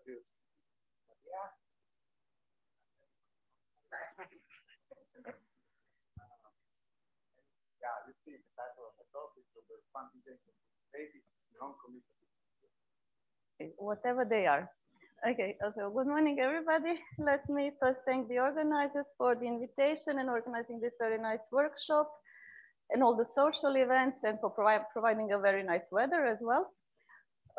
introduce Marija. yeah, you see the title of the is the non-commutative. Whatever they are. Okay, also good morning, everybody. Let me first thank the organizers for the invitation and organizing this very nice workshop and all the social events and for provi providing a very nice weather as well.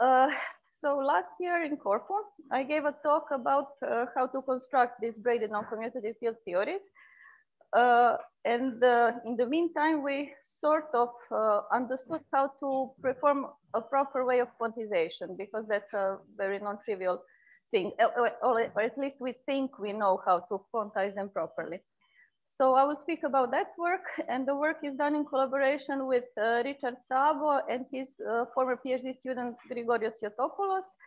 Uh, so last year in Corfu, I gave a talk about uh, how to construct these braided non-commutative field theories. Uh, and uh, in the meantime, we sort of uh, understood how to perform a proper way of quantization because that's a very non-trivial thing, or, or at least we think we know how to quantize them properly. So I will speak about that work and the work is done in collaboration with uh, Richard Szabo and his uh, former PhD student Grigorios Giotopoulos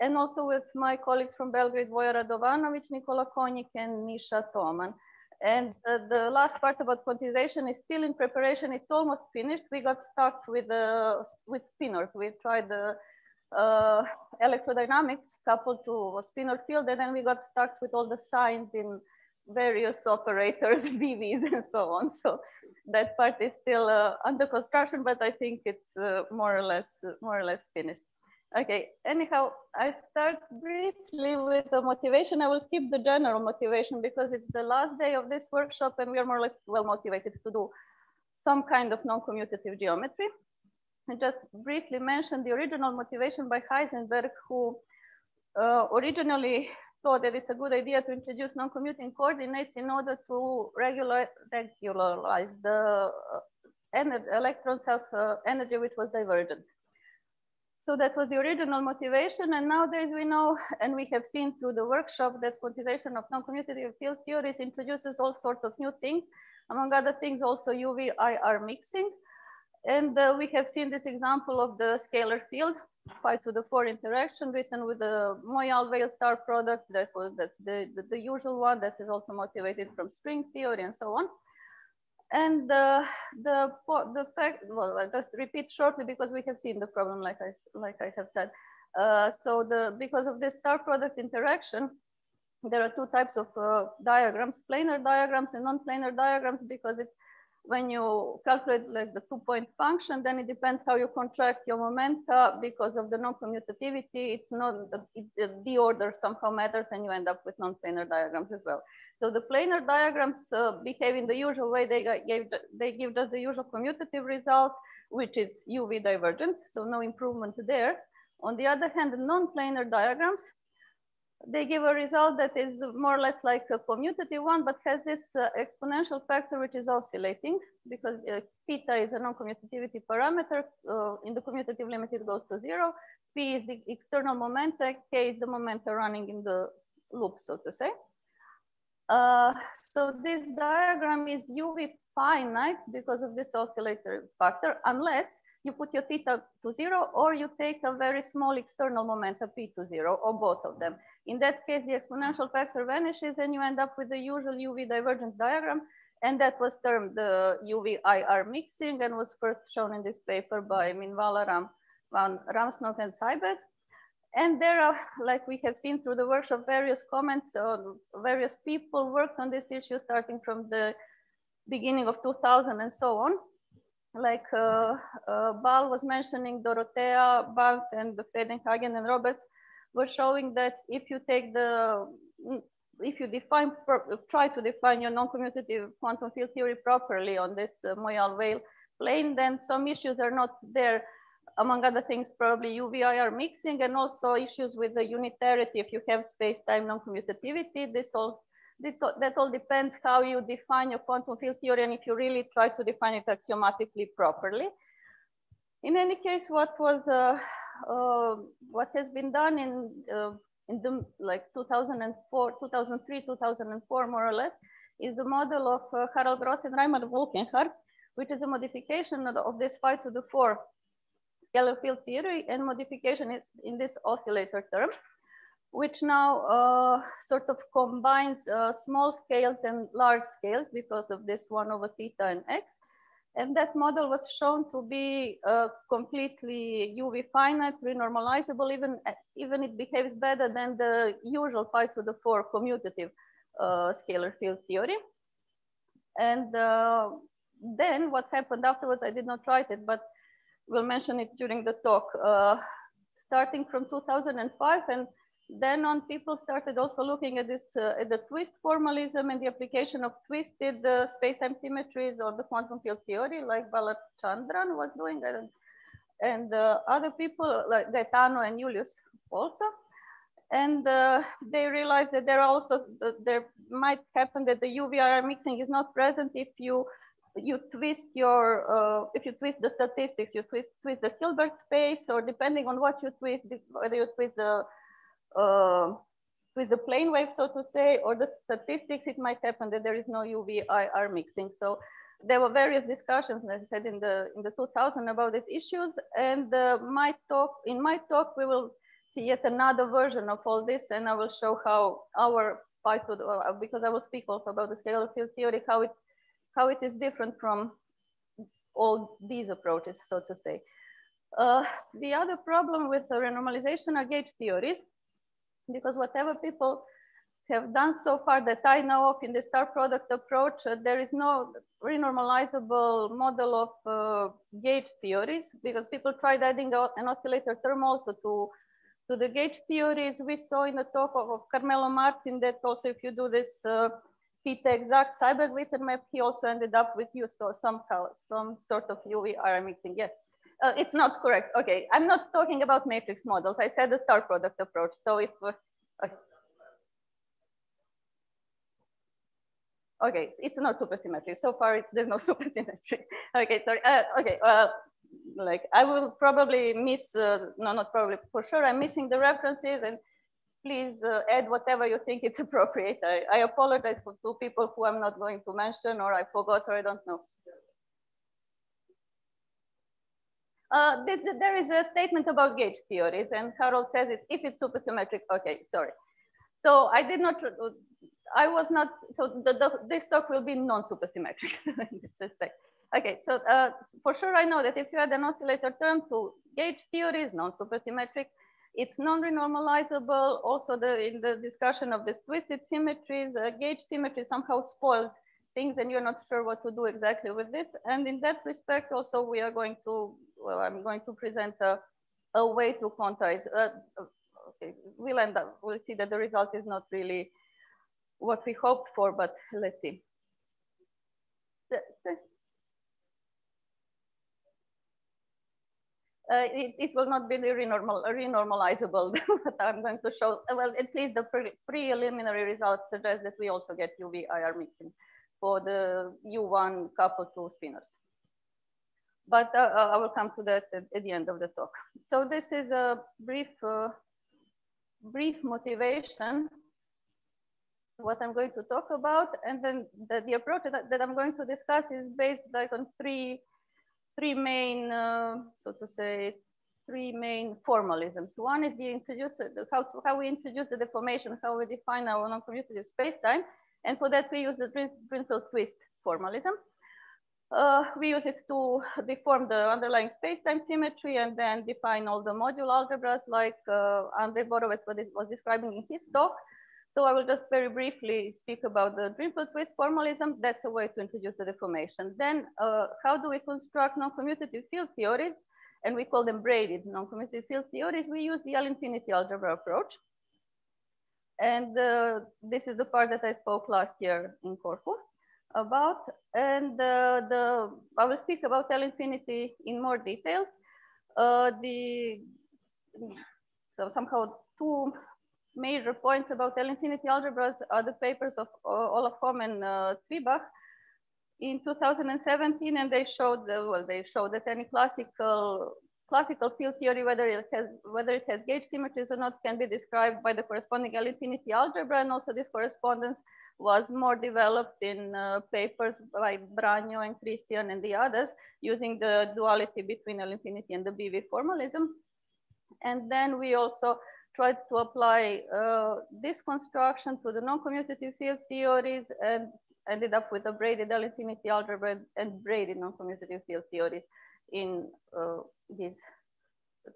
and also with my colleagues from Belgrade, Voja Radovanovic, Nikola Konjik and Misha Toman. And uh, the last part about quantization is still in preparation. It's almost finished. We got stuck with, uh, with spinors. We tried the uh, electrodynamics coupled to a spinor field, and then we got stuck with all the signs in various operators, BVs, and so on. So that part is still uh, under construction, but I think it's uh, more or less more or less finished. Okay. Anyhow, I start briefly with the motivation. I will skip the general motivation because it's the last day of this workshop, and we are more or less well motivated to do some kind of non-commutative geometry. I just briefly mentioned the original motivation by Heisenberg, who uh, originally thought that it's a good idea to introduce non-commuting coordinates in order to regular, regularize the uh, electron self uh, energy which was divergent. So that was the original motivation. And nowadays we know, and we have seen through the workshop that quantization of non-commutative field theories introduces all sorts of new things. Among other things, also UV IR mixing. And uh, we have seen this example of the scalar field phi to the four interaction written with the Moyal Weyl star product. That was that's the, the, the, usual one that is also motivated from string theory and so on. And uh, the the fact, well, I'll just repeat shortly because we have seen the problem, like I like I have said. Uh, so the because of this star product interaction, there are two types of uh, diagrams: planar diagrams and non-planar diagrams, because it when you calculate like the two point function, then it depends how you contract your momenta because of the non-commutativity. It's not, it, the order somehow matters and you end up with non-planar diagrams as well. So the planar diagrams uh, behave in the usual way. They, gave, they give just the usual commutative result, which is UV divergent. So no improvement there. On the other hand, the non-planar diagrams, they give a result that is more or less like a commutative one, but has this uh, exponential factor which is oscillating because uh, theta is a non-commutativity parameter. Uh, in the commutative limit, it goes to zero. P is the external momenta, K is the momenta running in the loop, so to say. Uh, so this diagram is UV finite because of this oscillator factor, unless you put your theta to zero or you take a very small external momenta P to zero or both of them. In that case, the exponential factor vanishes and you end up with the usual UV divergence diagram. And that was termed the UV IR mixing and was first shown in this paper by Minwalla, Ram, Van Raamsdonk and Seiberg. And there are, like we have seen through the workshop, various comments, uh, various people worked on this issue starting from the beginning of 2000 and so on. Like uh, uh, Bal was mentioning, Dorothea, Bahns, and Fredenhagen and Roberts were showing that if you take the, if you define, try to define your non-commutative quantum field theory properly on this uh, Moyal-Weyl plane, then some issues are not there. Among other things, probably UVIR mixing and also issues with the unitarity if you have space-time non-commutativity. This all, that all depends how you define your quantum field theory and if you really try to define it axiomatically properly. In any case, what was uh, uh, what has been done in uh, in the like 2004, 2003, 2004, more or less, is the model of uh, Harald Grosse and Raimar Wulkenhaar, which is a modification of this phi to the 4 scalar field theory and modification is in this oscillator term, which now uh, sort of combines uh, small scales and large scales because of this 1 over theta and x. And that model was shown to be uh, completely UV finite, renormalizable, even, even it behaves better than the usual phi to the four commutative uh, scalar field theory. And uh, then what happened afterwards, I did not write it, but we'll mention it during the talk. Uh, starting from 2005 and then on people started also looking at this uh, at the twist formalism and the application of twisted uh, space-time symmetries or the quantum field theory like Balachandran was doing and, and uh, other people like Gaetano and Julius also. And uh, they realized that there also there might happen that the UVIR mixing is not present if you you twist your uh, if you twist the statistics you twist twist the Hilbert space or depending on what you twist whether you twist the uh, with the plane wave, so to say, or the statistics, it might happen that there is no UV-IR mixing. So there were various discussions, as I said, in the in the 2000 about these issues. And uh, my talk, in my talk, we will see yet another version of all this, and I will show how our Python, uh, because I will speak also about the scalar field theory, how it how it is different from all these approaches, so to say. Uh, the other problem with the renormalization are gauge theories because whatever people have done so far that I know of in the star product approach, uh, there is no renormalizable model of uh, gauge theories because people tried adding an oscillator term also to, to the gauge theories. We saw in the talk of, of Carmelo Martin that also if you do this uh, exact Seiberg-Witten map, he also ended up with you so somehow some sort of UV-IR mixing. Yes. Uh, it's not correct. Okay, I'm not talking about matrix models. I said the star product approach. So if, uh, okay. okay, it's not supersymmetry. So far, it, there's no supersymmetry. okay, sorry. Uh, okay, uh, like I will probably miss, uh, no, not probably, for sure, I'm missing the references and please uh, add whatever you think it's appropriate. I, I apologize for two people who I'm not going to mention or I forgot or I don't know. Uh, th th there is a statement about gauge theories and Harold says it, if it's supersymmetric, okay, sorry. So I did not, I was not, so the, the, this talk will be non-supersymmetric in this respect. Okay, so uh, for sure I know that if you add an oscillator term to gauge theories, non-supersymmetric, it's non-renormalizable. Also the, in the discussion of the twisted symmetries, uh, gauge symmetry somehow spoiled things and you're not sure what to do exactly with this. And in that respect, also we are going to, well, I'm going to present a, a way to quantize. Uh, okay, we'll end up, we'll see that the result is not really what we hoped for, but let's see. Uh, it, it, will not be renormal, renormalizable, but I'm going to show, well, at least the pre preliminary results suggest that we also get UV IR mixing for the U1 couple two spinors. But uh, uh, I will come to that at, the end of the talk. So this is a brief, uh, brief motivation what I'm going to talk about. And then the, the approach that, that, I'm going to discuss is based like on three, three main, uh, so to say, three main formalisms. One is the introduce, how, to, how we introduce the deformation, how we define our non-commutative space-time. And for that, we use the Drinfeld twist formalism. Uh, we use it to deform the underlying space-time symmetry and then define all the module algebras like uh, Andrei Borowiec was describing in his talk. So I will just very briefly speak about the Drinfeld twist formalism. That's a way to introduce the deformation. Then uh, how do we construct non-commutative field theories? And we call them braided non-commutative field theories. We use the L-infinity algebra approach. And uh, this is the part that I spoke last year in Corfu about. And uh, the I will speak about L infinity in more details. Uh, the so somehow two major points about L infinity algebras are the papers of uh, Olaf Hohm and uh, in 2017, and they showed the, well, they showed that any classical classical field theory, whether it has whether it has gauge symmetries or not, can be described by the corresponding L-infinity algebra. And also this correspondence was more developed in uh, papers by Branyo and Christian and the others using the duality between L-infinity and the BV formalism. And then we also tried to apply uh, this construction to the non-commutative field theories and ended up with a braided L infinity algebra and braided non-commutative field theories in uh, this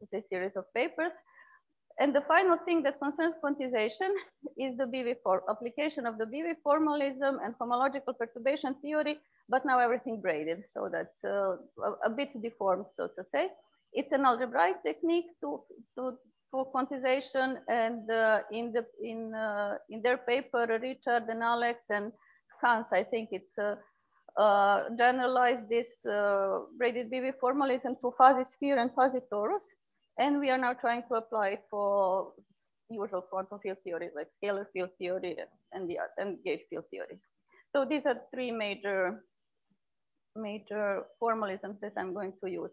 say, series of papers. And the final thing that concerns quantization is the BV application of the BV formalism and homological perturbation theory, but now everything braided. So that's uh, a, a, bit deformed, so to say. It's an algebraic technique to, to, for quantization. And uh, in, the, in, uh, in their paper, Richard and Alex and Hans, I think it's uh, uh, generalized this uh, braided BV formalism to fuzzy sphere and fuzzy torus. And we are now trying to apply it for usual quantum field theories like scalar field theory and, the, and gauge field theories. So these are three major, major formalisms that I'm going to use.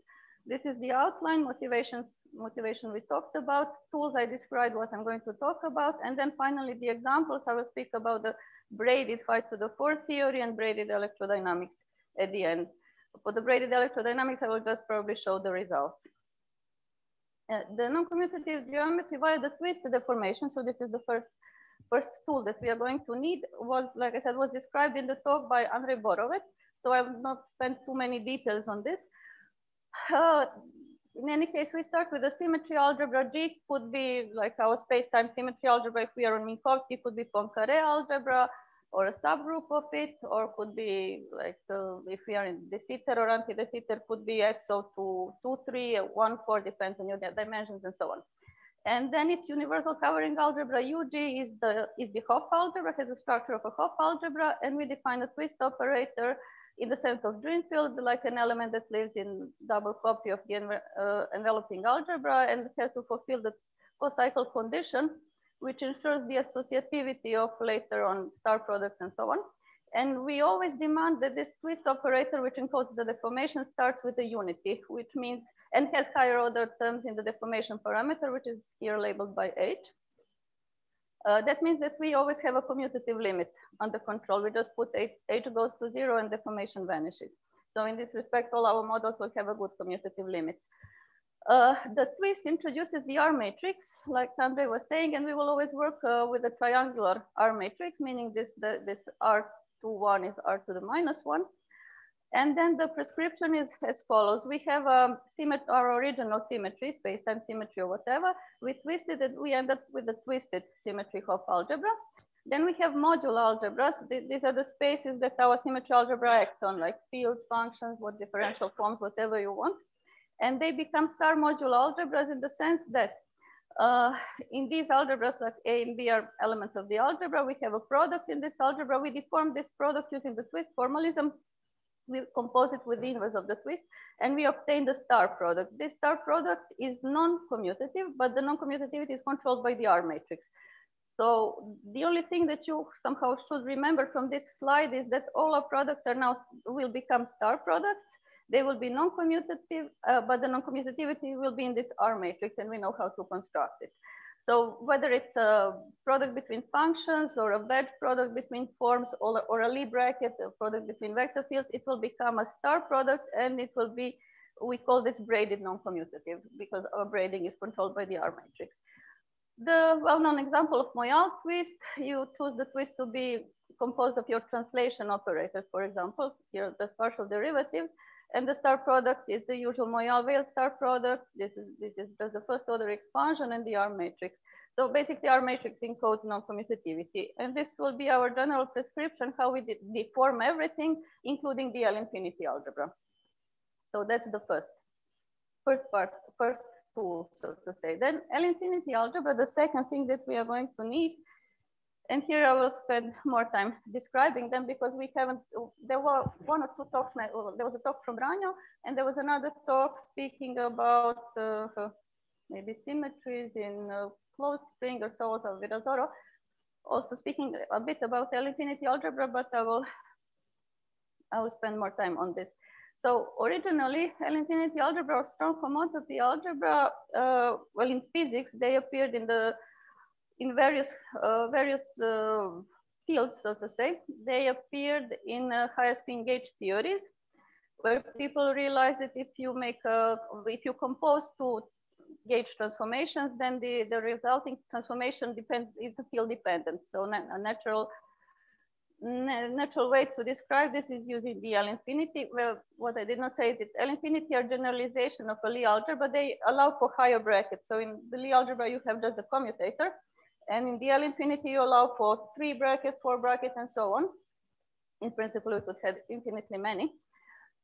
This is the outline, motivations, motivation we talked about, tools I described what I'm going to talk about, and then finally the examples, I will speak about the braided phi to the fourth theory and braided electrodynamics at the end. For the braided electrodynamics, I will just probably show the results. Uh, the non-commutative geometry via the twisted deformation. So this is the first first tool that we are going to need was, like I said, was described in the talk by Andrei Borowiec. So I will not spend too many details on this. Uh, in any case, we start with the symmetry algebra. G could be like our space-time symmetry algebra. If we are on Minkowski, it could be Poincare algebra or a subgroup of it, or could be like uh, if we are in de Sitter or anti-de Sitter, could be SO2, 2, 3, 1, 4, depends on your dimensions and so on. And then it's universal covering algebra. UG is the, is the Hopf algebra, has the structure of a Hopf algebra, and we define a twist operator in the sense of Drinfeld, like an element that lives in double copy of the uh, enveloping algebra and has to fulfill the co-cycle condition which ensures the associativity of later on star products and so on. And we always demand that this twist operator, which encodes the deformation, starts with a unity, which means, and has higher order terms in the deformation parameter, which is here labeled by H. Uh, that means that we always have a commutative limit under control. We just put H, H goes to zero and deformation vanishes. So in this respect, all our models will have a good commutative limit. Uh, the twist introduces the R matrix, like Andre was saying, and we will always work uh, with a triangular R matrix, meaning this, the, this R to one is R to the minus one. And then the prescription is as follows. We have um, our original symmetry, space-time symmetry or whatever. We twisted it, we end up with a twisted symmetry of algebra. Then we have module algebras. These are the spaces that our symmetry algebra acts on, like fields, functions, what differential forms, whatever you want and they become star module algebras in the sense that uh, in these algebras, like A and B are elements of the algebra, we have a product in this algebra. We deform this product using the twist formalism. We compose it with the inverse of the twist, and we obtain the star product. This star product is non-commutative, but the non-commutativity is controlled by the R matrix. So the only thing that you somehow should remember from this slide is that all our products are now will become star products they will be non-commutative, uh, but the non-commutativity will be in this R matrix and we know how to construct it. So whether it's a product between functions or a wedge product between forms or, or a Lie bracket, a product between vector fields, it will become a star product and it will be, we call this braided non-commutative because our braiding is controlled by the R matrix. The well-known example of Moyal twist, you choose the twist to be composed of your translation operators, for example, here the partial derivatives, and the star product is the usual Moyal-Weyl star product. This is, this is just the first order expansion and the R matrix. So basically R matrix encodes non-commutativity. And this will be our general prescription, how we deform everything, including the L infinity algebra. So that's the first, first part, first tool, so to say. Then L infinity algebra, the second thing that we are going to need and here I will spend more time describing them because we haven't, there were one or two talks, there was a talk from Ranjo and there was another talk speaking about uh, maybe symmetries in uh, closed string or so also Virasoro, also speaking a bit about L infinity algebra, but I will, I will spend more time on this. So originally, L infinity algebra or strong homotopy algebra, uh, well, in physics, they appeared in the in various, uh, various uh, fields, so to say. They appeared in uh, high spin gauge theories, where people realized that if you make a, if you compose two gauge transformations, then the, the resulting transformation depends, is field dependent. So a natural, natural way to describe this is using the L infinity. Well, what I did not say is that L infinity are generalization of a Lie algebra. But they allow for higher brackets. So in the Lie algebra, you have just the commutator. And in the L infinity, you allow for three brackets, four brackets, and so on. In principle, we could have infinitely many.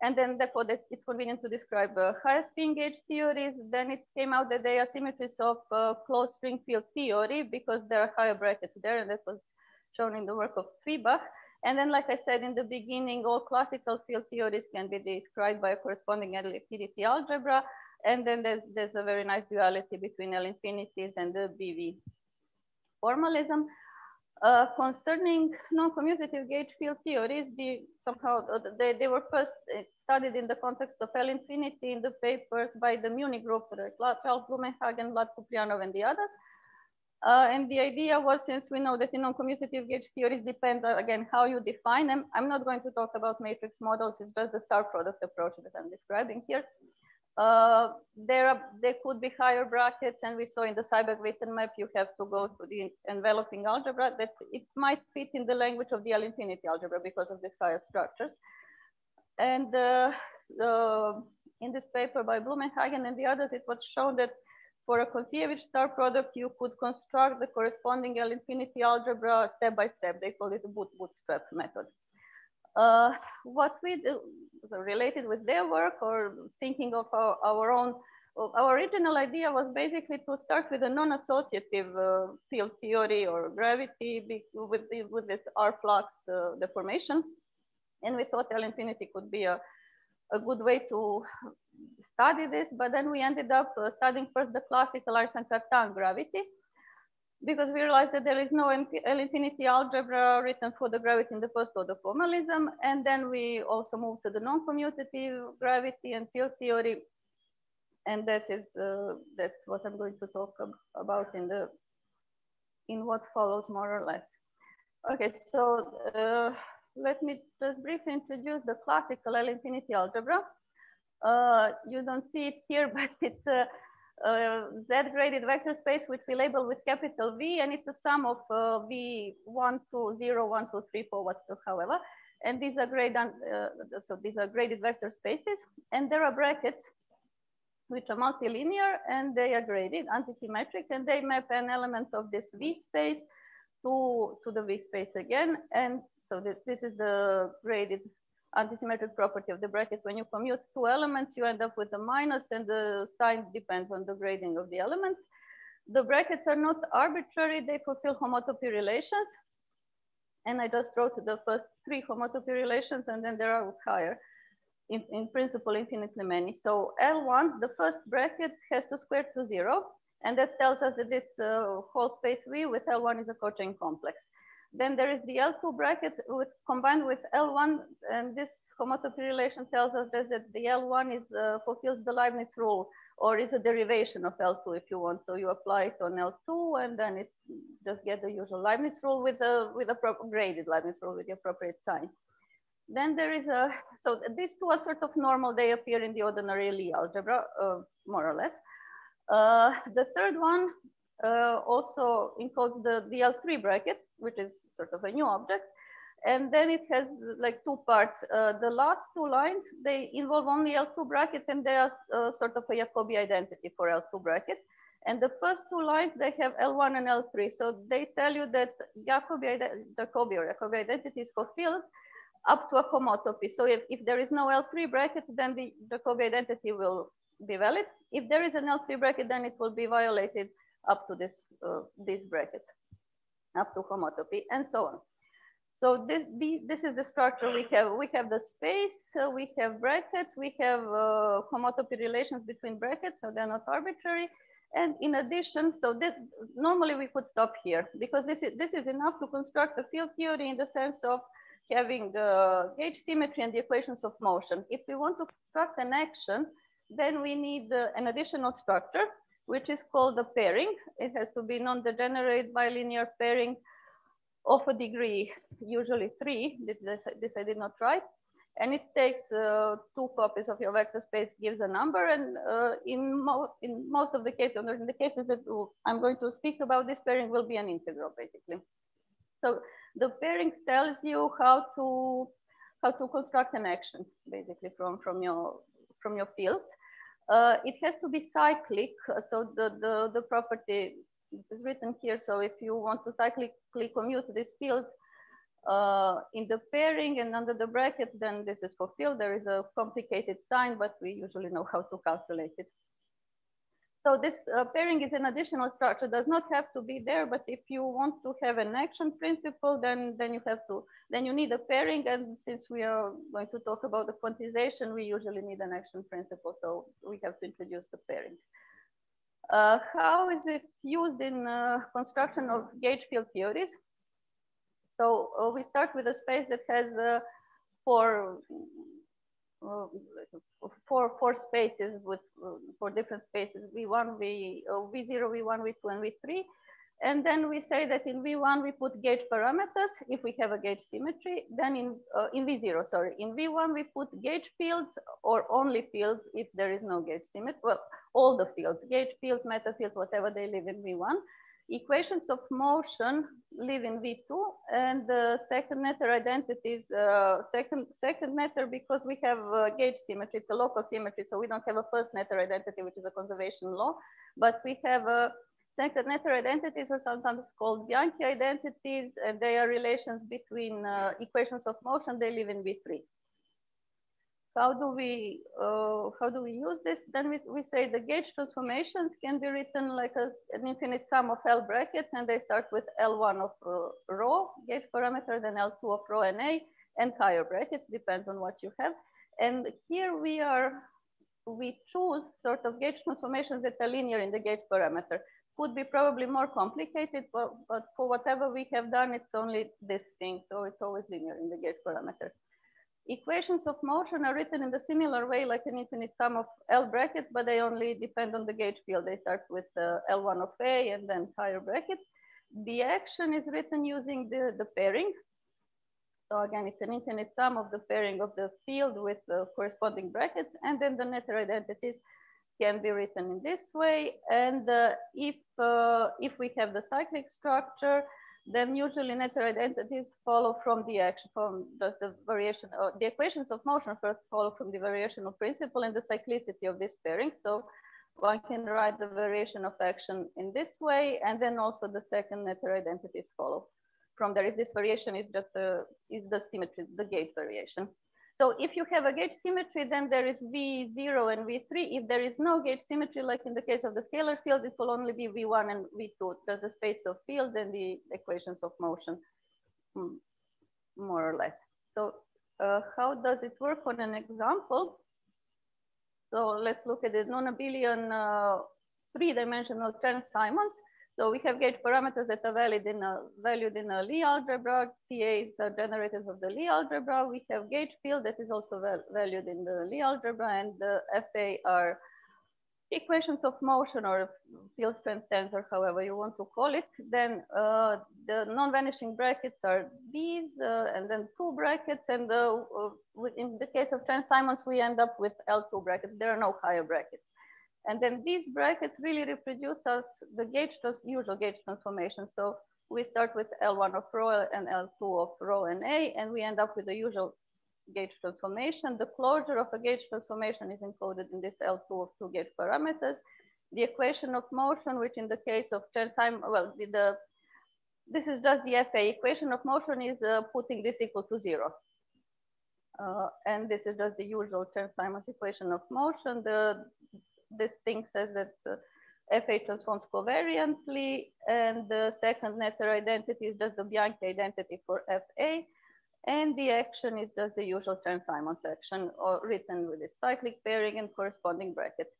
And then therefore that it's convenient to describe uh, higher spin gauge theories. Then it came out that they are symmetries of uh, closed string field theory because there are higher brackets there. And that was shown in the work of Zwiebach. And then, like I said in the beginning, all classical field theories can be described by a corresponding L algebra. And then there's, there's a very nice duality between L infinities and the BV formalism. Uh, concerning non-commutative gauge field theories, the, somehow uh, they, they were first uh, studied in the context of L infinity in the papers by the Munich group, Charles Blumenhagen, Vlad Kuprianov, and the others. Uh, and the idea was, since we know that in non-commutative gauge theories depend, uh, again, how you define them. I'm not going to talk about matrix models. It's just the star product approach that I'm describing here. Uh, there, are, there could be higher brackets, and we saw in the Seiberg-Witten map, you have to go to the enveloping algebra that it might fit in the language of the L infinity algebra because of these higher structures. And uh, in this paper by Blumenhagen and the others, it was shown that for a Kontsevich star product, you could construct the corresponding L infinity algebra step by step. They call it the boot bootstrap method. Uh, what we do related with their work or thinking of our, our own, our original idea was basically to start with a non-associative uh, field theory or gravity with, with this R flux uh, deformation. And we thought L infinity could be a, a good way to study this, but then we ended up uh, studying first the classical Larsen-Cartan gravity because we realized that there is no L infinity algebra written for the gravity in the first order formalism. And then we also moved to the non-commutative gravity and field theory. And that is, uh, that's what I'm going to talk about in the, in what follows more or less. Okay, so uh, let me just briefly introduce the classical L infinity algebra. Uh, you don't see it here, but it's a Z-graded vector space, which we label with capital V, and it's a sum of uh, V1, 2, 0, 1, 2, 3, 4, what, however. And these are graded, uh, so these are graded vector spaces, and there are brackets which are multilinear and they are graded antisymmetric and they map an element of this V space to, to the V space again. And so this, this is the graded antisymmetric property of the bracket. When you commute two elements, you end up with a minus and the sign depends on the grading of the elements. The brackets are not arbitrary, they fulfill homotopy relations. And I just wrote the first three homotopy relations and then there are higher. In, in principle, infinitely many. So L1, the first bracket has to square to zero. And that tells us that this uh, whole space V with L1 is a cochain complex. Then there is the L2 bracket with, combined with L1, and this homotopy relation tells us that, that the L1 is uh, fulfills the Leibniz rule, or is a derivation of L2 if you want. So you apply it on L2, and then it just get the usual Leibniz rule with a with a graded Leibniz rule with the appropriate sign. Then there is a so these two are sort of normal. They appear in the ordinary Lie algebra, uh, more or less. Uh, the third one uh, also encodes the, the L3 bracket, which is sort of a new object. And then it has like two parts. Uh, the last two lines, they involve only L2 bracket and they are uh, sort of a Jacobi identity for L2 bracket. And the first two lines, they have L1 and L3. So they tell you that Jacobi, Jacobi or Jacobi identity is fulfilled up to a homotopy. So if, if there is no L3 bracket, then the Jacobi identity will be valid. If there is an L3 bracket, then it will be violated up to this, uh, these up to homotopy and so on. So this, this is the structure we have. We have the space, uh, we have brackets, we have uh, homotopy relations between brackets, so they're not arbitrary. And in addition, so this, normally we could stop here because this is, this is enough to construct a field theory in the sense of having the gauge symmetry and the equations of motion. If we want to construct an action, then we need uh, an additional structure which is called a pairing. It has to be non-degenerate bilinear pairing of a degree, usually three. This, this I did not write. And it takes uh, two copies of your vector space, gives a number. And uh, in, mo in most of the cases, in the cases that I'm going to speak about, this pairing will be an integral, basically. So The pairing tells you how to how to construct an action, basically from from your from your fields. Uh, it has to be cyclic, so the the the property is written here. So if you want to cyclically commute these fields, uh, in the pairing and under the bracket, then this is fulfilled. There is a complicated sign, but we usually know how to calculate it. So this uh, pairing is an additional structure, does not have to be there, but if you want to have an action principle, then, then you have to, then you need a pairing. And since we are going to talk about the quantization, we usually need an action principle. So we have to introduce the pairing. Uh, how is it used in uh, construction of gauge field theories? So uh, we start with a space that has uh, four, uh, four, four spaces with four different spaces, V1, V, V0, V1, V2, and V3. And then we say that in V1, we put gauge parameters if we have a gauge symmetry. Then in, uh, in V0, sorry, in V1, we put gauge fields or only fields if there is no gauge symmetry. Well, all the fields, gauge fields, meta fields, whatever they live in V1 equations of motion live in V2 and the second Noether identities, uh, second, second Noether because we have uh, gauge symmetry, it's a local symmetry, so we don't have a first Noether identity, which is a conservation law, but we have a second Noether identities or sometimes called Bianchi identities, and they are relations between uh, equations of motion, they live in V3 how do we uh, how do we use this? Then we, we say the gauge transformations can be written like a, an infinite sum of L brackets, and they start with L1 of uh, rho gauge parameter, then L2 of rho and A, and higher brackets depends on what you have. And here we are we choose sort of gauge transformations that are linear in the gauge parameter. Could be probably more complicated, but, but for whatever we have done, it's only this thing. So it's always linear in the gauge parameter. Equations of motion are written in the similar way like an infinite sum of L brackets, but they only depend on the gauge field. They start with uh, L1 of A and then higher brackets. The action is written using the, the pairing. So again, it's an infinite sum of the pairing of the field with the corresponding brackets. And then the Noether identities can be written in this way. And uh, if, uh, if we have the cyclic structure, then usually Noether identities follow from the action, from just the variation, or the equations of motion first follow from the variational principle and the cyclicity of this pairing. So one can write the variation of action in this way, and then also the second Noether identities follow from there. If this variation is just the, is the symmetry, the gauge variation. So if you have a gauge symmetry, then there is V0 and V3. If there is no gauge symmetry, like in the case of the scalar field, it will only be V1 and V2. That's the space of field and the equations of motion, hmm, more or less. So uh, how does it work on an example? So let's look at the non-abelian uh, three-dimensional Chern-Simons. So we have gauge parameters that are valid in a, valued in a Lie algebra. TAs are generators of the Lie algebra. We have gauge field that is also val valued in the Lie algebra and the FA are equations of motion or field strength tensor, however you want to call it. Then uh, the non-vanishing brackets are these uh, and then two brackets. And uh, in the case of Chern-Simons, we end up with L2 brackets. There are no higher brackets. And then these brackets really reproduce us the gauge usual gauge transformation. So we start with L1 of rho and L2 of rho and A, and we end up with the usual gauge transformation. The closure of a gauge transformation is encoded in this L2 of two gauge parameters. The equation of motion, which in the case of Chern-Simon, well, the, the, this is just the FA equation of motion is uh, putting this equal to zero. Uh, and this is just the usual Chern-Simons equation of motion. The this thing says that uh, FA transforms covariantly, and the second Noether identity is just the Bianchi identity for FA, and the action is just the usual Chern-Simons action, or written with this cyclic pairing and corresponding brackets.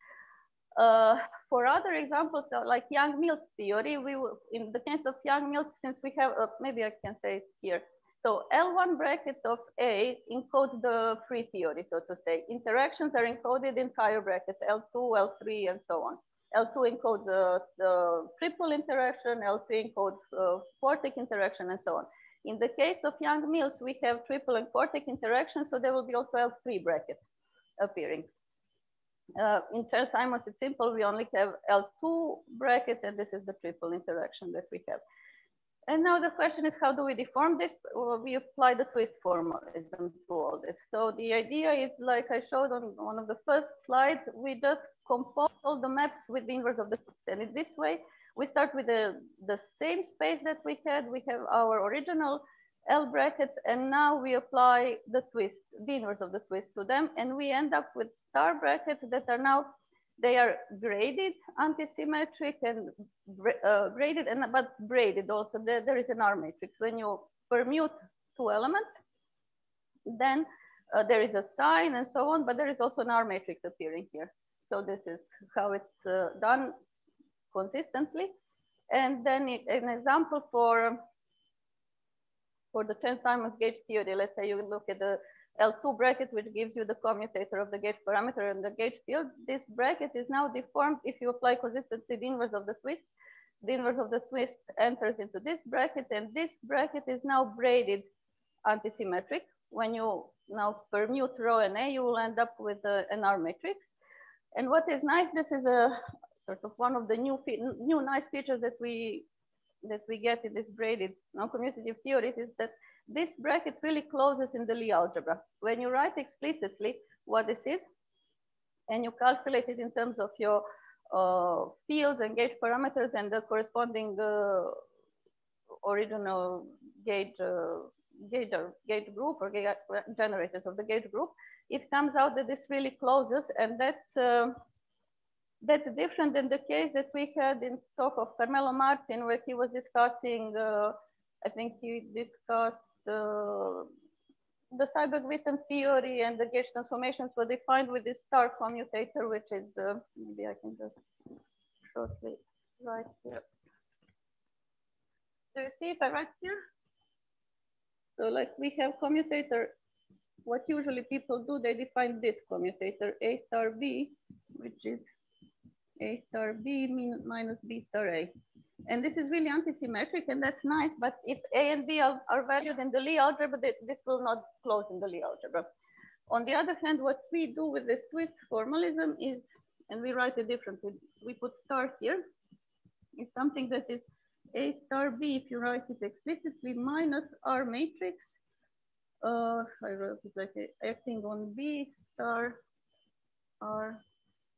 Uh, for other examples, uh, like Yang-Mills theory, we will, in the case of Yang-Mills, since we have, uh, maybe I can say it here, so L1 bracket of A encodes the free theory, so to say. Interactions are encoded in higher brackets, L2, L3, and so on. L2 encodes the, the triple interaction, L3 encodes uh, quartic interaction, and so on. In the case of Yang-Mills, we have triple and quartic interaction, so there will be also L3 bracket appearing. Uh, in Chern-Simons, it's simple. We only have L2 bracket, and this is the triple interaction that we have. And now the question is, how do we deform this? Well, we apply the twist formalism to all this. So the idea is, like I showed on one of the first slides, we just compose all the maps with the inverse of the twist. And in this way, we start with the, the same space that we had. We have our original L brackets, and now we apply the twist, the inverse of the twist to them, and we end up with star brackets that are now they are graded, anti-symmetric, and uh, graded, and but braided also. There, there is an R matrix. When you permute two elements, then uh, there is a sign and so on, but there is also an R matrix appearing here. So this is how it's uh, done consistently. And then it, an example for, for the Chern-Simons gauge theory, let's say you look at the L2 bracket, which gives you the commutator of the gauge parameter and the gauge field. This bracket is now deformed if you apply consistency the inverse of the twist. The inverse of the twist enters into this bracket, and this bracket is now braided antisymmetric. When you now permute rho and A, you will end up with uh, an R matrix. And what is nice, this is a sort of one of the new, new nice features that we that we get in this braided non-commutative theories is that this bracket really closes in the Lie algebra. When you write explicitly what this is, and you calculate it in terms of your uh, fields and gauge parameters and the corresponding uh, original gauge, uh, gauge, gauge group or gauge generators of the gauge group, it comes out that this really closes and that's, uh, that's different than the case that we had in talk of Carmelo Martin where he was discussing, uh, I think he discussed the, the Seiberg-Witten theory and the gauge transformations were defined with this star commutator, which is, uh, maybe I can just shortly write here. Do you see if I write here? So like we have commutator, what usually people do, they define this commutator, A star B, which is A star B minus B star A. And this is really anti-symmetric and that's nice, but if A and B are, are valued in the Lie algebra, this will not close in the Lie algebra. On the other hand, what we do with this twist formalism is, and we write it differently, we put star here, is something that is A star B, if you write it explicitly, minus R matrix. Uh, I wrote it like acting on B star R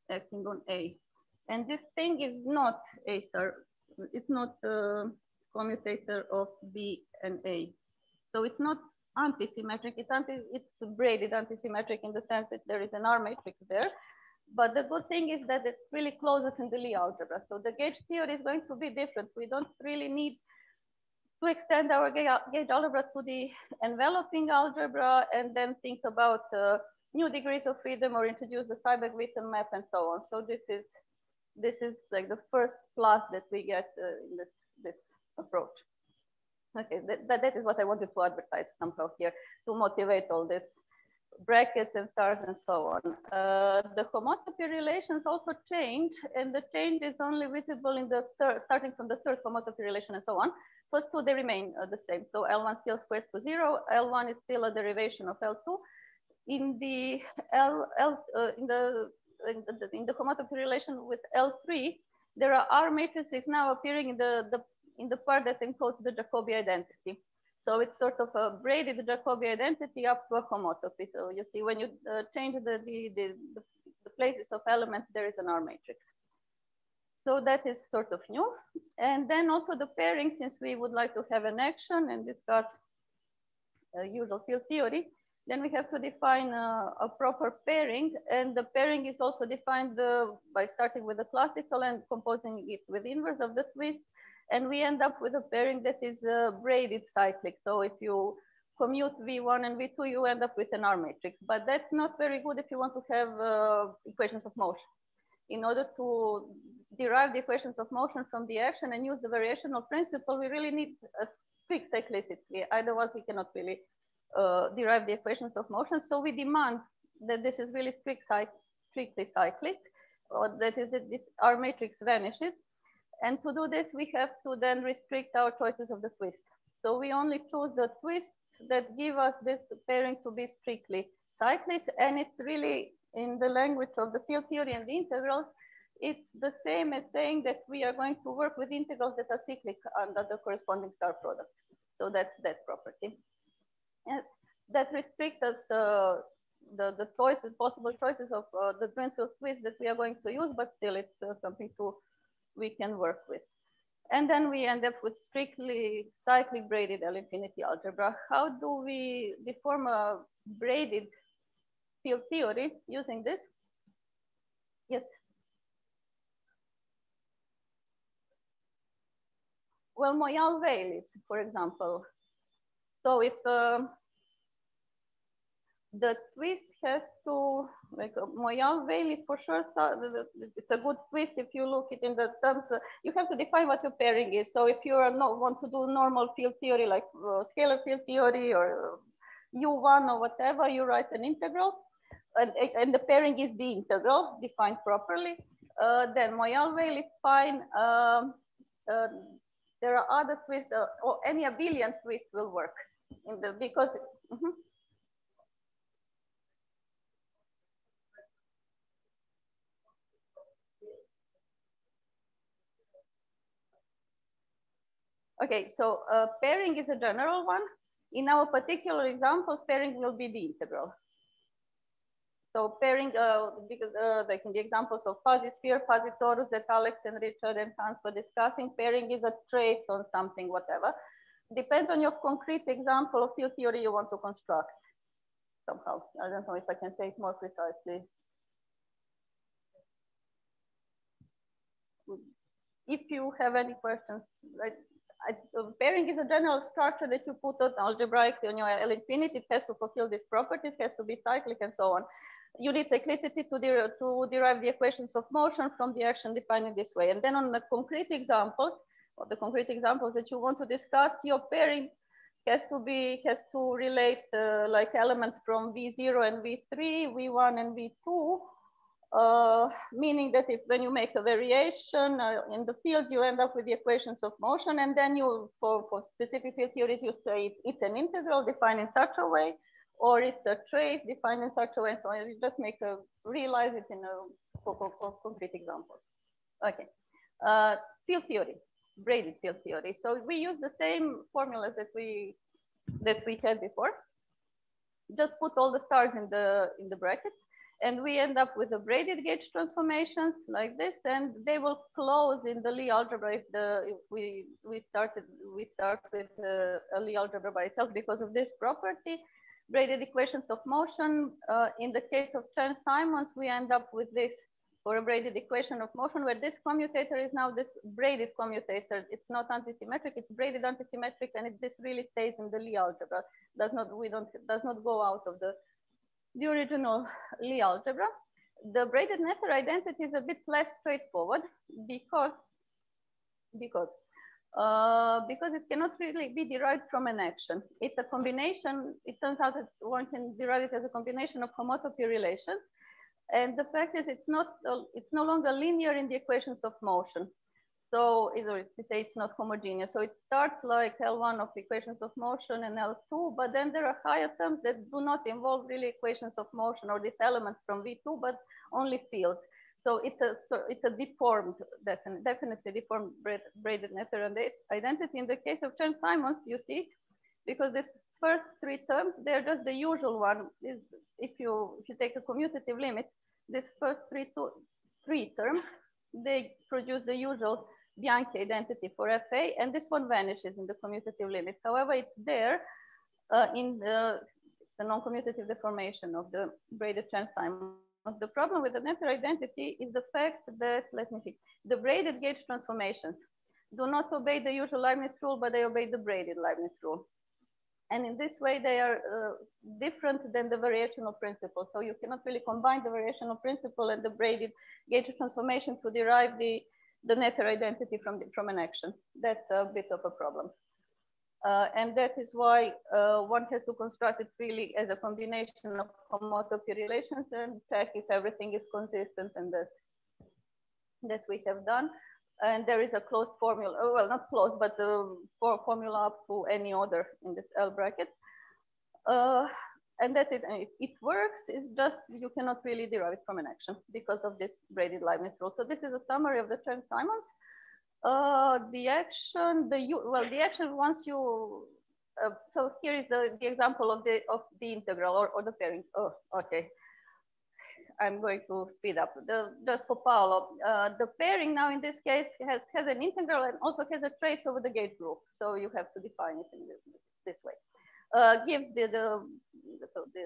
acting on A. And this thing is not A star it's not a commutator of B and A. So it's not anti-symmetric, it's, anti, it's braided anti-symmetric in the sense that there is an R matrix there. But the good thing is that it really closes in the Lie algebra. So the gauge theory is going to be different. We don't really need to extend our gauge algebra to the enveloping algebra and then think about uh, new degrees of freedom or introduce the Seiberg-Witten map and so on. So this is this is like the first plus that we get uh, in this, this approach. Okay, that, that, that is what I wanted to advertise somehow here to motivate all this brackets and stars and so on. Uh, the homotopy relations also change and the change is only visible in the third, starting from the third homotopy relation and so on. First two, they remain uh, the same. So L1 still squares to zero. L1 is still a derivation of L2. In the L, L uh, in the in the, in the homotopy relation with L3, there are R matrices now appearing in the, the, in the part that encodes the Jacobi identity. So it's sort of a braided Jacobi identity up to a homotopy. So you see when you uh, change the, the, the, the, places of elements, there is an R matrix. So that is sort of new. And then also the pairing, since we would like to have an action and discuss uh, usual field theory, then we have to define a, a proper pairing. And the pairing is also defined uh, by starting with the classical and composing it with inverse of the twist. And we end up with a pairing that is uh, braided cyclic. So if you commute V1 and V2, you end up with an R matrix. But that's not very good if you want to have uh, equations of motion. In order to derive the equations of motion from the action and use the variational principle, we really need a strict cyclicity. Otherwise, we cannot really uh, derive the equations of motion. So we demand that this is really strict, strictly cyclic, or that is that this R matrix vanishes. And to do this, we have to then restrict our choices of the twist. So we only choose the twists that give us this pairing to be strictly cyclic. And it's really in the language of the field theory and the integrals, it's the same as saying that we are going to work with integrals that are cyclic under the corresponding star product. So that's that property. That restricts us uh, the, the choices, possible choices of uh, the Drinfeld twist that we are going to use, but still it's uh, something to we can work with. And then we end up with strictly cyclic braided L infinity algebra. How do we deform a braided field theory using this? Yes. Well, Moyal-Weyl is, for example. So if uh, the twist has to, like uh, Weyl is for sure, it's a good twist if you look it in the terms, uh, you have to define what your pairing is. So if you are not want to do normal field theory, like uh, scalar field theory or U1 or whatever, you write an integral and, and the pairing is the integral defined properly. Uh, then Moyal-Weyl is fine. Um, uh, there are other twists uh, or any abelian twist will work in the because mm -hmm. Okay, so uh, pairing is a general one. In our particular examples, pairing will be the integral. So pairing, uh, because uh, like in the examples of fuzzy sphere, fuzzy torus that Alex and Richard and Hans were discussing, pairing is a trait on something, whatever. Depends on your concrete example of field theory you want to construct somehow. I don't know if I can say it more precisely. If you have any questions, pairing is a general structure that you put out algebraically on your L infinity. It has to fulfill these properties, has to be cyclic and so on. You need cyclicity to, to derive the equations of motion from the action defined in this way. And then on the concrete examples, or the concrete examples that you want to discuss, your pairing has to be, has to relate uh, like elements from V0 and V3, V1 and V2, uh, meaning that if when you make a variation uh, in the fields, you end up with the equations of motion. And then you, for, for specific field theories, you say it, it's an integral defined in such a way, or it's a trace defined in such a way. And so on you just make a, realize it in a concrete examples. Okay, uh, field theory, braided field theory. So we use the same formulas that we that we had before. Just put all the stars in the in the brackets and we end up with the braided gauge transformations like this, and they will close in the Lie algebra if the if we we started we start with uh, a Lie algebra by itself because of this property. Braided equations of motion. Uh, in the case of Chern-Simons, we end up with this for a braided equation of motion where this commutator is now this braided commutator. It's not antisymmetric, it's braided antisymmetric, and it, this really stays in the Lie algebra. Does not we don't does not go out of the the original Lie algebra. The braided Noether identity is a bit less straightforward because, because, uh, because it cannot really be derived from an action. It's a combination, it turns out that one can derive it as a combination of homotopy relations. And the fact is it's not, it's no longer linear in the equations of motion. So either say it's not homogeneous. So it starts like L1 of equations of motion and L2, but then there are higher terms that do not involve really equations of motion or these elements from V2, but only fields. So it's a so it's a deformed, definitely, deformed braided Noether identity. In the case of Chern-Simons, you see, because this first three terms, they're just the usual one. Is if you if you take a commutative limit, this first three two, three terms, they produce the usual Bianchi identity for FA, and this one vanishes in the commutative limit. However, it's there uh, in the, the non-commutative deformation of the braided Chern-Simons. The problem with the Noether identity is the fact that, let me see, the braided gauge transformations do not obey the usual Leibniz rule, but they obey the braided Leibniz rule. And in this way, they are uh, different than the variational principle. So you cannot really combine the variational principle and the braided gauge transformation to derive the the Noether identity from, the, from an action. That's a bit of a problem. Uh, and that is why uh, one has to construct it really as a combination of homotopy relations and check if everything is consistent and that, that we have done. And there is a closed formula, oh, well, not closed, but the formula up to any order in this L bracket. Uh, and that it, it works. It's just you cannot really derive it from an action because of this braided Leibniz rule. So this is a summary of the Chern-Simons. Uh, the action, the well, the action once you. Uh, so here is the, the example of the of the integral or, or the pairing. Oh, okay. I'm going to speed up. The, just for Paolo, uh, the pairing now in this case has, has an integral and also has a trace over the gate group. So you have to define it in this, this way. Uh, gives the, the, the,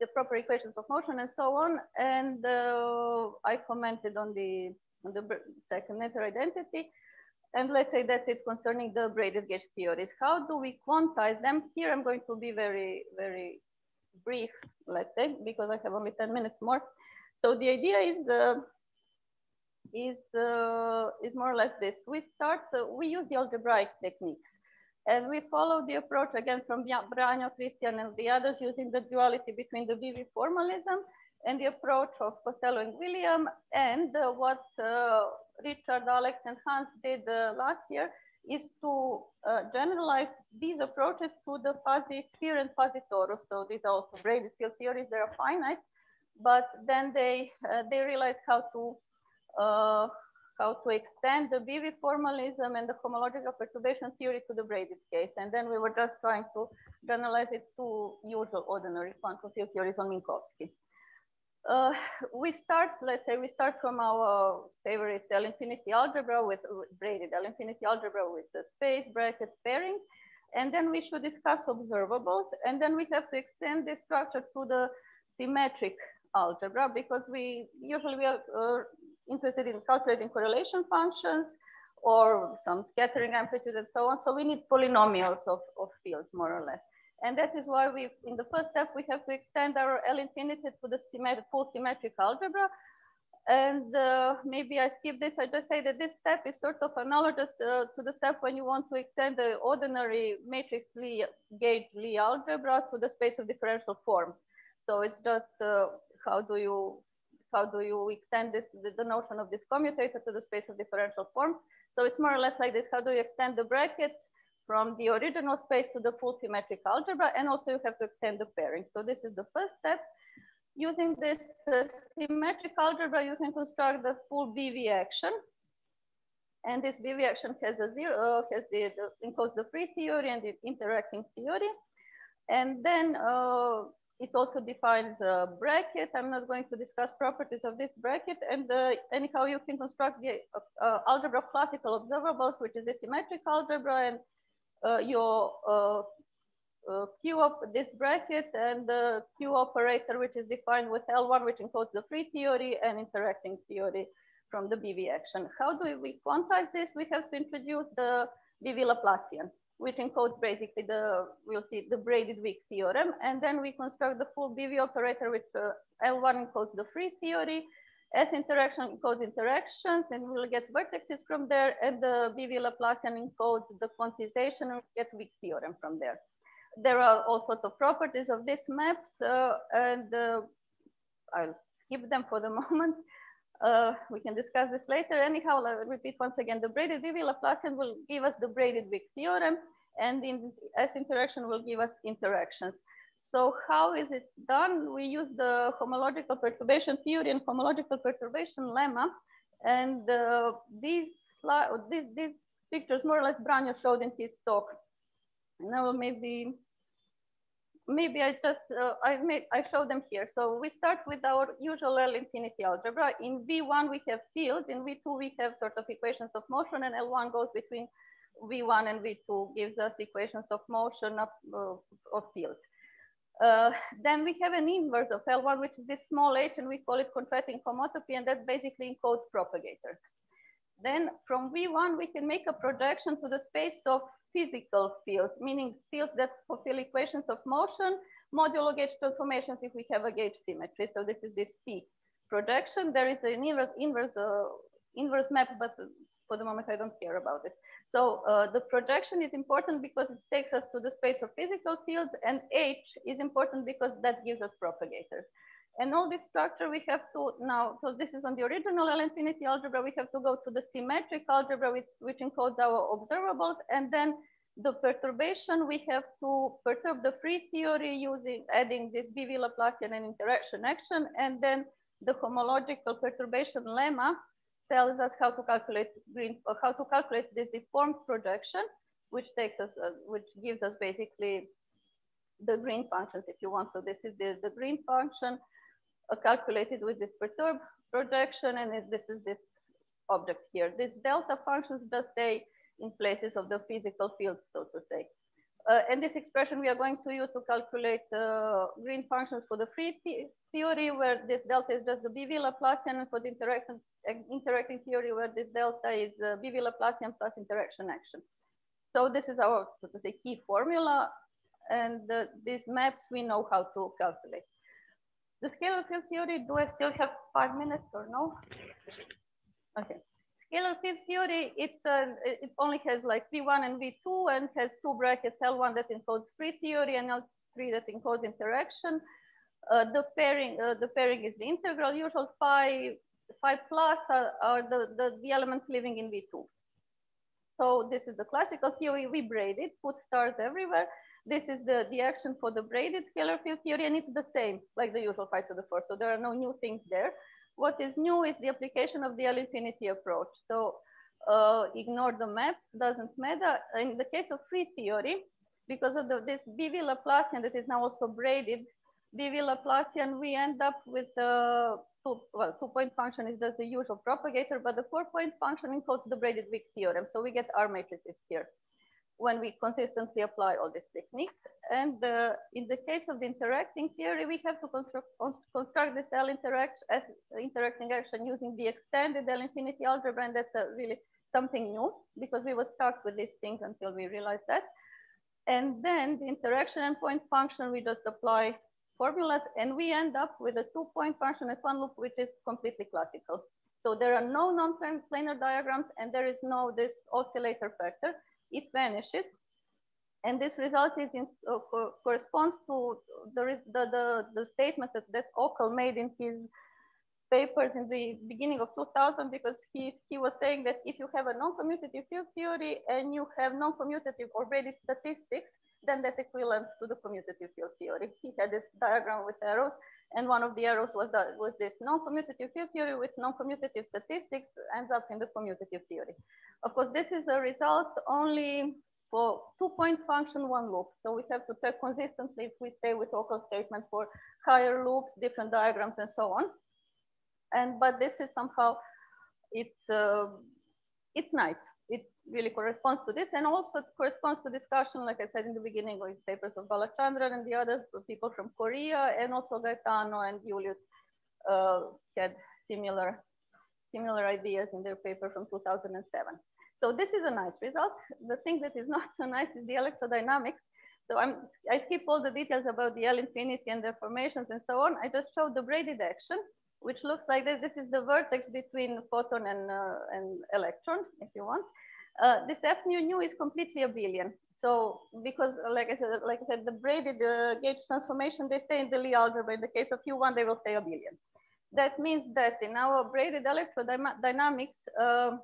the proper equations of motion and so on. And uh, I commented on the, on the second Noether identity. And let's say that it's concerning the braided gauge theories. How do we quantize them? Here I'm going to be very, very brief, let's say, because I have only 10 minutes more. So the idea is, uh, is, uh, is more or less this. We start, uh, we use the algebraic techniques and we follow the approach again from Branyo, Christian and the others using the duality between the BV formalism and the approach of Costello and Gwilliam and uh, what uh, Richard, Alex and Hans did uh, last year is to uh, generalize these approaches to the fuzzy sphere and fuzzy torus. So these are also braided field theories, they are finite, but then they, uh, they realized how to, how to extend the BV formalism and the homological perturbation theory to the braided case. And then we were just trying to generalize it to usual ordinary quantum field theories on Minkowski. Uh, we start, let's say we start from our favorite L infinity algebra with braided L infinity algebra with the space bracket pairing. And then we should discuss observables. And then we have to extend this structure to the symmetric algebra because we usually we are uh, interested in calculating correlation functions or some scattering amplitude and so on. So we need polynomials of, of fields more or less. And that is why we, in the first step, we have to extend our L infinity to the symmetric, full symmetric algebra. And uh, maybe I skip this. I just say that this step is sort of analogous uh, to the step when you want to extend the ordinary matrix Lie, gauge Lie algebra to the space of differential forms. So it's just uh, how do you how do you extend this the, the notion of this commutator to the space of differential forms? So it's more or less like this. How do you extend the brackets from the original space to the full symmetric algebra. And also you have to extend the pairing. So this is the first step. Using this uh, symmetric algebra, you can construct the full BV action. And this BV action has a zero, uh, has the, the, encodes the free theory and the interacting theory. And then uh, it also defines a bracket. I'm not going to discuss properties of this bracket. And uh, anyhow, you can construct the uh, algebra of classical observables, which is a symmetric algebra. And uh, your uh, uh, Q of this bracket and the Q operator, which is defined with L1, which encodes the free theory and interacting theory from the BV action. How do we quantize this? We have to introduce the BV Laplacian, which encodes basically the, we'll see the braided Wick theorem. And then we construct the full BV operator, which uh, L1 encodes the free theory S interaction encodes interactions and we'll get vertices from there and the BV Laplacian encodes the quantization and get Wick theorem from there. There are all sorts of properties of these maps uh, and uh, I'll skip them for the moment. Uh, we can discuss this later. Anyhow, I'll repeat once again, the braided BV Laplacian will give us the braided Wick theorem and in S interaction will give us interactions. So how is it done? We use the homological perturbation theory and homological perturbation lemma. And uh, these, these, these pictures more or less Branyo showed in his talk. And now maybe, maybe I just, uh, I, made, I show them here. So we start with our usual L infinity algebra. In V1 we have fields, in V2 we have sort of equations of motion and L1 goes between V1 and V2 gives us equations of motion of, uh, of fields. Uh, then we have an inverse of L1, which is this small h, and we call it contracting homotopy, and that basically encodes propagators. Then from V1, we can make a projection to the space of physical fields, meaning fields that fulfill equations of motion, modulo gauge transformations if we have a gauge symmetry. So this is this P projection. There is an inverse, inverse, uh, inverse map, but for the moment, I don't care about this. So uh, the projection is important because it takes us to the space of physical fields and H is important because that gives us propagators. And all this structure we have to now, so this is on the original L infinity algebra, we have to go to the symmetric algebra which, which encodes our observables and then the perturbation, we have to perturb the free theory using adding this BV Laplacian and interaction action. And then the homological perturbation lemma tells us how to calculate green, how to calculate this deformed projection, which takes us, uh, which gives us basically the green functions if you want. So this is the, the green function calculated with this perturb projection, and this is this object here. These delta functions just stay in places of the physical field, so to say. Uh, and this expression we are going to use to calculate uh, green functions for the free theory, where this delta is just the BV Laplacian, and for the interaction, interacting theory, where this delta is uh, BV Laplacian plus interaction action. So this is our, so to say, key formula, and uh, these maps we know how to calculate. The scalar field theory, do I still have five minutes or no? Okay. Scalar field theory, it's uh, it only has like V1 and V2 and has two brackets, L1 that encodes free theory and L3 that encodes interaction. Uh, the pairing uh, the pairing is the integral usual phi phi plus are, are the, the, the elements living in V2. So this is the classical theory. We braid it, put stars everywhere. This is the, the action for the braided scalar field theory, and it's the same, like the usual 5 to the first. So there are no new things there. What is new is the application of the L infinity approach. So uh, ignore the maps, doesn't matter. In the case of free theory, because of the, this BV Laplacian that is now also braided, BV Laplacian, we end up with a two, well, two point function is just the usual propagator, but the four point function encodes the braided Wick theorem. So we get R matrices here when we consistently apply all these techniques. And uh, in the case of the interacting theory, we have to construct, construct this L interaction, as interacting action using the extended L infinity algebra. And that's uh, really something new because we were stuck with these things until we realized that. And then the interaction endpoint function, we just apply formulas and we end up with a two point function at one loop, which is completely classical. So there are no non-planar diagrams and there is no this oscillator factor it vanishes. And this result is in, uh, co corresponds to the, the, the, the, statement that, that Oeckl made in his papers in the beginning of 2000 because he, he was saying that if you have a non-commutative field theory and you have non-commutative braided statistics, then that's equivalent to the commutative field theory. He had this diagram with arrows and one of the arrows was, that, was this non-commutative field theory with non-commutative statistics ends up in the commutative theory. Of course, this is a result only for two-point function, one loop. So we have to check consistently if we stay with local statement for higher loops, different diagrams, and so on. And but this is somehow it's uh, it's nice. It really corresponds to this, and also corresponds to discussion, like I said in the beginning, with papers of Balachandran and the others, people from Korea, and also Gaetano and Julius uh, had similar similar ideas in their paper from 2007. So this is a nice result. The thing that is not so nice is the electrodynamics. So I'm, I skip all the details about the L infinity and the formations and so on. I just showed the braided action, which looks like this. This is the vertex between photon and, uh, and electron, if you want. Uh, this F nu nu is completely abelian. So because, like I said, like I said, the braided uh, gauge transformation, they stay in the Lie algebra. In the case of U1, they will stay abelian. That means that in our braided electrodynamics, uh,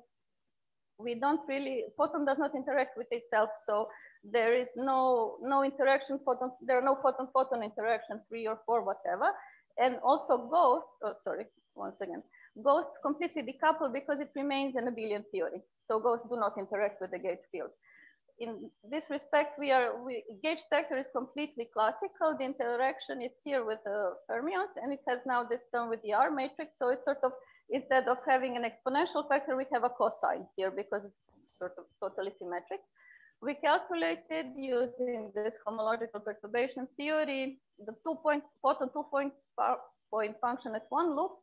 we don't really, photon does not interact with itself. So there is no, no interaction, photon, there are no photon-photon interaction, three or four, whatever. And also ghost, oh, sorry, once again, ghosts completely decouple because it remains an abelian theory. So ghosts do not interact with the gauge field in this respect, we are we, gauge sector is completely classical. The interaction is here with the fermions, and it has now this term with the R matrix. So it's sort of instead of having an exponential factor, we have a cosine here because it's sort of totally symmetric. We calculated using this homological perturbation theory the two point photon two point point function at one loop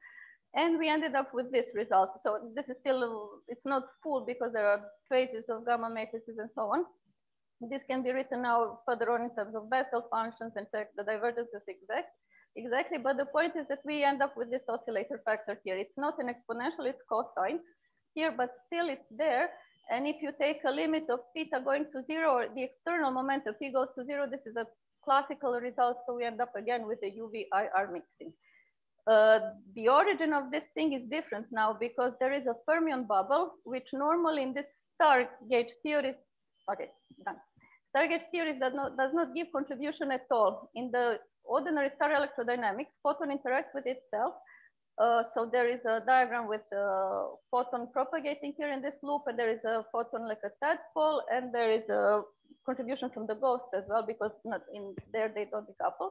and we ended up with this result. So this is still, it's not full because there are traces of gamma matrices and so on. This can be written now further on in terms of Bessel functions and check the divergence is exact, exactly. But the point is that we end up with this oscillator factor here. It's not an exponential, it's cosine here, but still it's there. And if you take a limit of theta going to zero, or the external momentum, p goes to zero, this is a classical result. So we end up again with the UV IR mixing. Uh, the origin of this thing is different now because there is a fermion bubble, which normally in this star gauge theory, okay, done. Star gauge theory does not, does not give contribution at all. In the ordinary star electrodynamics, photon interacts with itself. Uh, so there is a diagram with a photon propagating here in this loop, and there is a photon like a tadpole, and there is a contribution from the ghost as well, because not in there they don't decouple.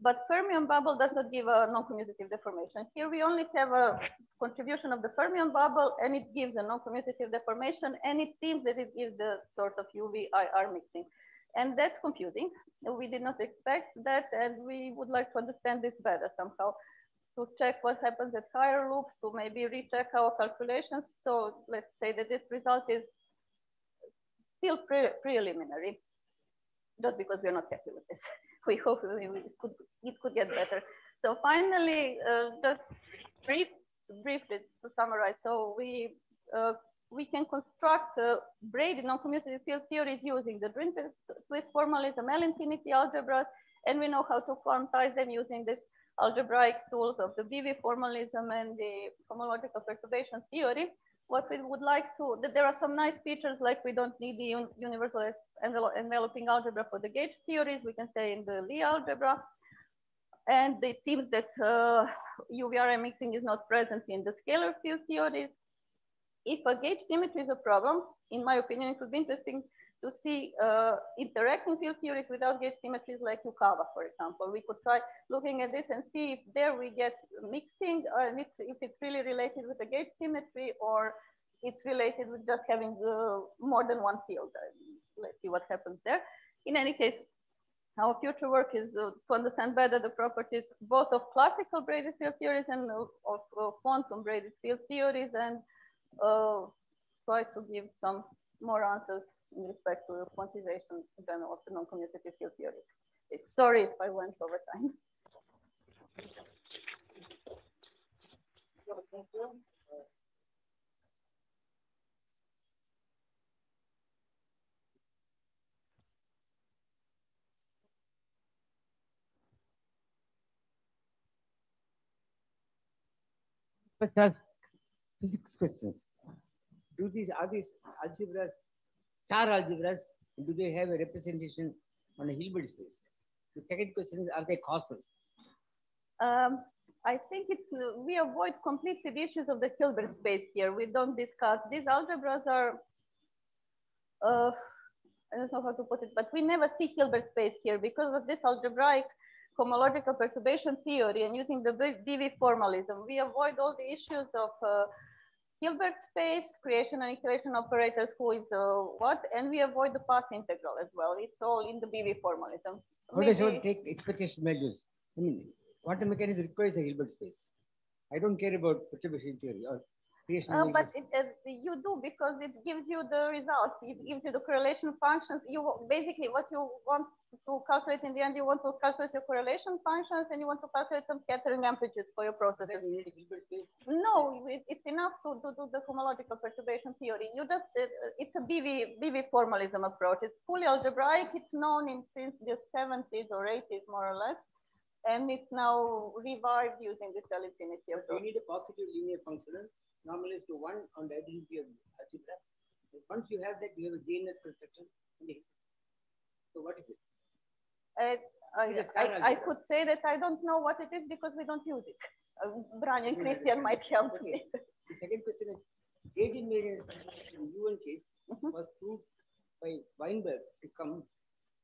But fermion bubble does not give a non-commutative deformation. Here we only have a contribution of the fermion bubble and it gives a non-commutative deformation and it seems that it gives the sort of UV IR mixing. And that's computing. We did not expect that and we would like to understand this better somehow to check what happens at higher loops, to maybe recheck our calculations. So let's say that this result is still pre preliminary, just because we're not happy with this. we hope it could, it could get better. So finally, uh, just brief, briefly to summarize. So we, uh, we can construct uh, braided non-commutative field theories using the Drinfeld twist formalism L infinity algebras, and we know how to quantize them using this algebraic tools of the BV formalism and the homological perturbation theory. What we would like to, that there are some nice features like we don't need the un universal enveloping algebra for the gauge theories. We can stay in the Lie algebra. And it seems that uh, UV IR mixing is not present in the scalar field theories. If a gauge symmetry is a problem, in my opinion, it would be interesting to see uh, interacting field theories without gauge symmetries like Yukawa, for example. We could try looking at this and see if there we get mixing, uh, and it's, if it's really related with the gauge symmetry or it's related with just having uh, more than one field. Uh, let's see what happens there. In any case, our future work is uh, to understand better the properties both of classical braided field theories and of, of quantum braided field theories and uh, try to give some more answers in respect to quantization in general of the non-commutative field theories. Sorry if I went over time. But that's physics questions. Do these are these algebras star algebras, do they have a representation on a Hilbert space? The second question is, are they causal? Um, I think it's, we avoid completely the issues of the Hilbert space here. We don't discuss, these algebras are, uh, I don't know how to put it, but we never see Hilbert space here because of this algebraic homological perturbation theory and using the BV formalism. We avoid all the issues of uh, Hilbert space, creation and iteration operators, who is uh, what, and we avoid the path integral as well. It's all in the BV formalism. What does one take expectation values? I mean, quantum mechanics requires a Hilbert space. I don't care about perturbation theory or uh, but it, uh, you do because it gives you the results. It gives you the correlation functions. You basically what you want to calculate in the end, you want to calculate your correlation functions and you want to calculate some scattering amplitudes for your processes. No, it, it's enough to, to do the homological perturbation theory. You just uh, it's a BV BV formalism approach. It's fully algebraic. It's known in since the 70s or 80s more or less and it's now revived using the L infinity approach. You need a positive linear function normalized to one on the identity of algebra. Once you have that, you have a GNS construction. So what is it? Uh, I, I, I, could say that I don't know what it is because we don't use it. Uh, Brian and Christian might help me. The second question is, gauge invariance in UN case mm -hmm. was proved by Weinberg to come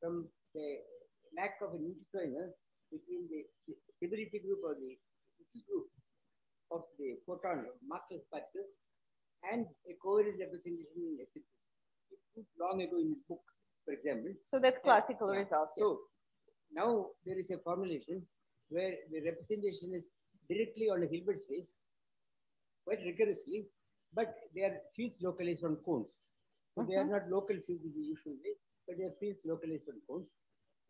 from the lack of an intertwiner between the stability group or the group of the photon master particles and a covariant representation in SCP. Long ago in his book, for example. So that's classical yeah. result. So now there is a formulation where the representation is directly on a Hilbert space, quite rigorously, but they are fields localized on cones. So they are mm-hmm. not local fields in the usual way, but they are fields localized on cones.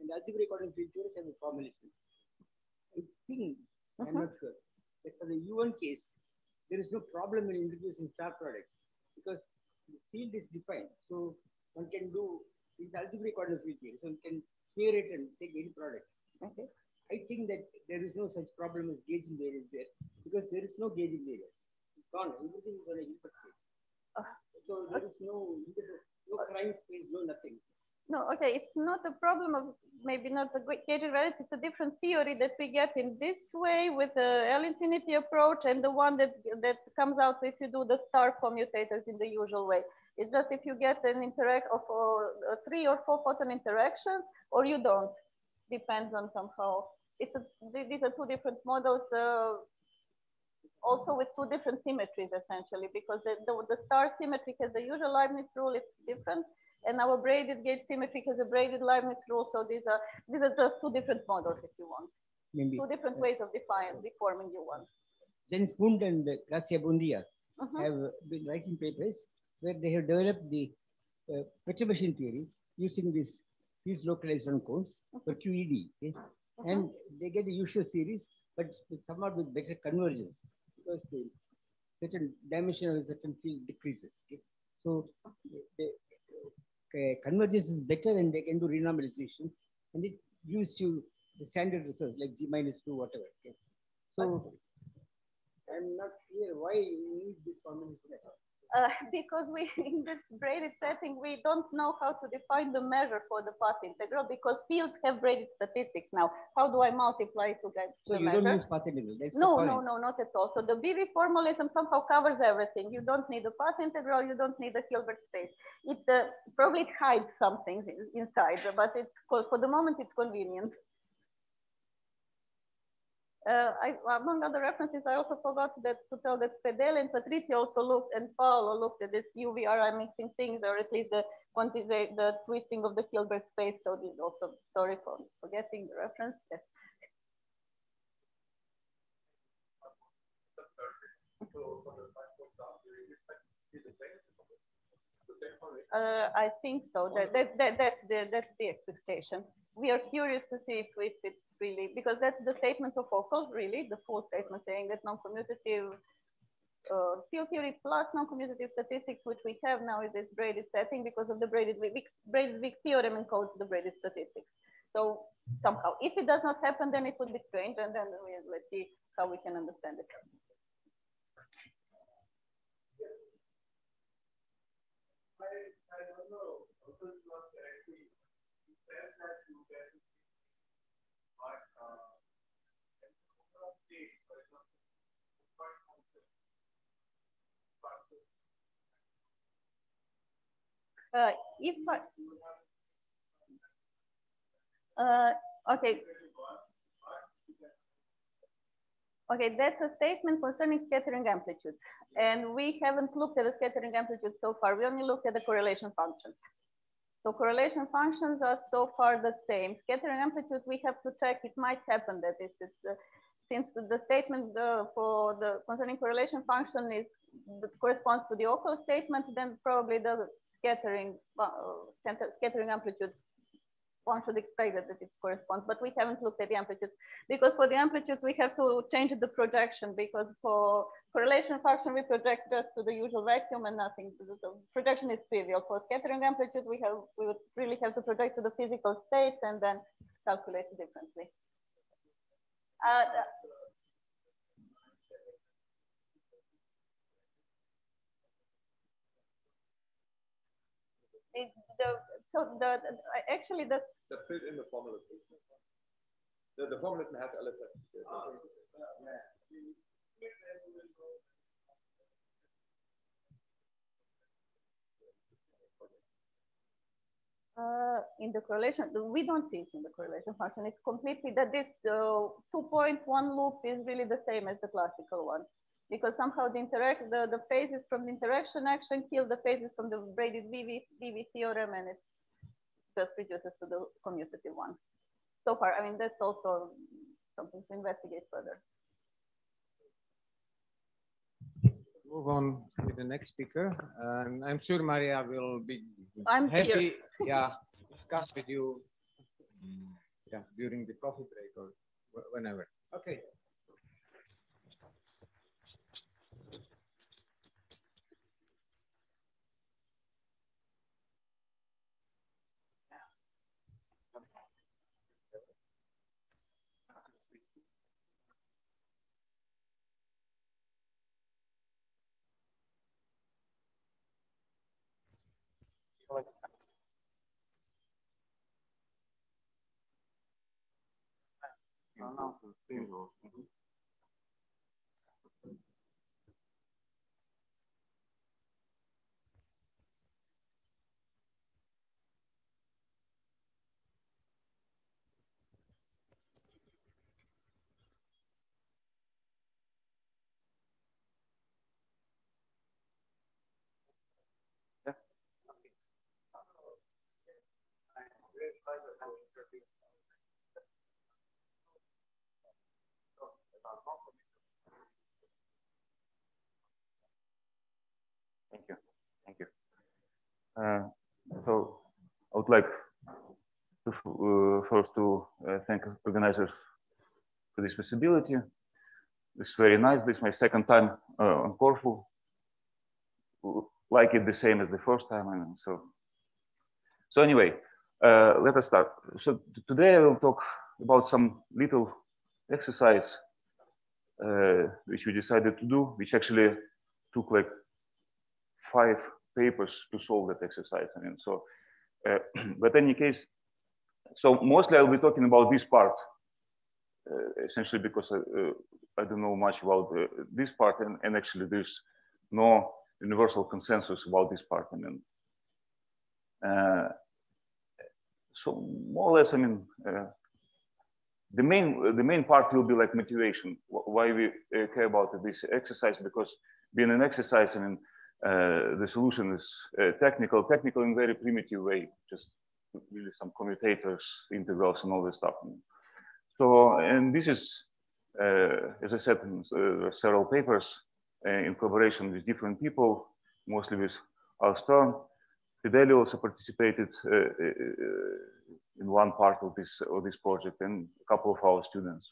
And algebraic quantum field theories have a formulation. I think, I'm mm-hmm. not sure, for the UN case, there is no problem in introducing star products because the field is defined. So one can do this algebraic quantum field theory. So one can smear it and take any product. Okay. I think that there is no such problem as gauge invariance there because there is no gauge invariance. It's gone. Everything is on a Hilbert. Uh, so there is no no Krein space, no nothing. No, okay, it's not a problem of maybe not the gated reality, it's a different theory that we get in this way with the L infinity approach and the one that, that comes out if you do the star commutators in the usual way. It's just if you get an interact of uh, three or four photon interaction or you don't, depends on somehow. It's a, these are two different models. Uh, also with two different symmetries essentially because the, the, the, star symmetry has the usual Leibniz rule, it's different and our braided gauge symmetry has a braided Leibniz rule. So these are these are just two different models, if you want. Maybe. Two different ways of defining deforming you want. Jens Mund and Gracia-Bondía mm -hmm. have been writing papers where they have developed the uh, perturbation theory using this these localized on cones mm -hmm. for QED. Okay? Mm -hmm. And they get the usual series, but somewhat with better convergence because the certain dimension of a certain field decreases. Okay? So they, Uh, convergence is better and they can do renormalization and it gives you the standard results like G minus two, whatever. Okay? So I'm not clear why you need this all uh, because we in this braided setting we don't know how to define the measure for the path integral because fields have braided statistics now. How do I multiply to get so the you measure? don't use path integral. That's no, no, no, not at all. So the BV formalism somehow covers everything. You don't need a path integral. You don't need a Hilbert space. It uh, probably hides some things inside, but it's for the moment it's convenient. Uh, I, among other references, I also forgot that to tell that Fedele and Patrizio also looked, and Paolo looked at this UV IR mixing things, or at least the the, the twisting of the Hilbert space. So this also, sorry for forgetting the reference. Yes. Uh, I think so. That, that, that, that's, the, that's the expectation. We are curious to see if, if it really, because that's the statement of Oeckl, really, the full statement saying that non-commutative uh, field theory plus non-commutative statistics, which we have now is this braided setting because of the braided Wick, braided Wick theorem encodes the braided statistics. So somehow, if it does not happen, then it would be strange, and then we, let's see how we can understand it. Uh, if uh, okay. Okay, that's a statement concerning scattering amplitudes. And we haven't looked at the scattering amplitude so far. We only looked at the correlation functions. So correlation functions are so far the same. Scattering amplitudes, we have to check. It might happen that it's, it's uh, since the, the statement uh, for the concerning correlation function is corresponds to the Oeckl statement, then probably the scattering, scattering amplitudes, one should expect that, it corresponds, but we haven't looked at the amplitudes because for the amplitudes, we have to change the projection because for correlation function, we project just to the usual vacuum and nothing. The projection is trivial. For scattering amplitude, we have, we would really have to project to the physical state and then calculate differently. Uh, it, the, so the, the, actually the the fit in the formula. The, the formula has LFS. Uh, in the correlation, we don't see it in the correlation function. It's completely that this uh, 2.1 loop is really the same as the classical one because somehow the interact the, the phases from the interaction action kill the phases from the braided VV, VV theorem and it just reduces to the commutative one. So far, I mean, that's also something to investigate further. Move on with the next speaker. Um, I'm sure Marija will be I'm happy, here. yeah, discuss with you yeah, during the coffee break or whenever. Okay. No, no. Thank you. Thank you. Uh, so I would like to uh, first to uh, thank organizers for this possibility. Is very nice. This is my second time uh, on Corfu. Like it the same as the first time. And so, so anyway, uh, let us start. So today I will talk about some little exercise uh, which we decided to do, which actually took like five papers to solve that exercise. I mean, so, uh, but any case, so mostly I'll be talking about this part, uh, essentially because I, uh, I, don't know much about this part, and, and, actually there's no universal consensus about this part. I mean, uh, so more or less, I mean, uh, the main the main part will be like motivation. Why we uh, care about this exercise? Because being an exercise, I mean, uh, the solution is uh, technical, technical in very primitive way, just really some commutators, integrals, and all this stuff. So, and this is, uh, as I said, uh, several papers in collaboration with different people, mostly with Al Stern. Fedele also participated in one part of this of this project, and a couple of our students.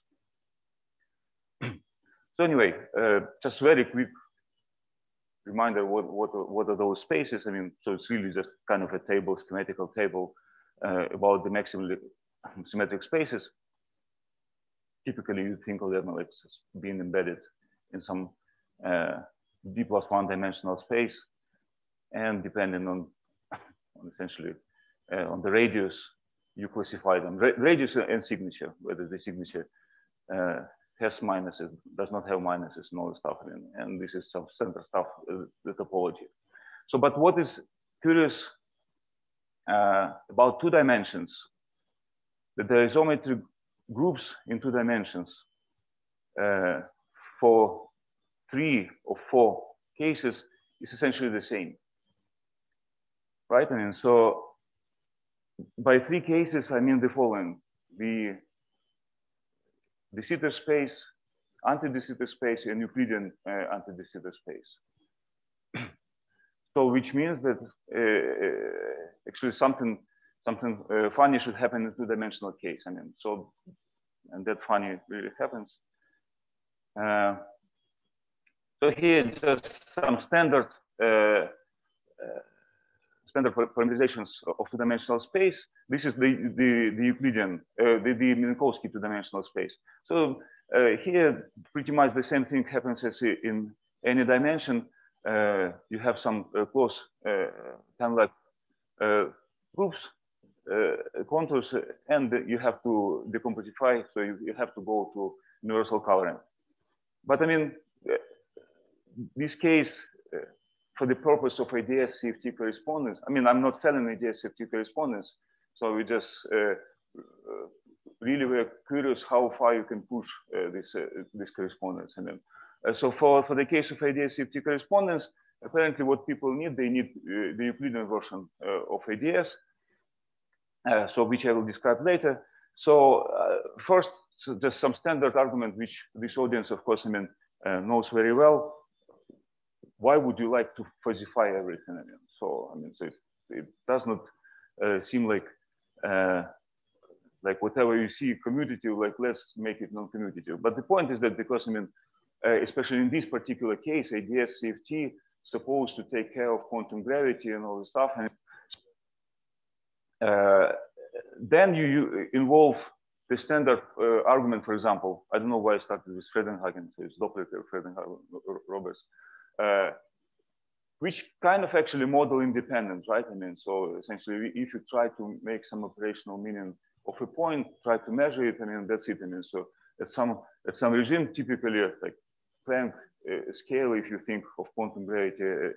so anyway, just very quick reminder what, what, what are those spaces. I mean, so it's really just kind of a table, schematical table uh, about the maximally symmetric spaces. Typically, you think of them like being embedded in some uh, d plus one dimensional space. And depending on essentially uh, on the radius, you classify them. Ra radius and signature, whether the signature uh, has minuses, does not have minuses and all the stuff. And, and this is some center stuff, uh, the topology. So, but what is curious uh, about two dimensions, that the isometry groups in two dimensions uh, for three or four cases is essentially the same, right? I mean, so by three cases, I mean the following. The de Sitter space, anti-de Sitter space, and Euclidean uh, anti-de Sitter space. so which means that uh, uh, actually something something uh, funny should happen in two-dimensional case. I mean, so and that funny really happens. Uh, so here just some standard uh, standard parameterizations of two-dimensional space. This is the, the, the Euclidean, uh, the, the Minkowski two-dimensional space. So uh, here, pretty much the same thing happens as in any dimension. Uh, you have some uh, close uh, kind of like uh, contours, and you have to decompactify. So you, you have to go to universal covering. But I mean, this case for the purpose of ADS CFT correspondence. I mean, I'm not selling ADS CFT correspondence, so we just uh, uh, really were curious how far you can push uh, this uh, this correspondence. And then, uh, so for for the case of ADS CFT correspondence, apparently what people need, they need the Euclidean version of ADS, so which I will describe later. So first, so just some standard argument, which this audience, of course, I mean, knows very well why would you like to fuzzify everything? I mean, so I mean, so it does not uh, seem like uh, like whatever you see commutative, like let's make it non-commutative. But the point is that because I mean, uh, especially in this particular case, ADS CFT supposed to take care of quantum gravity and all the stuff, and uh, then you, you, involve the standard uh, argument. For example, I don't know why I started with Fredenhagen, so it's Doplicher Fredenhagen Roberts. Uh, which kind of actually model independent, right? I mean, so essentially, if you try to make some operational meaning of a point, try to measure it, I mean, that's it. I mean, so at some at some regime, typically like Planck uh, scale, if you think of quantum gravity uh,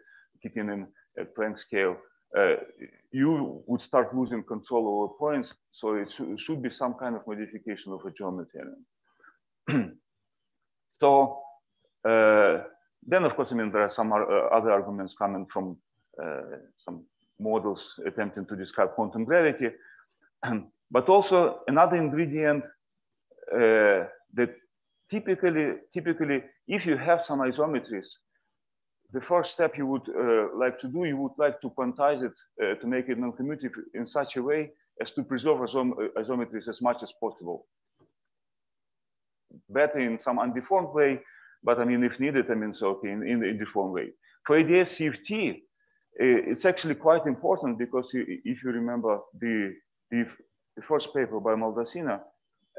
kicking in at Planck scale, uh, you would start losing control over points. So it, sh should be some kind of modification of a geometry. so uh, then, of course, I mean, there are some uh, other arguments coming from uh, some models attempting to describe quantum gravity. but also another ingredient that typically, typically, if you have some isometries, the first step you would uh, like to do, you would like to quantize it uh, to make it non-commutative in such a way as to preserve isom isometries as much as possible. Better in some undeformed way, but I mean, if needed, I mean, so okay, in, in, in deformed way. For ADS CFT, uh, it's actually quite important because if you remember the, the, the first paper by Maldacena,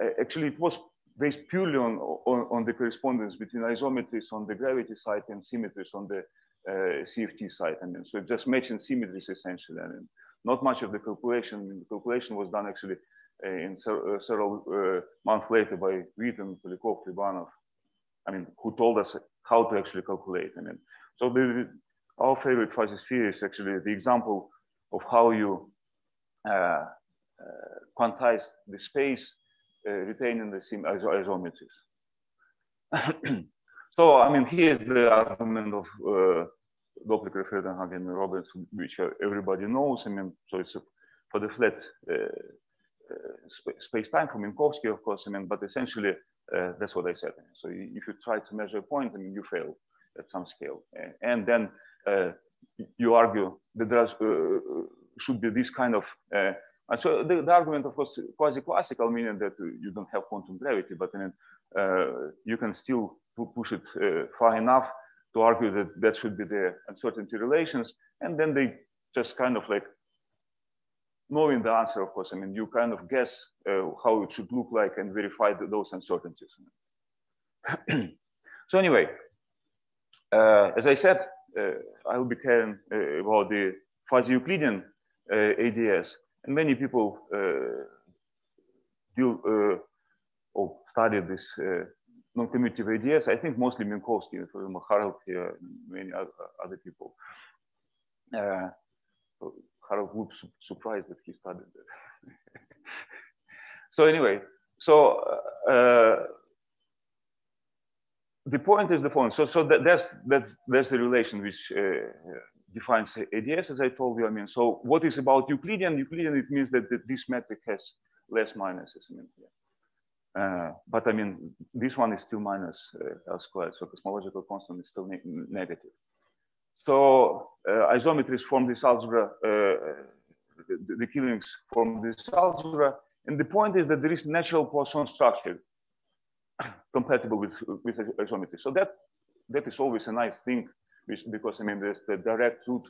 uh, actually it was based purely on, on, on, the correspondence between isometries on the gravity side and symmetries on the uh, CFT side. I mean, so just matching symmetries essentially. I mean, not much of the calculation. The calculation was done actually in several uh, months later by Witten, Polyakov, Klebanov. I mean, who told us how to actually calculate. I mean, so the, our favorite fuzzy sphere is actually the example of how you uh, uh, quantize the space uh, retaining the same isometries. so, I mean, here's the argument of uh, Doplicher, Fredenhagen, and Roberts, which everybody knows. I mean, so it's a, for the flat uh, uh, space-time for Minkowski, of course. I mean, but essentially, uh, that's what I said. So if you try to measure a point, I mean, you fail at some scale, and then uh, you argue that there should be this kind of and so the, the, argument, of course, quasi-classical, meaning that you don't have quantum gravity, but mean, uh, you can still push it uh, far enough to argue that that should be the uncertainty relations. And then they just kind of like, knowing the answer, of course, I mean, you kind of guess uh, how it should look like and verify the, those uncertainties. so anyway, uh, as I said, uh, I will be caring uh, about the fuzzy Euclidean ADS. And many people uh, do uh, or study this uh, non-commutative ADS. I think mostly Minkowski, Harold here, and many other people. Uh, Harold would be surprised that he studied that. so anyway, so uh, the point is the point. So, so that, that's that's that's the relation which uh, defines ADS, as I told you. I mean, so what is about Euclidean? Euclidean, it means that, that this metric has less minuses. I mean. Uh, but I mean, this one is still minus uh, L squared, so cosmological constant is still ne negative. So uh, isometries form this algebra, uh, the, the, Killings form this algebra. And the point is that there is natural Poisson structure compatible with, with isometry. So that, that is always a nice thing which, because I mean, there's the direct route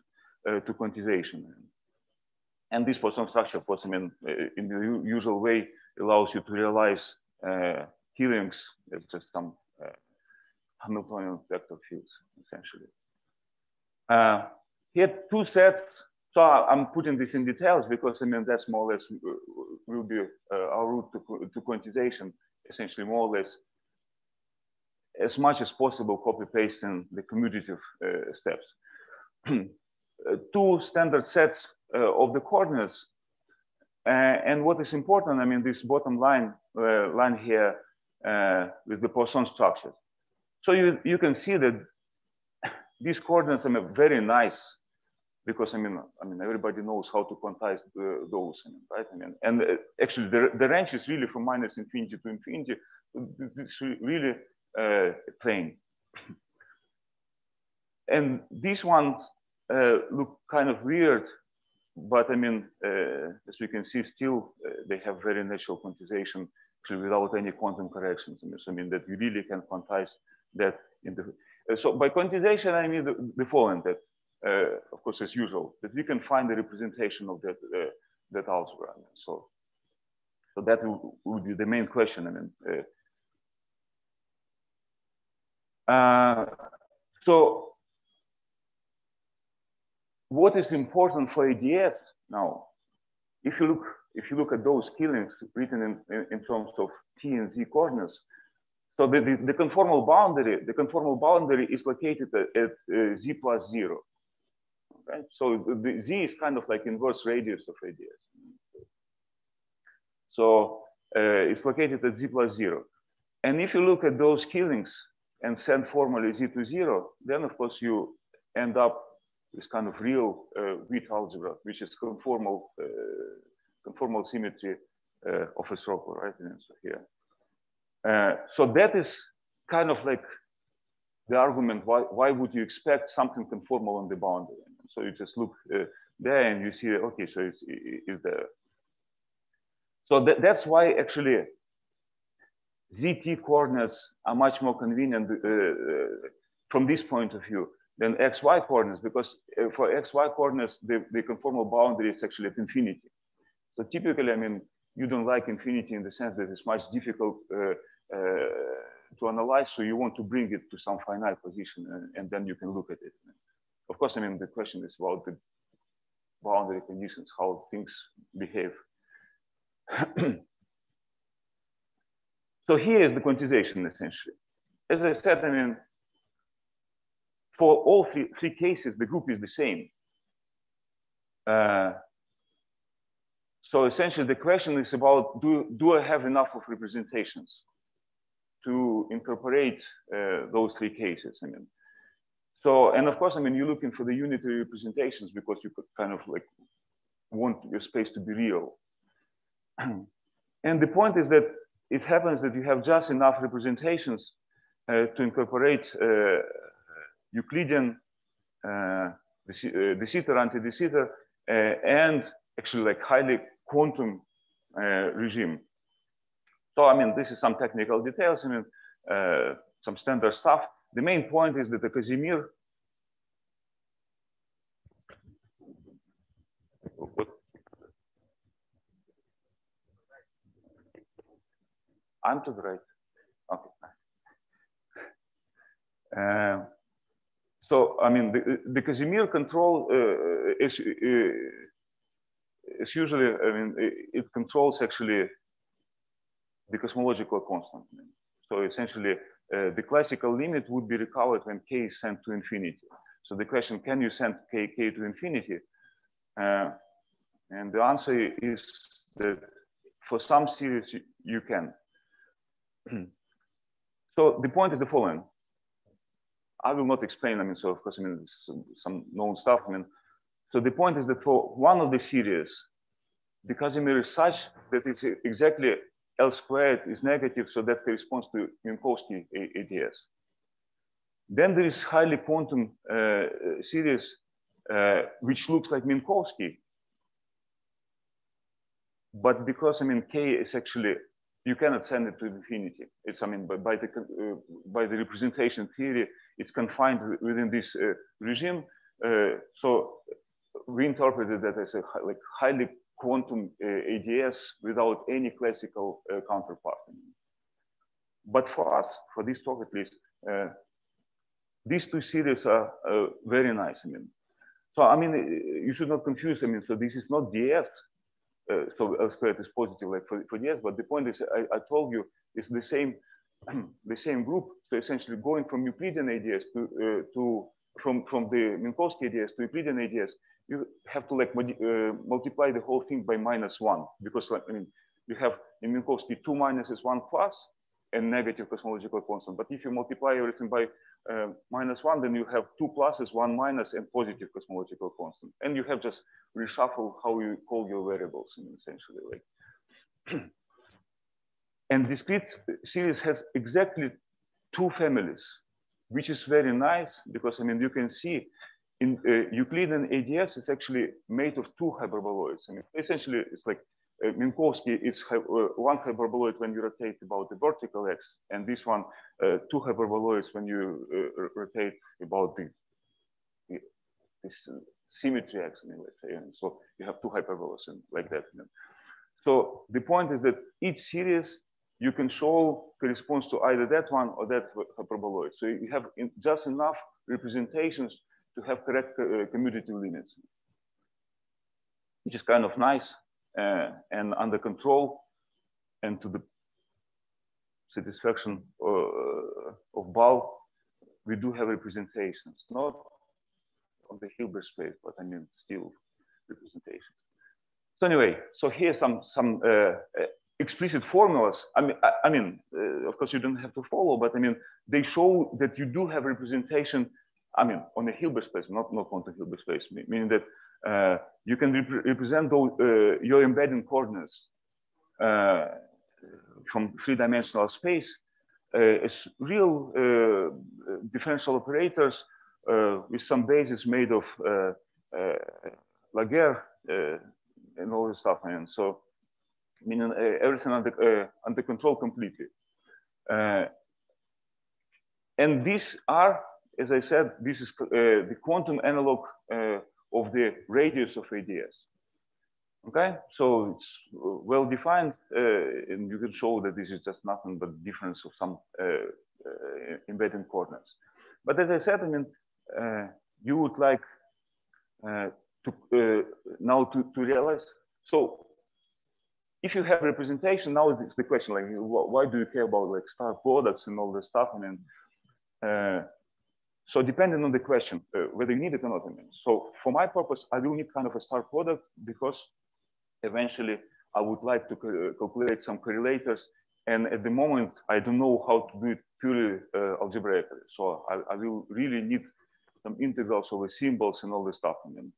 uh, to quantization. And this Poisson structure, of course, I mean, uh, in the usual way, allows you to realize uh, Killings as just some uh, Hamiltonian vector fields, essentially. Uh, here, two sets. So I'm putting this in details because I mean that's more or less uh, will be uh, our route to, to quantization, essentially more or less as much as possible copy pasting the commutative uh, steps. Uh, two standard sets uh, of the coordinates. and what is important, I mean, this bottom line line here with the Poisson structure. So you, you can see that these coordinates are very nice because I mean, I mean, everybody knows how to quantize the, those, right? I mean, and actually, the, the range is really from minus infinity to infinity. This really uh, plane. and these ones uh, look kind of weird, but I mean, uh, as we can see, still they have very natural quantization without any quantum corrections. So I mean that you really can quantize that in the. So by quantization, I mean the, the following that, of course, as usual, that we can find the representation of that that algebra. So, so that would be the main question. I mean, uh, uh, so what is important for ADS now? If you look, if you look at those killings written in, in, in terms of T and Z coordinates, So the, the, the, conformal boundary, the conformal boundary is located at, at uh, z plus zero. Okay, so the z is kind of like inverse radius of radius. So uh, it's located at z plus zero. And if you look at those killings and send formally z to zero, then of course you end up with kind of real uh, Witt algebra, which is conformal, uh, conformal symmetry uh, of a circle, right? And so here. Uh, so that is kind of like the argument, why, why would you expect something conformal on the boundary? So you just look uh, there and you see, okay, so it's, it's there. So that, that's why actually ZT coordinates are much more convenient uh, uh, from this point of view than XY coordinates, because for XY coordinates, the, the conformal boundary is actually at infinity. So typically, I mean, you don't like infinity in the sense that it's much difficult uh, to analyze. So you want to bring it to some finite position and, and, then you can look at it. Of course, I mean, the question is about the boundary conditions, how things behave. so here is the quantization essentially. As I said, I mean, for all three, three cases, the group is the same. Uh, so essentially the question is about, do, do I have enough of representations to incorporate uh, those three cases? I mean, so, and of course, I mean, you're looking for the unitary representations because you kind of like want your space to be real. and the point is that it happens that you have just enough representations uh, to incorporate uh, Euclidean uh, de Sitter, anti-de Sitter, uh, and actually like highly quantum uh, regime. So, I mean, this is some technical details, I mean, uh, some standard stuff. The main point is that the Casimir I'm to the right. Okay. Uh, so, I mean, the, the Casimir control uh, is, uh, is usually, I mean, it, controls actually the cosmological constant. So essentially, uh, the classical limit would be recovered when k is sent to infinity. So the question, can you send k, k to infinity? Uh, and the answer is that for some series, you, you can. so the point is the following. I will not explain, I mean, so of course, I mean, some, some known stuff. I mean, so the point is that for one of the series, the Casimir is such that it's exactly L squared is negative, so that corresponds to Minkowski ADS. Then there is highly quantum uh, series, uh, which looks like Minkowski. But because, I mean, K is actually, you cannot send it to infinity. It's, I mean, by, by the, uh, by the representation theory, it's confined within this uh, regime. Uh, so we interpreted that as a like highly quantum uh, ADS without any classical uh, counterpart. But for us, for this talk at least, uh, these two series are very nice. I mean, so I mean, you should not confuse. I mean, so this is not DS. Uh, so L squared is positive like for, for DS, but the point is, I, I told you, it's the same, the same group. So essentially, going from Euclidean ADS to uh, to from from the Minkowski ADS to Euclidean ADS, you have to like uh, multiply the whole thing by minus one because like, I mean, you have in Minkowski two minuses one plus and negative cosmological constant. But if you multiply everything by uh, minus one, then you have two pluses, one minus, and positive cosmological constant. And you have just reshuffle how you call your variables, essentially. Like, and discrete series has exactly two families, which is very nice because I mean you can see in uh, Euclidean ADS is actually made of two hyperboloids. Mean, essentially, it's like uh, Minkowski is uh, one hyperboloid when you rotate about the vertical x, and this one uh, two hyperboloids when you uh, rotate about the, the this symmetry x. Mean, and so you have two hyperboloids and like that. So the point is that each series you can show corresponds to either that one or that hyperboloid. So you have in, just enough representations to have correct uh, commutative limits, which is kind of nice uh, and under control and to the satisfaction uh, of bulk, we do have representations, not on the Hilbert space, but I mean still representations. So anyway, so here's some some uh, explicit formulas. I mean, I, I mean, uh, of course you don't have to follow, but I mean they show that you do have representation. I mean, on a Hilbert space, not not on the Hilbert space, meaning that uh, you can rep represent those, uh, your embedding coordinates uh, from three-dimensional space uh, as real uh, differential operators uh, with some bases made of Laguerre and all this stuff. And so, meaning everything under, under control completely. and these are, as I said, this is the quantum analog of the radius of ADS. Okay, so it's well defined, uh, and you can show that this is just nothing but difference of some uh, uh, embedding coordinates. But as I said, I mean, uh, you would like uh, to uh, now to, to realize. So if you have representation, now it's the question like, why do you care about like star products and all this stuff? I mean, so depending on the question, uh, whether you need it or not, I mean. So for my purpose, I will need kind of a star product because eventually I would like to uh, calculate some correlators. And at the moment, I don't know how to do it purely uh, algebraically. So I, I, will really need some integrals over symbols and all this stuff. I mean,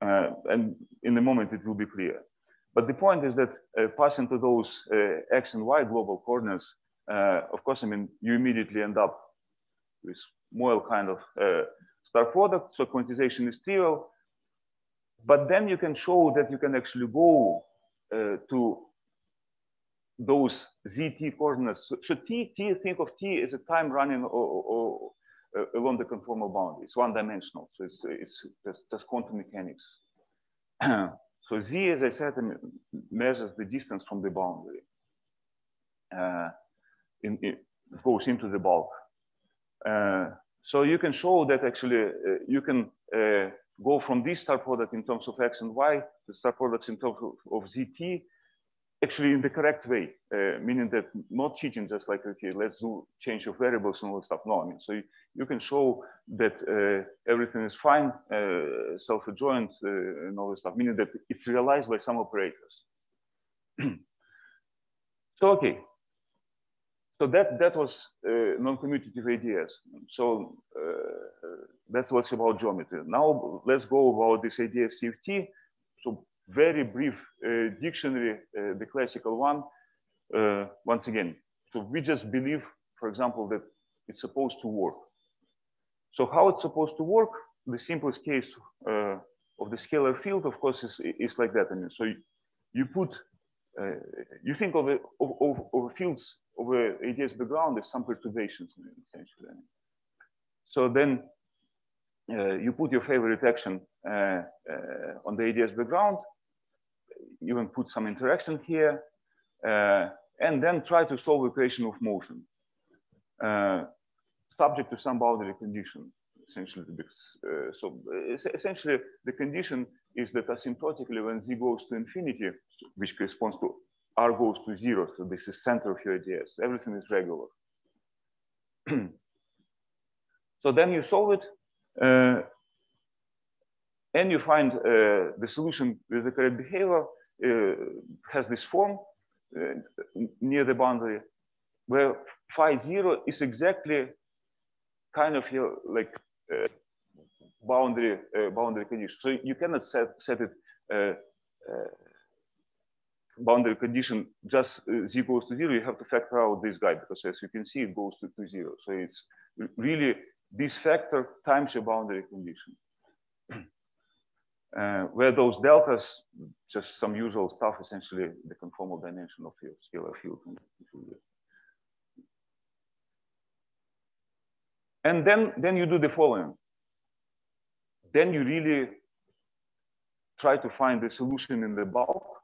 uh, and in the moment, it will be clear. But the point is that uh, passing to those uh, x and y global coordinates, of course, I mean, you immediately end up with Moyal kind of uh, star product. So quantization is trivial. But then you can show that you can actually go uh, to those ZT coordinates. So, so, T, T, think of T as a time running or, or, or, uh, along the conformal boundary. It's one dimensional. So it's, it's just, just quantum mechanics. so Z, as I said, measures the distance from the boundary. Uh, in, it goes into the bulk. Uh, so you can show that actually uh, you can uh, go from this star product in terms of x and y to star products in terms of, of zt actually in the correct way, uh, meaning that not cheating, just like, okay, let's do change of variables and all that stuff. No, I mean, so you, you can show that uh, everything is fine, uh, self-adjoint and all this stuff, meaning that it's realized by some operators. so, okay, so that that was uh, non-commutative ADS. So uh, that's what's about geometry. Now let's go about this ADS CFT. So very brief uh, dictionary, uh, the classical one. Uh, once again, so we just believe, for example, that it's supposed to work. So how it's supposed to work? The simplest case uh, of the scalar field, of course, is, is like that. I mean, so you, you put, you think of, it, of, of, of fields over ADS background is some perturbations essentially. So then uh, you put your favorite action uh, uh, on the ADS background, can put some interaction here, uh, and then try to solve the equation of motion, uh, subject to some boundary condition, essentially. Uh, so essentially, the condition is that asymptotically when z goes to infinity, which corresponds to r goes to zero. So this is center of your ADS. Everything is regular. so then you solve it. Uh, and you find uh, the solution with the correct behavior uh, has this form uh, near the boundary where phi zero is exactly kind of your like uh, boundary boundary condition. So you cannot set set it boundary condition just uh, z goes to zero, you have to factor out this guy because as you can see, it goes to, to zero. So it's really this factor times your boundary condition. uh, where those deltas, just some usual stuff, essentially the conformal dimension of your scalar field. And then, then you do the following. Then you really try to find the solution in the bulk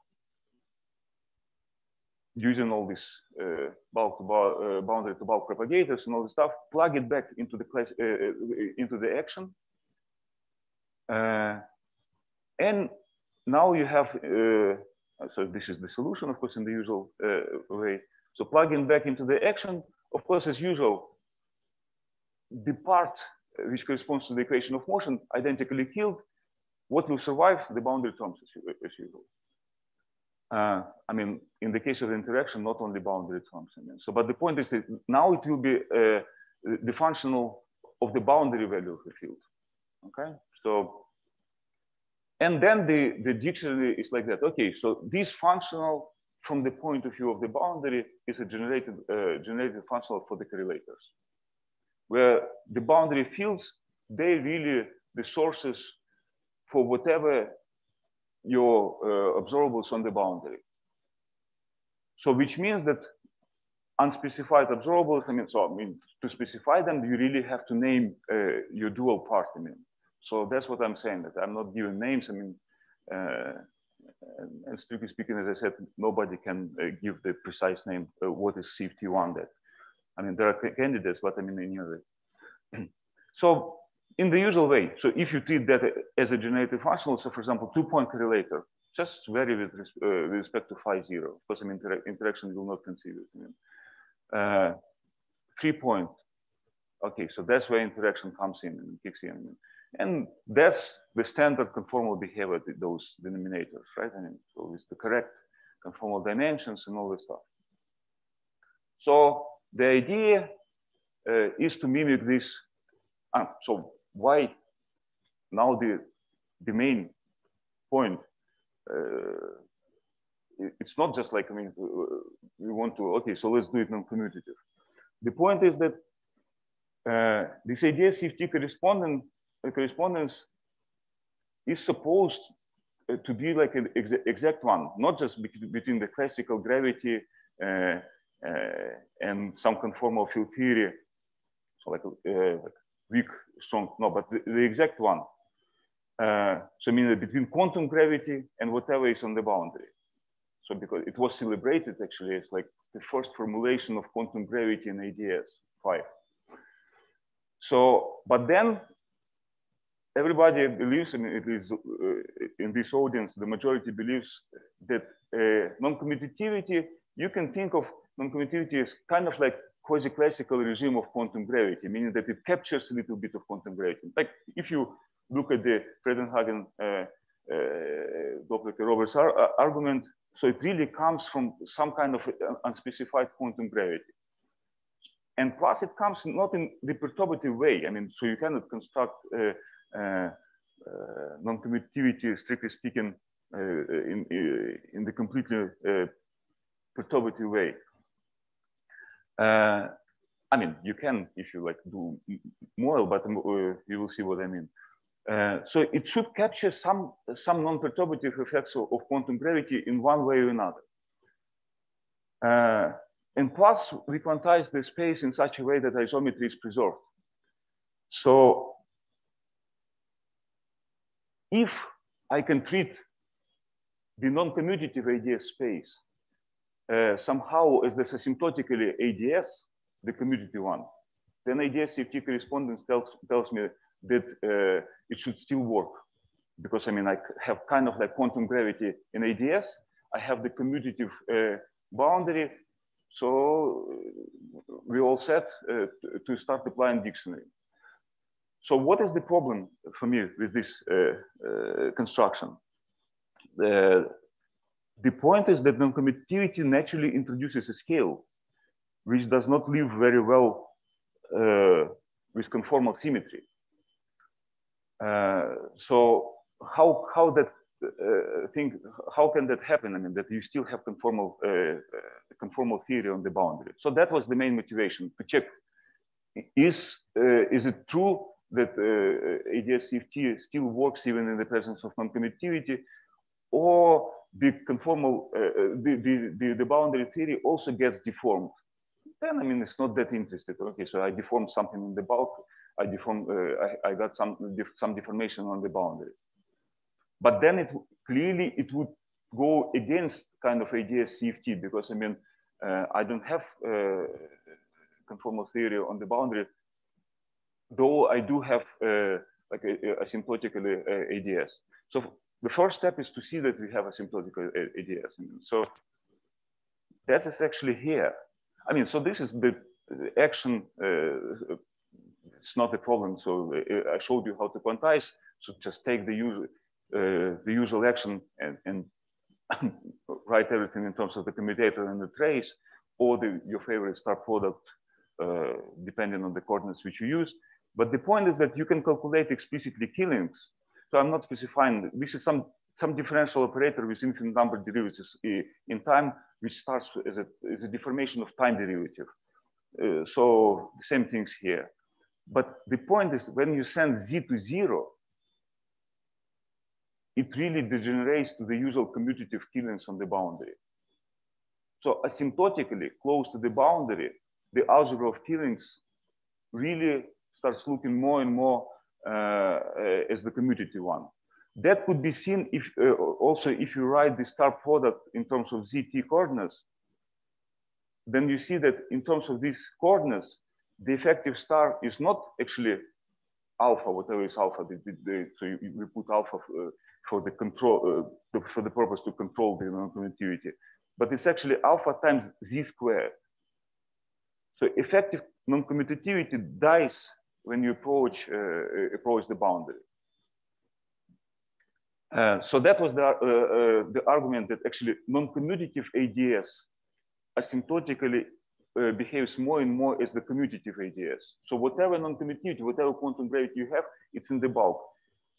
using all this uh, bulk to uh, boundary to bulk propagators and all this stuff, plug it back into the class uh, uh into the action, uh, and now you have. Uh, so this is the solution, of course, in the usual way. So plugging back into the action, of course, as usual, the part which corresponds to the equation of motion identically killed. What will survive? The boundary terms as usual. Uh, I mean, in the case of the interaction, not only boundary mean, so, but the point is that now it will be uh, the functional of the boundary value of the field. Okay, so and then the the dictionary is like that. Okay, so this functional from the point of view of the boundary is a generated uh, generated functional for the correlators, where the boundary fields they really the sources for whatever your uh, observables on the boundary. So which means that unspecified observables, I mean, so I mean, to specify them, you really have to name uh, your dual part, I mean. So that's what I'm saying, that I'm not giving names, I mean, uh, and strictly speaking, as I said, nobody can uh, give the precise name, uh, what is CFT1 that. I mean, there are candidates, but I mean, in your way. so in the usual way, so if you treat that as a generative functional, so for example, two-point correlator, just vary with, res uh, with, respect to phi zero, because mean, inter interaction will not consider. Uh, three point. Okay, so that's where interaction comes in and kicks in. And that's the standard conformal behavior, those denominators, right? I mean, so it's the correct conformal dimensions and all this stuff. So the idea uh, is to mimic this. Ah, so why now the, the main point uh, it's not just like, I mean, uh, we want to, okay, so let's do it non-commutative. The point is that uh, this ADS CFT correspondence, uh, correspondence is supposed uh, to be like an ex exact one, not just be between the classical gravity uh, and some conformal field theory, so like, like weak, strong, no, but the, the exact one. so I mean between quantum gravity and whatever is on the boundary. So because it was celebrated actually as like the first formulation of quantum gravity in ADS 5. So, but then everybody believes, and it is uh, in this audience, the majority believes that uh, non-commutativity, you can think of non-commutativity as kind of like quasi-classical regime of quantum gravity, meaning that it captures a little bit of quantum gravity. Like if you look at the Fredenhagen uh, uh, Doplicher-Roberts ar argument, so it really comes from some kind of unspecified quantum gravity. And plus it comes not in the perturbative way. I mean, so you cannot construct uh, uh, uh, non-commutativity, strictly speaking, uh, in, in the completely uh, perturbative way. Uh, I mean, you can, if you like, do more, but you will see what I mean. Uh, so it should capture some, some non-perturbative effects of, of, quantum gravity in one way or another. Uh, and plus, we quantize the space in such a way that isometry is preserved. So if I can treat the non-commutative ADS space uh, somehow as this asymptotically ADS, the commutative one, then ADS CFT correspondence tells, tells me that uh, it should still work. Because I mean, I have kind of like quantum gravity in ADS. I have the commutative uh, boundary. So we all set uh, to start applying dictionary. So what is the problem for me with this uh, uh, construction? The point is that non-commutativity naturally introduces a scale, which does not live very well uh, with conformal symmetry. Uh, so how how that uh, thing how can that happen? I mean that you still have conformal uh, conformal theory on the boundary. So that was the main motivation to check is is it true that uh, ADS-CFT still works even in the presence of non-commutativity, or the conformal, uh, the, the, the, the, boundary theory also gets deformed. Then, I mean, it's not that interested. Okay, so I deformed something in the bulk, I deform, uh, I, I, got some some deformation on the boundary. But then it clearly it would go against kind of ADS CFT because I mean uh, I don't have uh, conformal theory on the boundary, though I do have uh, like a, a asymptotically uh, ADS. So the first step is to see that we have asymptotical ADS. So that is actually here. I mean, so this is the action. Uh, it's not a problem. So uh, I showed you how to quantize. So just take the usual, uh, the usual action and, and write everything in terms of the commutator and the trace, or the, your favorite star product, uh, depending on the coordinates which you use. But the point is that you can calculate explicitly killings. So I'm not specifying, this is some, some differential operator with infinite number derivatives in time, which starts as a, as a deformation of time derivative. Uh, so same things here. But the point is when you send z to zero, it really degenerates to the usual commutative killings on the boundary. So asymptotically close to the boundary, the algebra of killings really starts looking more and more as the commutative one. That could be seen if uh, also if you write the star product in terms of zt coordinates, then you see that in terms of these coordinates, the effective star is not actually alpha, whatever is alpha. So you, you, put alpha for, for the control uh, for the purpose to control the non-commutativity, but it's actually alpha times z squared. So effective non-commutativity dies when you approach, uh, approach the boundary. Uh, so that was the, uh, uh the argument that actually non-commutative ADS asymptotically uh, behaves more and more as the commutative ADS. So whatever non-commutativity, whatever quantum gravity you have, it's in the bulk.